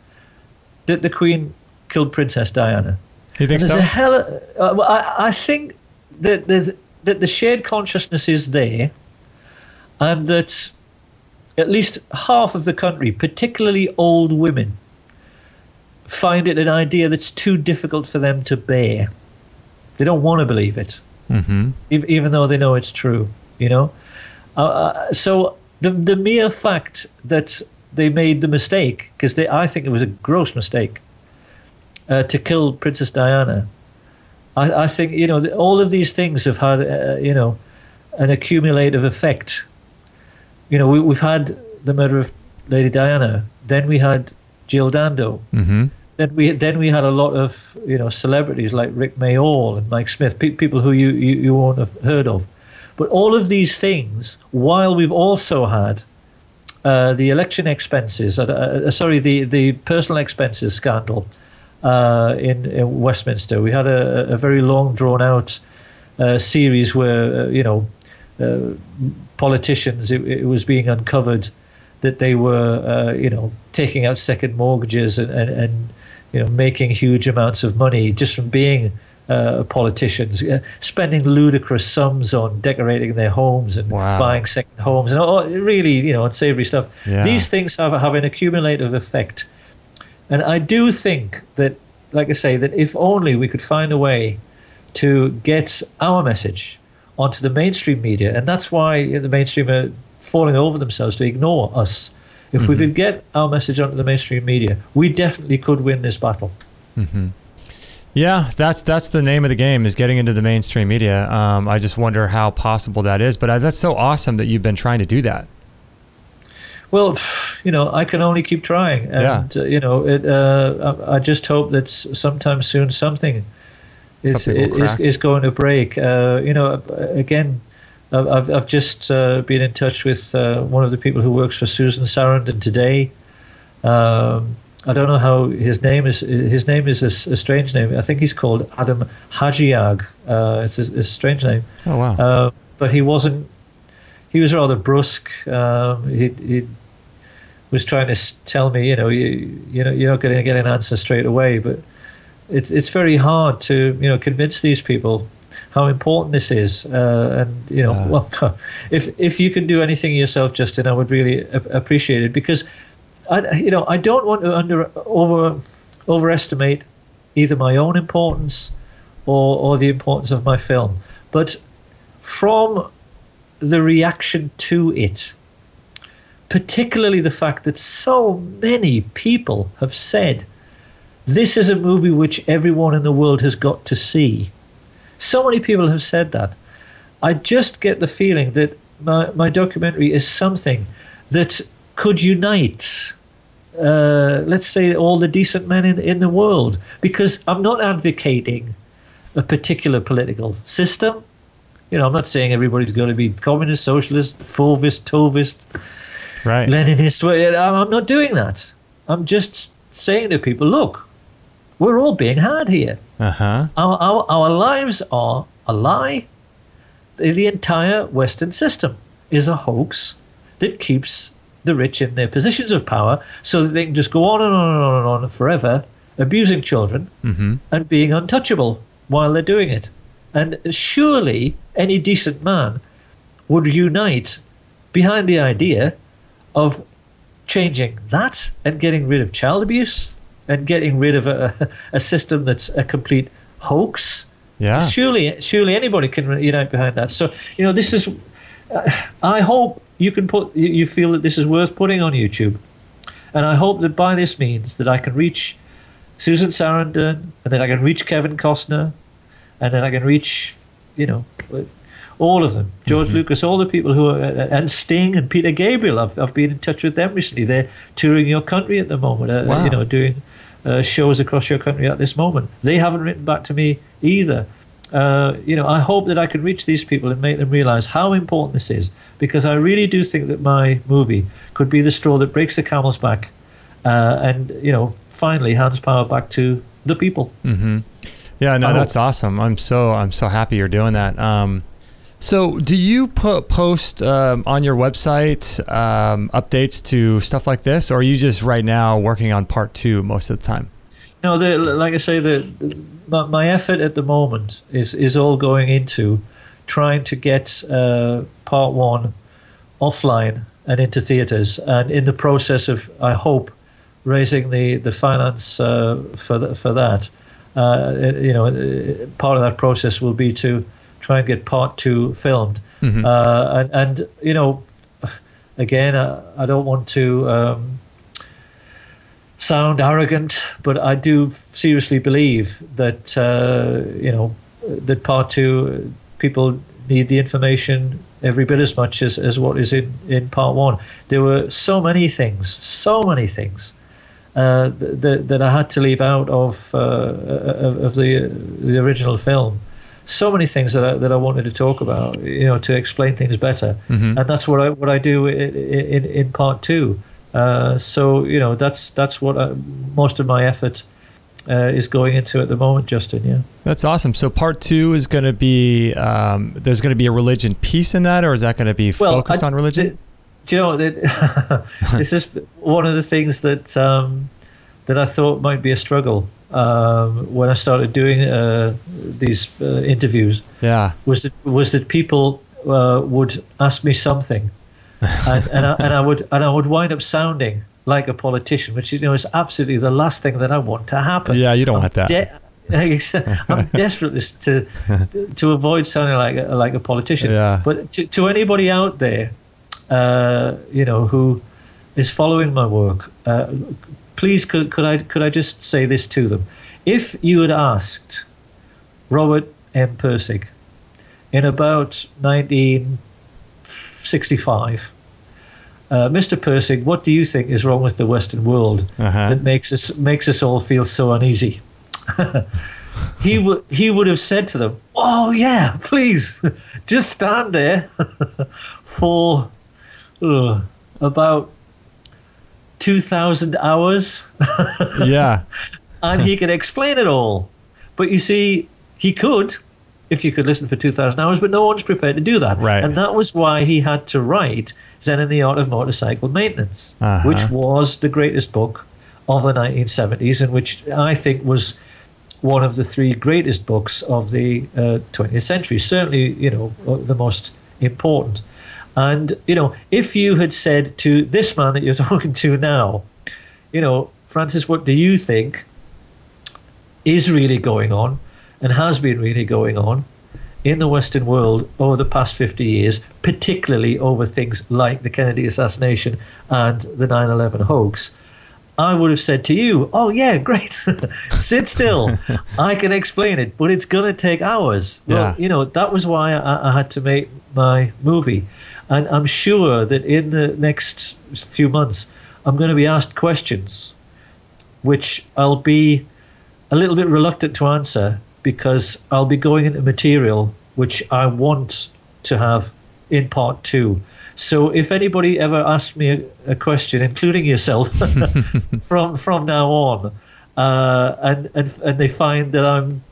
that the Queen killed Princess Diana. You think so? hell, uh, well, I, I think that there's that the shared consciousness is there, and that at least half of the country, particularly old women, find it an idea that's too difficult for them to bear. They don't want to believe it, mm-hmm. even though they know it's true. You know, uh, uh, so the the mere fact that they made the mistake, because I think it was a gross mistake, uh, to kill Princess Diana. I, I think you know all of these things have had uh, you know an accumulative effect. You know, we, we've had the murder of Lady Diana. Then we had Jill Dando. Mm-hmm. Then we then we had a lot of you know celebrities like Rick Mayall and Mike Smith, pe- people who you, you you won't have heard of. But all of these things, while we've also had uh, the election expenses, uh, uh, sorry, the, the personal expenses scandal uh, in, in, Westminster. We had a, a very long, drawn out uh, series where, uh, you know, politicians, it, it, was being uncovered that they were, you know, taking out second mortgages and, and, and, you know, making huge amounts of money just from being uh, politicians uh, spending ludicrous sums on decorating their homes and wow. buying second homes and all, really, you know, unsavory stuff. Yeah. These things have, have an accumulative effect. And I do think that, like I say, that if only we could find a way to get our message onto the mainstream media, and that's why the mainstream are falling over themselves to ignore us. If mm-hmm. we could get our message onto the mainstream media, we definitely could win this battle. Mm-hmm. Yeah, that's that's the name of the game is getting into the mainstream media. Um, I just wonder how possible that is, but I, that's so awesome that you've been trying to do that. Well, you know, I can only keep trying, and yeah. uh, you know, it, uh, I, I, just hope that sometime soon something is is, is, going to break. Uh, you know, again, I've I've just uh, been in touch with uh, one of the people who works for Susan Sarandon today. Um, I don't know how his name is. His name is a, a strange name. I think he's called Adam Hajiag. Uh, it's a, a, strange name. Oh wow! Uh, but he wasn't. He was rather brusque. Um, he, he was trying to tell me, you know, you you know, you're not going to get an answer straight away. But it's it's very hard to you know convince these people how important this is. Uh, and you know, well, if if you can do anything yourself, Justin, I would really appreciate it because I, you know, I don't want to under over overestimate either my own importance or or the importance of my film, but from the reaction to it, particularly the fact that so many people have said this is a movie which everyone in the world has got to see. So many people have said that. I just get the feeling that my, my documentary is something that could unite, uh, let's say, all the decent men in, in the world. Because I'm not advocating a particular political system. You know, I'm not saying everybody's going to be communist, socialist, Fauvist, Tovist, right. Leninist. I'm not doing that. I'm just saying to people, look, we're all being had here. Uh-huh. Our, our, our lives are a lie. The, the entire Western system is a hoax that keeps the rich in their positions of power so that they can just go on and on and on and on forever, abusing children mm-hmm. and being untouchable while they're doing it. And surely any decent man would unite behind the idea of changing that and getting rid of child abuse and getting rid of a, a system that's a complete hoax. Yeah. Surely, surely anybody can unite behind that. So, you know, this is. Uh, I hope you can put you feel that this is worth putting on YouTube, and I hope that by this means that I can reach Susan Sarandon, and then I can reach Kevin Costner, and then I can reach, you know, all of them, George mm-hmm. Lucas, all the people who are, and Sting and Peter Gabriel. I've, I've been in touch with them recently. They're touring your country at the moment, uh, wow. you know, doing uh, shows across your country at this moment. They haven't written back to me either. Uh, you know, I hope that I can reach these people and make them realize how important this is because I really do think that my movie could be the straw that breaks the camel's back uh, and, you know, finally hands power back to the people. Mm-hmm. Yeah, no, that's awesome. I'm so I'm so happy you're doing that. Um, so, do you put post um, on your website um, updates to stuff like this, or are you just right now working on part two most of the time? No, the, like I say, the, my, my, effort at the moment is is all going into trying to get uh, part one offline and into theaters, and in the process of, I hope, raising the the finance uh, for the, for that. Uh, you know, part of that process will be to try and get part two filmed, mm-hmm. Uh, and, and you know, again, I, I don't want to. Um, sound arrogant, but I do seriously believe that uh, you know that part two people need the information every bit as much as, as what is in, in part one. There were so many things, so many things uh, that, that I had to leave out of uh, of the the original film. So many things that I, that I wanted to talk about, you know, to explain things better, mm-hmm. and that's what I what I do in in, in part two. Uh, so you know, that's that's what I, most of my effort uh, is going into at the moment, Justin. Yeah, that's awesome. So part two is going to be um, there's going to be a religion piece in that, or is that going to be well, focused I, on religion? do you know this is one of the things that um, that I thought might be a struggle um, when I started doing uh, these uh, interviews. Yeah, was that was that people uh, would ask me something, and, and, I, and I would and I would wind up sounding like a politician, which you know is absolutely the last thing that I want to happen. Yeah, you don't I'm want that. De- I'm desperate to to avoid sounding like a, like a politician. Yeah. But to, to anybody out there, uh, you know, who is following my work, uh, please could could I could I just say this to them? If you had asked Robert M. Pirsig in about 1965 uh, Mr. Pirsig, what do you think is wrong with the Western world uh-huh. that makes us makes us all feel so uneasy? he would he would have said to them, "Oh yeah, please, just stand there for uh, about two thousand hours." yeah, and he could explain it all. But you see, he could if you could listen for 2,000 hours, but no one's prepared to do that. Right. And that was why he had to write Zen and the Art of Motorcycle Maintenance, uh-huh. which was the greatest book of the 1970s and which I think was one of the three greatest books of the uh, 20th century. Certainly, you know, uh, the most important. And, you know, if you had said to this man that you're talking to now, you know, Francis, what do you think is really going on and has been really going on? in the Western world over the past 50 years, particularly over things like the Kennedy assassination and the 9 11 hoax, I would have said to you, Oh, yeah, great. Sit still. I can explain it, but it's going to take hours. Well, yeah. you know, that was why I, I had to make my movie. And I'm sure that in the next few months, I'm going to be asked questions which I'll be a little bit reluctant to answer because I'll be going into material which I want to have in part two. So if anybody ever asks me a, a question, including yourself, from from now on, uh, and, and and they find that I'm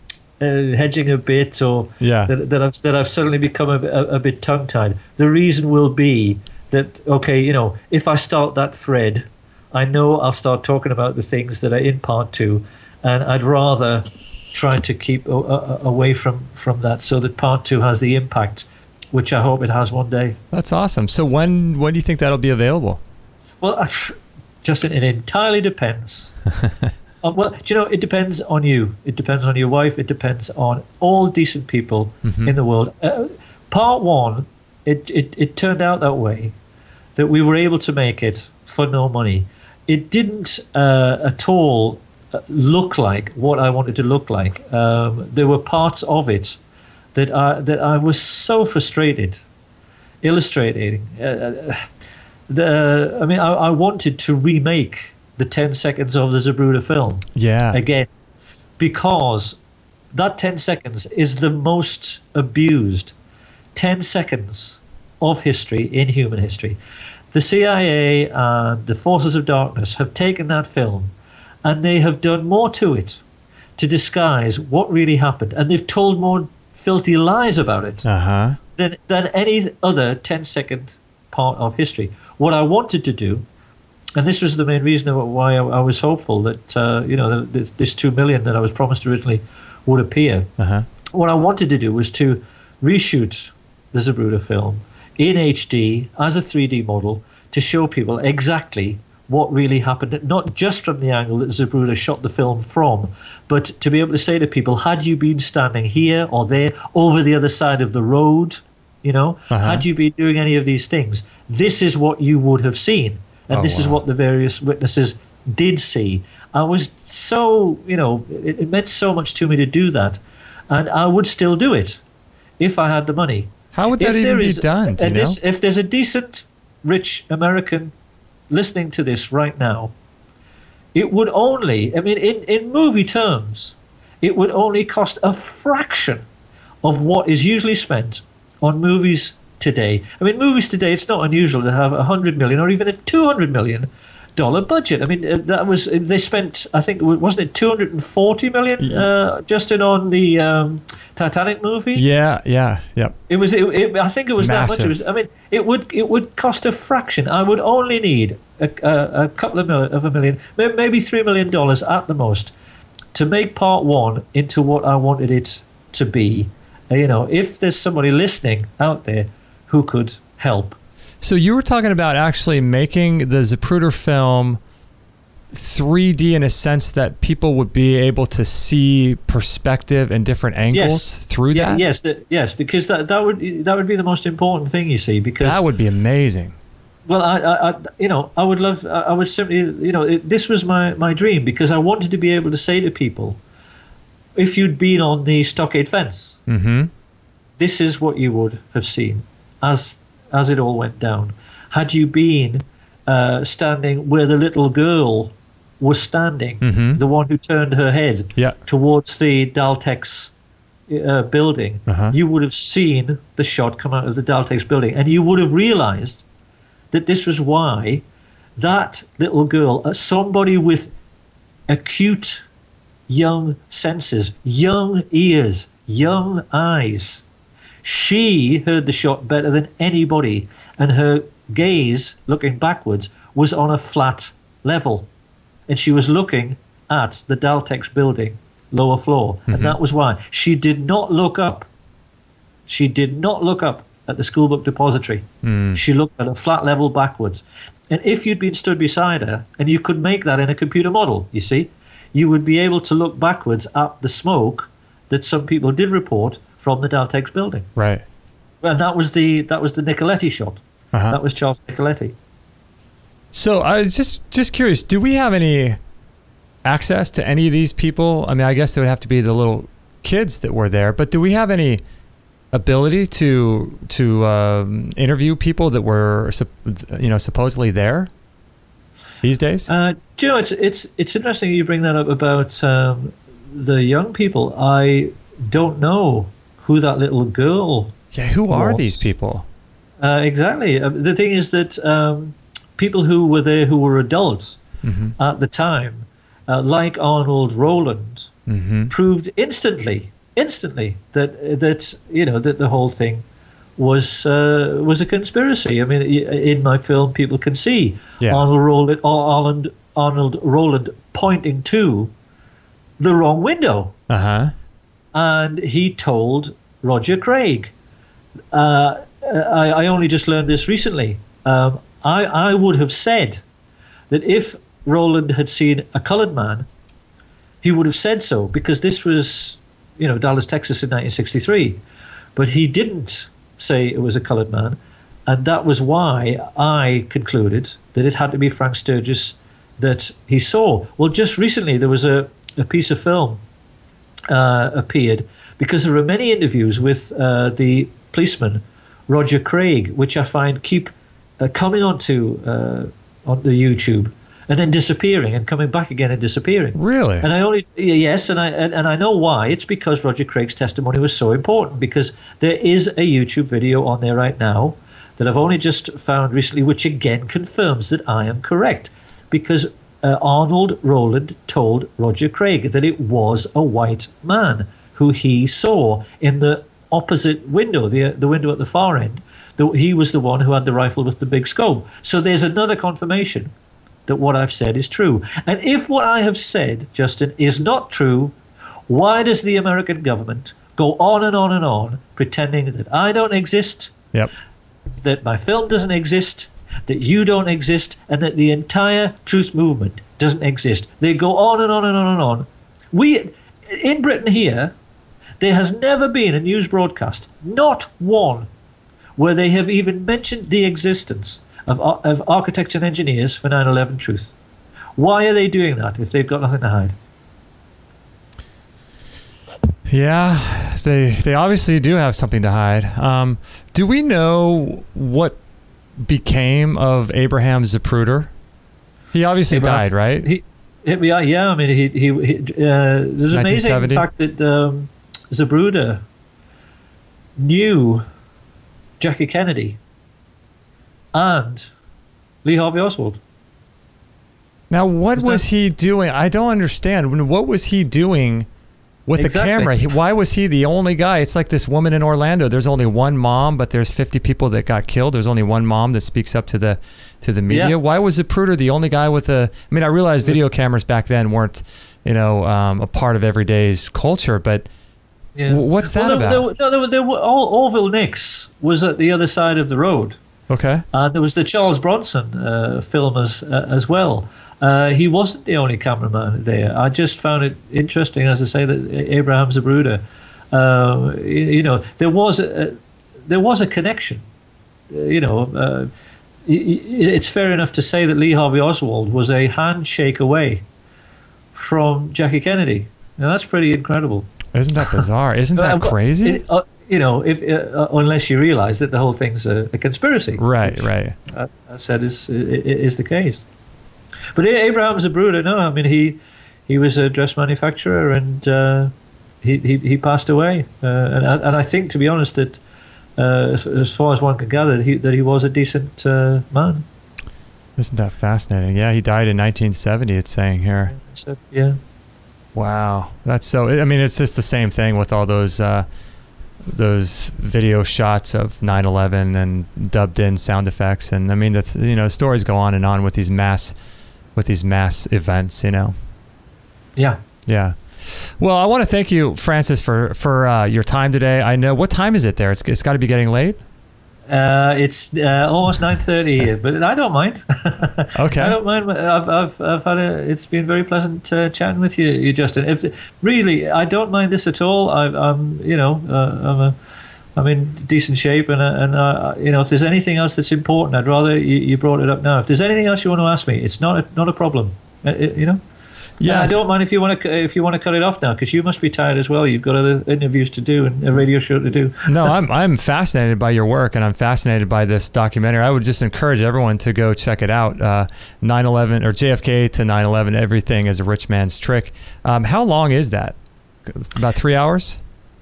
uh, hedging a bit or yeah. that, that I've that I've suddenly become a, a, a bit tongue tied, the reason will be that okay, you know, if I start that thread, I know I'll start talking about the things that are in part two, and I'd rather try to keep a, a, away from, from that so that part two has the impact which I hope it has one day. That's awesome. So when when do you think that'll be available? Well, Justin, it entirely depends. uh, well, do you know, it depends on you. It depends on your wife. It depends on all decent people mm-hmm. in the world. Uh, part one, it, it, it turned out that way, that we were able to make it for no money. It didn't uh, at all look like what I wanted to look like. Um, there were parts of it that I that I was so frustrated illustrating. Uh, uh, the I mean, I, I, wanted to remake the ten seconds of the Zapruder film. Yeah. Again, because that ten seconds is the most abused ten seconds of history in human history. The CIA and the forces of darkness have taken that film and they have done more to it to disguise what really happened, and they've told more filthy lies about it uh-huh. than than any other 10 second part of history. What I wanted to do, and this was the main reason why I, I was hopeful that uh, you know this, this, two million that I was promised originally would appear. Uh-huh. What I wanted to do was to reshoot the Zapruder film in HD as a 3D model to show people exactly what really happened, not just from the angle that Zapruder shot the film from, but to be able to say to people, had you been standing here or there, over the other side of the road, you know, uh-huh. had you been doing any of these things, this is what you would have seen. And oh, this wow. is what the various witnesses did see. I was so, you know, it, it meant so much to me to do that. And I would still do it if I had the money. How would that If even be is done? Do a you know? dis- if there's a decent, rich American listening to this right now, it would only, I mean, in, in movie terms, it would only cost a fraction of what is usually spent on movies today. I mean, movies today, it's not unusual to have a hundred million or even a two hundred million dollar budget. I mean, uh, that was they spent. I think wasn't it two hundred and forty million, uh, Justin, on the um, Titanic movie? Yeah, yeah, yep. It was. It, it, I think it was that much. It was. I mean, it would. It would cost a fraction. I would only need a, a, a couple of, mil, of a million, maybe three million dollars at the most, to make part one into what I wanted it to be. Uh, You know, if there's somebody listening out there who could help. So you were talking about actually making the Zapruder film 3D in a sense that people would be able to see perspective and different angles Yes. through Yeah, that. yes, the, yes, because that that would that would be the most important thing you see. Because That would be amazing. Well, I, I, I, you know, I would love, I I would simply, you know, it, this was my, my dream because I wanted to be able to say to people, if you'd been on the stockade fence, Mm-hmm. this is what you would have seen as as it all went down. Had you been uh, standing where the little girl was standing, Mhm. the one who turned her head Yeah. towards the Daltex uh, building, Uh-huh. you would have seen the shot come out of the Daltex building, and you would have realized that this was why that little girl, uh, somebody with acute young senses, young ears, young eyes, she heard the shot better than anybody, and her gaze, looking backwards, was on a flat level. And she was looking at the Daltex building, lower floor. And mm-hmm. that was why. She did not look up. She did not look up at the schoolbook depository. Mm. She looked at a flat level backwards. And if you'd been stood beside her, and you could make that in a computer model, you see, you would be able to look backwards at the smoke that some people did report from the Daltex building. Right. And that was the that was the Nicoletti shot. Uh-huh. That was Charles Nicoletti. So I was just just curious. Do we have any access to any of these people? I mean, I guess it would have to be the little kids that were there. But do we have any ability to to um, interview people that were you know supposedly there these days? Uh, do you know it's it's it's interesting you bring that up about um, the young people. I don't know who that little girl. yeah. Who are these people? Uh, exactly. Uh, the thing is that um, people who were there who were adults Mm-hmm. at the time, uh, like Arnold Rowland, Mm-hmm. proved instantly, instantly that that you know that the whole thing was uh, was a conspiracy. I mean, in my film, people can see Yeah. Arnold Rowland, Arnold Arnold Rowland pointing to the wrong window, Uh huh. And he told Roger Craig. Uh, I, I only just learned this recently. Um, I I would have said that if Rowland had seen a colored man, he would have said so because this was, you know, Dallas, Texas in 1963. But he didn't say it was a colored man. And that was why I concluded that it had to be Frank Sturgis that he saw. Well, just recently there was a, a piece of film uh, appeared because there are many interviews with uh, the policeman Roger Craig, which I find keep uh, coming onto uh, on the YouTube and then disappearing and coming back again and disappearing. Really? And I only yes, and I and, and I know why. It's because Roger Craig's testimony was so important. Because there is a YouTube video on there right now that I've only just found recently, which again confirms that I am correct. Because uh, Arnold Rowland told Roger Craig that it was a white man who he saw in the opposite window, the the window at the far end. The, he was the one who had the rifle with the big scope. So there's another confirmation that what I've said is true. And if what I have said, Justin, is not true, why does the American government go on and on and on pretending that I don't exist, Yep. that my film doesn't exist, that you don't exist, and that the entire truth movement doesn't exist? They go on and on and on and on. We, in Britain here, there has never been a news broadcast, not one, where they have even mentioned the existence of, of architects and engineers for 9 11 truth. Why are they doing that if they've got nothing to hide? Yeah, they they obviously do have something to hide. Um, do we know what became of Abraham Zapruder? He obviously Abraham, died, right? He, yeah, yeah. I mean, he he. he uh, an amazing fact that um, Zapruder knew Jackie Kennedy and Lee Harvey Oswald. Now, what was, was he doing? I don't understand. What was he doing with exactly. the camera? He, why was he the only guy? It's like this woman in Orlando. There's only one mom, but there's 50 people that got killed. There's only one mom that speaks up to the to the media. Yeah. Why was Zapruder the only guy with a? I mean, I realize video cameras back then weren't, you know, um, a part of everyday's culture, but. Yeah. What's that well, there, about? There, there, there, all, Orville Nix was at the other side of the road. Okay. And there was the Charles Bronson uh, film as, uh, as well. Uh, he wasn't the only cameraman there. I just found it interesting, as I say, that Abraham Zapruder, uh, you know, there was a, there was a connection. Uh, you know, uh, it's fair enough to say that Lee Harvey Oswald was a handshake away from Jackie Kennedy. Now that's pretty incredible. Isn't that bizarre? Isn't that crazy? It, uh, you know, if, uh, unless you realize that the whole thing's a, a conspiracy. Right, right. I, I said is, is the case. But Abraham Zapruder. No, I mean he he was a dress manufacturer and uh, he, he he passed away. Uh, and and I think to be honest that uh, as, as, far as one can gather, he, that he was a decent uh, man. Isn't that fascinating? Yeah, he died in 1970. It's saying here. Yeah. Wow, that's so. I mean, it's just the same thing with all those uh, those video shots of 9/11 and dubbed in sound effects, and I mean, the you know stories go on and on with these mass with these mass events, you know. Yeah. Yeah. Well, I want to thank you, Francis, for for uh, your time today. I know what time is it there? It's it's got to be getting late. Uh, it's uh, almost nine thirty here, but I don't mind. okay, I don't mind. I've, I've, I've had a. It's been very pleasant uh, chatting with you, you, Justin. If really, I don't mind this at all. I, am you know, uh, I'm a, I'm in decent shape, and uh, and uh, you know, if there's anything else that's important, I'd rather you, you, brought it up now. If there's anything else you want to ask me, it's not a, not a problem. Uh, you know. Yeah, I don't mind if you want to if you want to cut it off now because you must be tired as well. You've got other interviews to do and a radio show to do. no, I'm I'm fascinated by your work and I'm fascinated by this documentary. I would just encourage everyone to go check it out. Uh, 9/11 or JFK to 9/11, everything is a rich man's trick. Um, how long is that? About three hours.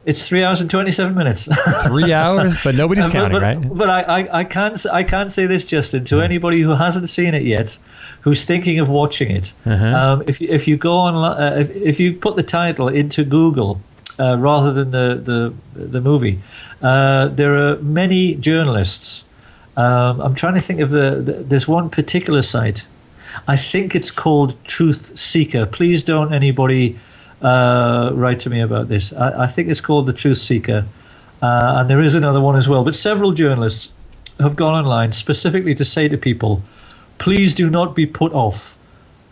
It's three hours and twenty-seven minutes. three hours, but nobody's counting, but, right? But I, I, I can't I can't say this, Justin, to anybody who hasn't seen it yet, who's thinking of watching it. Uh-huh. Um, if if you go on, uh, if, if you put the title into Google uh, rather than the the the movie, uh, there are many journalists. Um, I'm trying to think of the, the there's one particular site. I think it's called Truth Seeker. Please don't anybody uh, write to me about this. I, I, think it's called The Truth Seeker, uh, and there is another one as well. But several journalists have gone online specifically to say to people, please do not be put off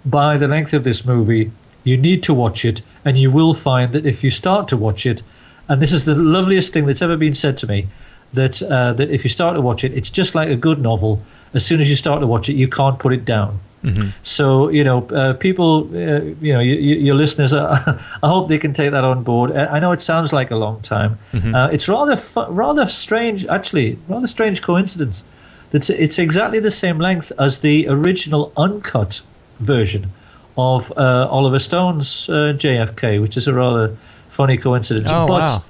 by the length of this movie. You need to watch it, and you will find that if you start to watch it, and this is the loveliest thing that's ever been said to me, that uh, that if you start to watch it, it's just like a good novel. As soon as you start to watch it, you can't put it down. Mm-hmm. So you know, uh, people, uh, you know, you, you, your listeners, I hope they can take that on board. I know it sounds like a long time. Mm-hmm. Uh, it's rather fu- rather strange, actually, rather strange coincidence. That it's exactly the same length as the original uncut version of uh, Oliver Stone's uh, JFK, which is a rather funny coincidence. Oh but, wow.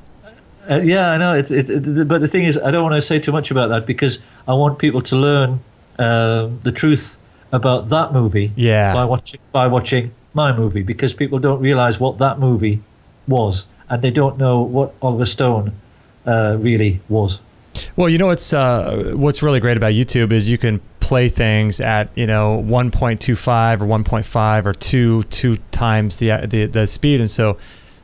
Uh, yeah, I know. It, it, it, but the thing is, I don't want to say too much about that because I want people to learn the truth about that movie yeah. by watching by watching my movie because people don't realize what that movie was and they don't know what Oliver Stone uh, really was. Well, you know what's uh, what's really great about YouTube is you can play things at you know 1.25 or 1.5 or two two times the the, the speed, and so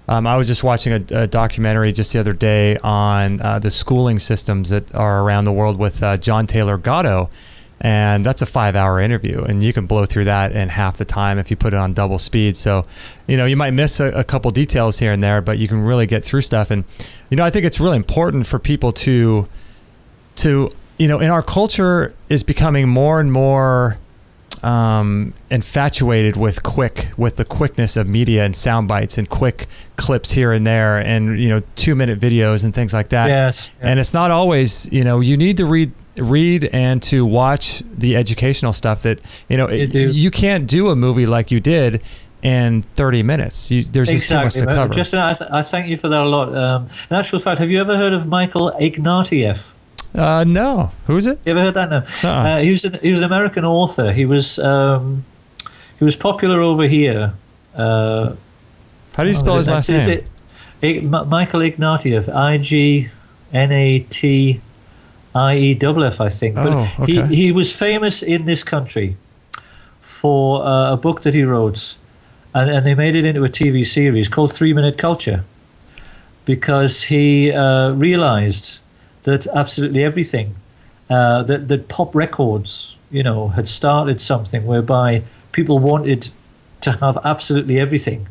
um, I was just watching a, a, documentary just the other day on uh, the schooling systems that are around the world with uh, John Taylor Gatto and that's a five hour interview and you can blow through that in half the time if you put it on double speed so you know you might miss a, a, couple details here and there but you can really get through stuff and you know i think it's really important for people to to you know in our culture is becoming more and more um, infatuated with quick, with the quickness of media and sound bites and quick clips here and there, and you know, two minute videos and things like that. Yes. And it's not always, you know, you need to read read and to watch the educational stuff that you know You it- you can't do a movie like you did in 30 minutes you, there's just too much to cover Justin, I, th- I thank you for that a lot. Um, in actual fact, have you ever heard of Michael Ignatieff? uh, no who's it You ever heard that? No. Uh-uh. Uh, he was an, he was an American author. He was um, he was popular over here. Uh, how do you spell his last name it- M- Michael Ignatieff, I G N A T I E W F, I think. But Oh, he, he was famous in this country for uh, a book that he wrote, and, and they made it into a TV series called Three Minute Culture because he uh, realized that absolutely everything, uh, that, that pop records, you know, had started something whereby people wanted to have absolutely everything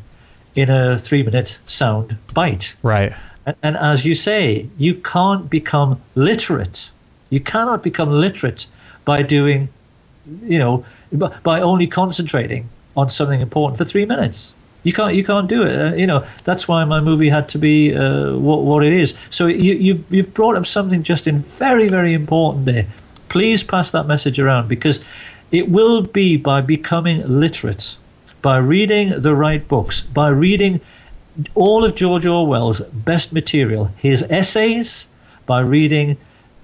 in a three minute sound bite. right And, and as you say, you can't become literate. You cannot become literate by doing, you know, by only concentrating on something important for three minutes. You can't. You can't do it. Uh, you know. That's why my movie had to be uh, what what it is. So you you you've brought up something just in very very important there. Please pass that message around because it will be by becoming literate, by reading the right books, by reading all of George Orwell's best material, his essays, by reading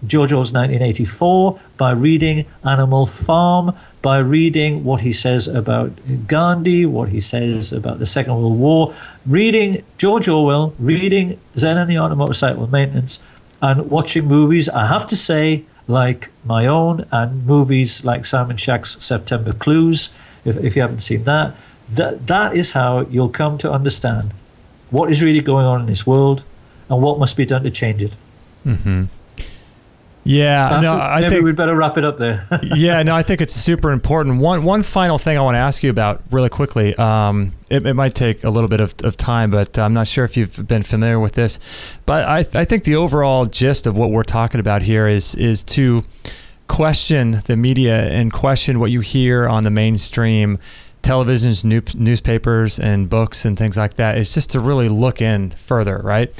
George Orwell's 1984, by reading Animal Farm, by reading what he says about Gandhi, what he says about the Second World War, reading George Orwell, reading Zen and the Art of Motorcycle Maintenance, and watching movies, I have to say, like my own, and movies like Simon Shack's September Clues, if, if you haven't seen that. That, that is how you'll come to understand what is really going on in this world and what must be done to change it. Mm-hmm. Yeah That's no i think we'd better wrap it up there. yeah, no, I think it's super important. One one final thing I want to ask you about really quickly. Um, it, it might take a little bit of, of time, but I'm not sure if you've been familiar with this. But I, I think the overall gist of what we're talking about here is is to question the media and question what you hear on the mainstream televisions, new, newspapers, and books and things like that. Is just to really look in further, right?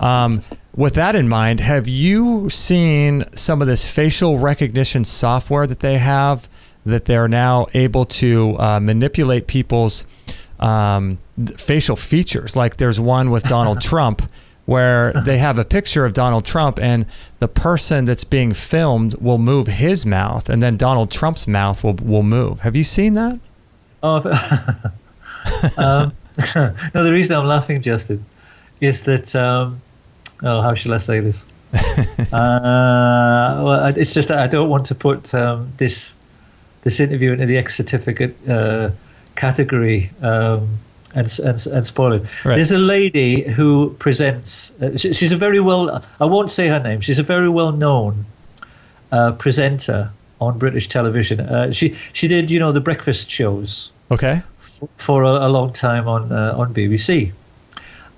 Um, with that in mind, have you seen some of this facial recognition software that they have that they're now able to uh, manipulate people's um, facial features? Like there's one with Donald Trump where they have a picture of Donald Trump and the person that's being filmed will move his mouth and then Donald Trump's mouth will, will move. Have you seen that? oh, um, no, the reason I'm laughing, Justin, is that, um, oh, how shall I say this? uh, well, it's just that I don't want to put um, this this interview into the X certificate uh, category um, and, and and spoil it. Right. There's a lady who presents. Uh, she, she's a very well. I won't say her name. She's a very well known uh, presenter on British television. Uh, she she did you know the breakfast shows Okay. f- for a, a long time on uh, on BBC,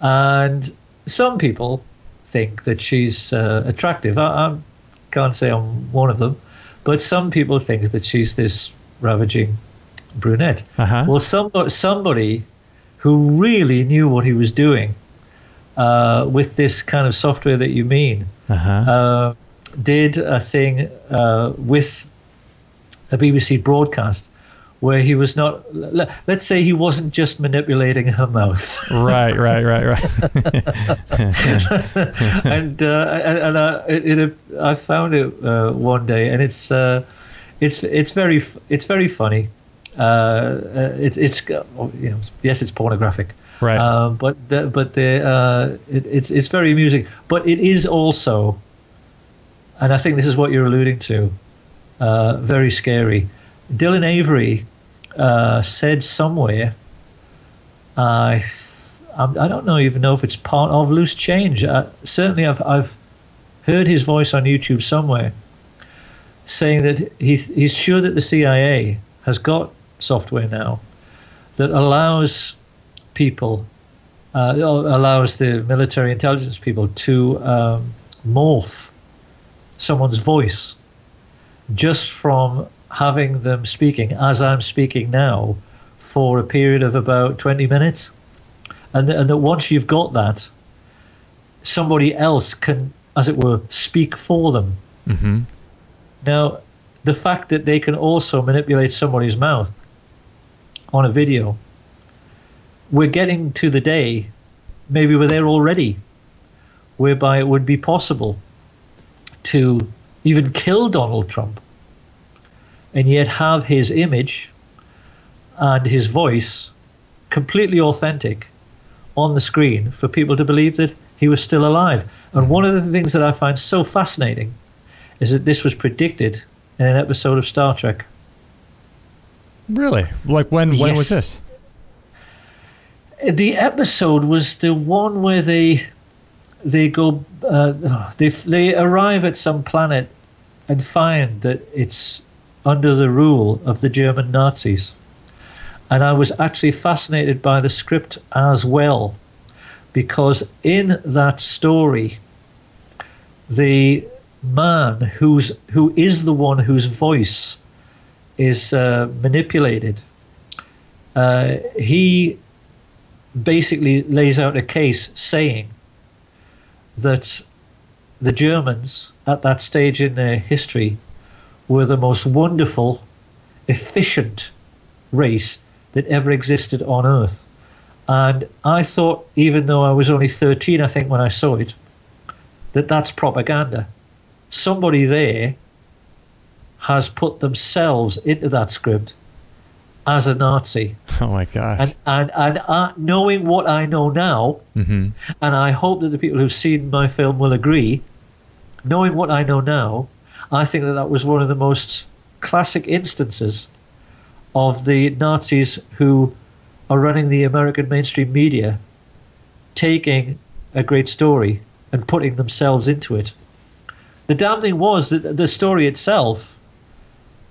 and some people think that she's uh, attractive. I, I can't say I'm one of them, but some people think that she's this ravaging brunette. Uh huh. Well, somebody, somebody who really knew what he was doing uh, with this kind of software that you mean Uh huh. uh, did a thing uh, with a BBC broadcast where he was not, let's say he wasn't just manipulating her mouth. right, right, right, right. and uh, and, and uh, it, it, I found it uh, one day, and it's uh, it's it's very it's very funny. Uh, uh, it, it's you know yes, it's pornographic, Right. Um, but the, but the uh, it, it's it's very amusing. But it is also, and I think this is what you're alluding to, uh, very scary. Dylan Avery uh, said somewhere, I I don't know even know if it's part of Loose Change. Uh, certainly, I've I've heard his voice on YouTube somewhere saying that he's he's sure that the CIA has got software now that allows people uh, allows the military intelligence people to um, morph someone's voice just from having them speaking as I'm speaking now for a period of about 20 minutes. And, and that once you've got that, somebody else can, as it were, speak for them. Mm-hmm. Now, the fact that they can also manipulate somebody's mouth on a video, we're getting to the day, maybe we're there already, whereby it would be possible to even kill Donald Trump and yet have his image and his voice completely authentic on the screen for people to believe that he was still alive. And one of the things that I find so fascinating is that this was predicted in an episode of Star Trek. Really? Like when? When Yes. was this? The episode was the one where they they go uh, they they arrive at some planet and find that it's under the rule of the German Nazis. And I was actually fascinated by the script as well, because in that story, the man who's who is the one whose voice is uh, manipulated, uh, he basically lays out a case saying that the Germans at that stage in their history were the most wonderful, efficient race that ever existed on Earth. And I thought, even though I was only 13, I think, when I saw it, that that's propaganda. Somebody there has put themselves into that script as a Nazi. Oh my gosh. And, and, and uh, knowing what I know now, mm-hmm. and I hope that the people who've seen my film will agree, knowing what I know now, I think that that was one of the most classic instances of the Nazis who are running the American mainstream media taking a great story and putting themselves into it. The damn thing was that the story itself,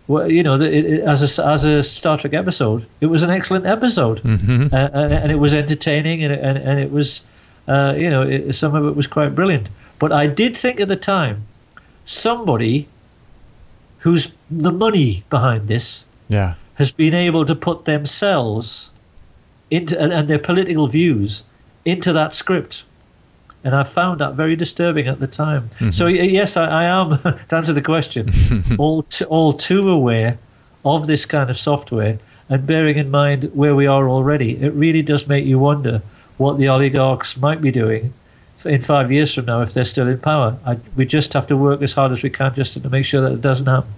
well, you know, the, it, it- as a as a Star Trek episode, it was an excellent episode, Mm-hmm. uh, and, and it was entertaining, and and, and it was, uh, you know, it, some of it was quite brilliant. But I did think at the time, somebody who's the money behind this Yeah. has been able to put themselves into and, and their political views into that script. And I found that very disturbing at the time. Mm-hmm. So yes, I, I am to answer the question, all t- all too aware of this kind of software, and bearing in mind where we are already, it really does make you wonder what the oligarchs might be doing in five years from now if they're still in power. I, we just have to work as hard as we can just to make sure that it doesn't happen.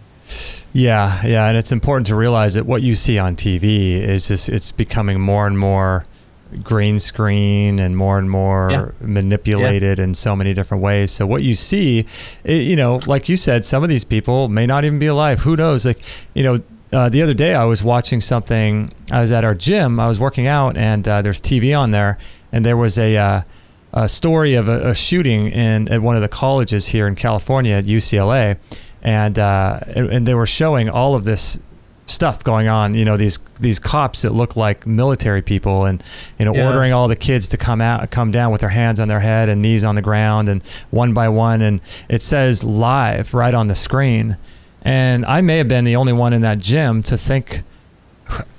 Yeah, yeah, and it's important to realize that what you see on TV is just it's becoming more and more green screen and more and more Yeah. manipulated in so many different ways. So what you see, i you know, like you said, some of these people may not even be alive. Who knows? Like, you know, uh, the other day I was watching something. I was at our gym. I was working out, and uh, there's TV on there, and there was a. Uh, a story of a, a shooting in at one of the colleges here in California at UCLA, and uh, and, and they were showing all of this stuff going on. You know, these these cops that look like military people, and you know, Yeah. ordering all the kids to come out, come down with their hands on their head and knees on the ground, and one by one, and it says live right on the screen. And I may have been the only one in that gym to think,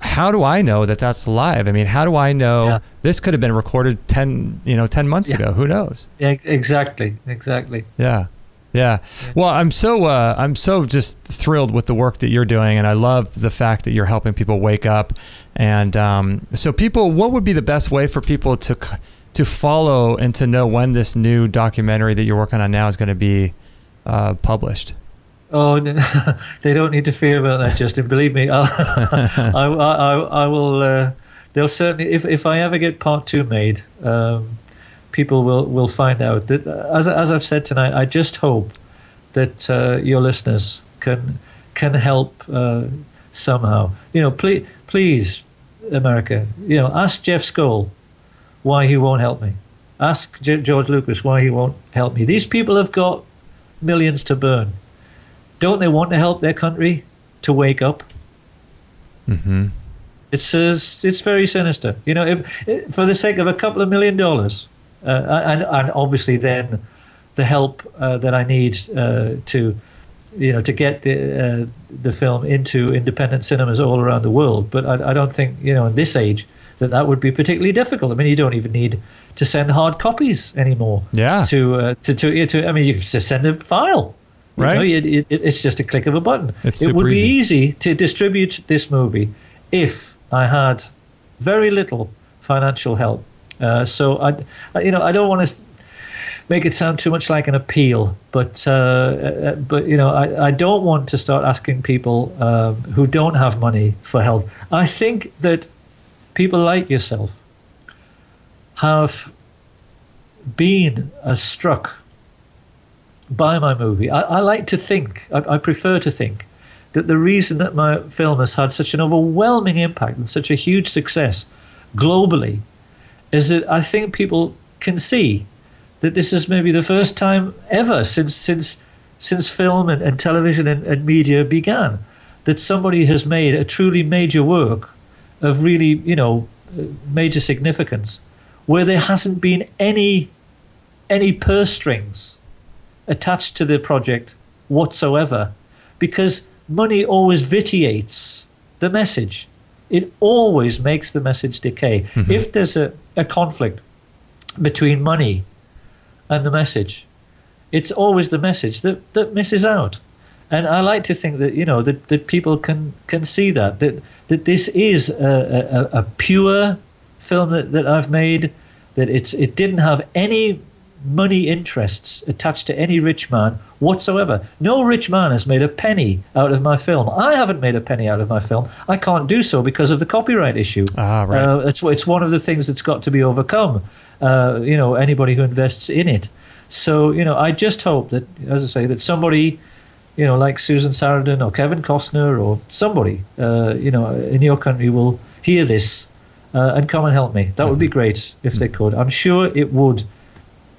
how do I know that that's live? I mean, how do I know Yeah. this could have been recorded 10, you know, 10 months Yeah. ago? Who knows? Yeah, exactly, exactly. Yeah. Yeah. Well, I'm so uh, I'm so just thrilled with the work that you're doing, and I love the fact that you're helping people wake up. And um, so, people, what would be the best way for people to to follow and to know when this new documentary that you're working on now is going to be uh, published? Oh, no, they don't need to fear about that, Justin. Believe me, I'll, I, I, I, will. Uh, they'll certainly, if if I ever get part two made, um, people will will find out that. As as I've said tonight, I just hope that uh, your listeners can can help uh, somehow. You know, please, please, America. You know, ask Jeff Skoll why he won't help me. Ask George Lucas why he won't help me. These people have got millions to burn. Don't they want to help their country to wake up? Mm-hmm. It's uh, it's very sinister. You know, if, if- for the sake of a couple of million dollars, uh, and and obviously then the help uh, that I need uh, to you know, to get the uh, the film into independent cinemas all around the world. But I, I don't think you know in this age that that would be particularly difficult. I mean, you don't even need to send hard copies anymore. Yeah. To uh, to, to to I mean, you just send a file. Right. know, it, it, it's just a click of a button. It's it would be easy. easy to distribute this movie if I had very little financial help. Uh, so I, I- you know, I don't want to make it sound too much like an appeal, but uh, uh, but you know, I, I don't want to start asking people um, who don't have money for help. I think that people like yourself have been uh, struck by my movie. I, I like to think, I, I prefer to think, that the reason that my film has had such an overwhelming impact and such a huge success globally is that I think people can see that this is maybe the first time ever since since since film and, and television and, and media began that somebody has made a truly major work of really you know major significance where there hasn't been any any purse strings attached to the project whatsoever because money always vitiates the message. It always makes the message decay. Mm-hmm. If there's a, a conflict between money and the message, it's always the message that, that misses out. And I like to think that you know that, that people can can see that that that this is a, a, a pure film that, that I've made. That it's it didn't have any money interests attached to any rich man whatsoever. No rich man has made a penny out of my film. I haven't made a penny out of my film. I can't do so because of the copyright issue. Ah, right. Uh, it's it's one of the things that's got to be overcome. Uh, you know, anybody who invests in it. So you know, I just hope that, as I say, that somebody, you know, like Susan Sarandon or Kevin Costner or somebody, uh, you know, in your country will hear this uh, and come and help me. That would be great if they could. I'm sure it would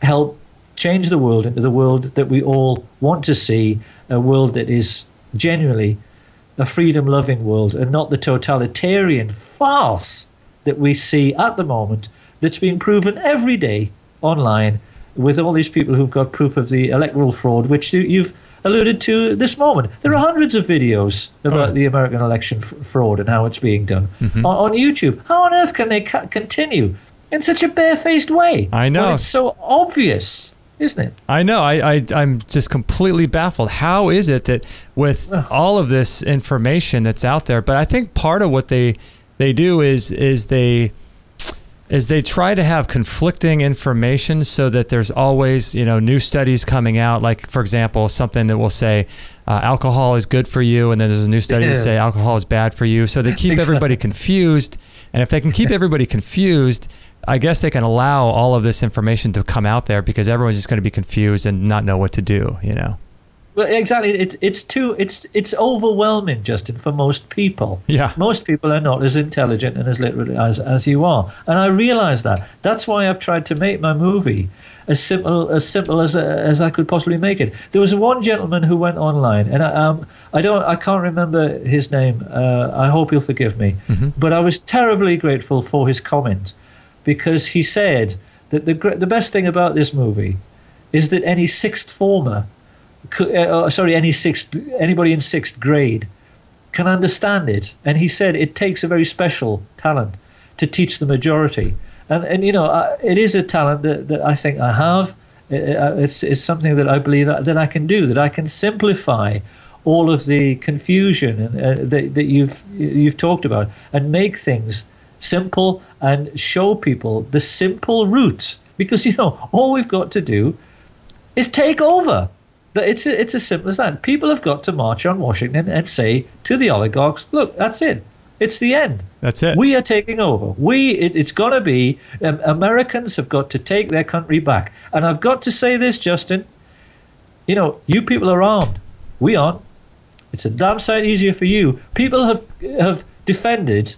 help change the world into the world that we all want to see a world that is genuinely a freedom loving world and not the totalitarian farce that we see at the moment that's being proven every day online with all these people who've got proof of the electoral fraud, which you- you've alluded to this moment. There are hundreds of videos about oh, Right. the American election f- fraud and how it's being done mm-hmm. on, on YouTube. How on earth can they ca- continue in such a barefaced way? I know. It's so obvious, isn't it? I know. I, I I'm just completely baffled. How is it that with all of this information that's out there, but I think part of what they they do is is they is they try to have conflicting information so that there's always you know new studies coming out like for example something that will say uh, alcohol is good for you and then there's a new study Yeah. that say alcohol is bad for you so they keep Exactly. everybody confused and if they can keep everybody confused i guess they can allow all of this information to come out there because everyone's just going to be confused and not know what to do you know Well, exactly. It, it's too. It's it's overwhelming, Justin, for most people. Yeah. Most people are not as intelligent and as literate as as you are, and I realize that. That's why I've tried to make my movie as simple as simple as as I could possibly make it. There was one gentleman who went online, and I um I don't I can't remember his name. Uh, I hope you'll forgive me, but I was terribly grateful for his comment because he said that the the best thing about this movie is that any sixth former cou- uh, uh, sorry, any sixth, anybody in sixth grade can understand it. And he said it takes a very special talent to teach the majority. And, and you know, I, it is a talent that, that I think I have. Uh, uh, It's, it's something that I believe that, that I can do, that I can simplify all of the confusion and, uh, that, that you've, you've talked about and make things simple and show people the simple route. Because, you know, all we've got to do is take over. It's, a- it's as simple as that. People have got to march on Washington and say to the oligarchs, look, that's it. It's the end. that's it We are taking over. We, it, it's got to be, um, Americans have got to take their country back. And I've got to say this, Justin. You know, you people are armed. We aren't. It's a damn sight easier for you. People have have defended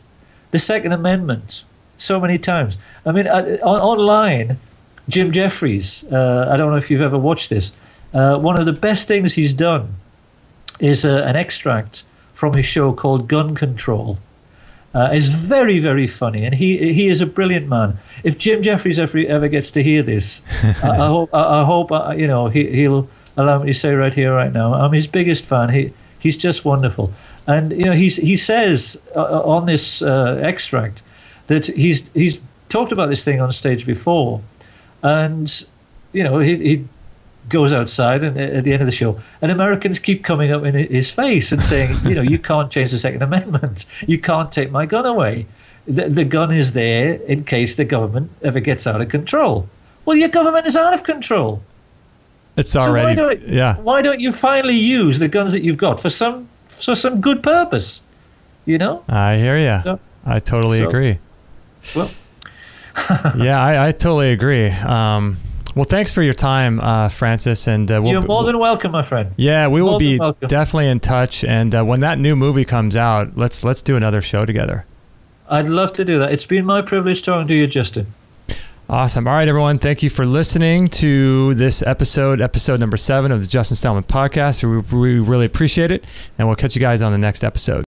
the Second Amendment so many times. I mean, uh, on, online, Jim Jeffries. Uh, I don't know if you've ever watched this. Uh, one of the best things he's done is uh, an extract from his show called Gun Control. Uh, it's very, very funny, and he he is a brilliant man. If Jim Jeffries ever ever gets to hear this, I, I hope I, I hope uh, you know he, he'll allow me to say right here, right now, I'm his biggest fan. He he's just wonderful, and you know he's he says uh, uh, on this uh, extract that he's he's talked about this thing on stage before, and you know he he goes outside and at the end of the show, and Americans keep coming up in his face and saying, you know, you can't change the Second Amendment, you can't take my gun away. The, the gun is there in case the government ever gets out of control. Well, your government is out of control. It's already, so why don't, yeah. Why don't you finally use the guns that you've got for some for some good purpose? You know. I hear you. So, I totally so, agree. Well. yeah, I, I, totally agree. Um, well, thanks for your time, uh, Francis. And uh, we'll, you're more than welcome, my friend. Yeah, we more will be definitely in touch. And uh, when that new movie comes out, let's let's do another show together. I'd love to do that. It's been my privilege talking to you, Justin. Awesome. All right, everyone. Thank you for listening to this episode, episode number seven of the Justin Stellman podcast. We, we really appreciate it. And we'll catch you guys on the next episode.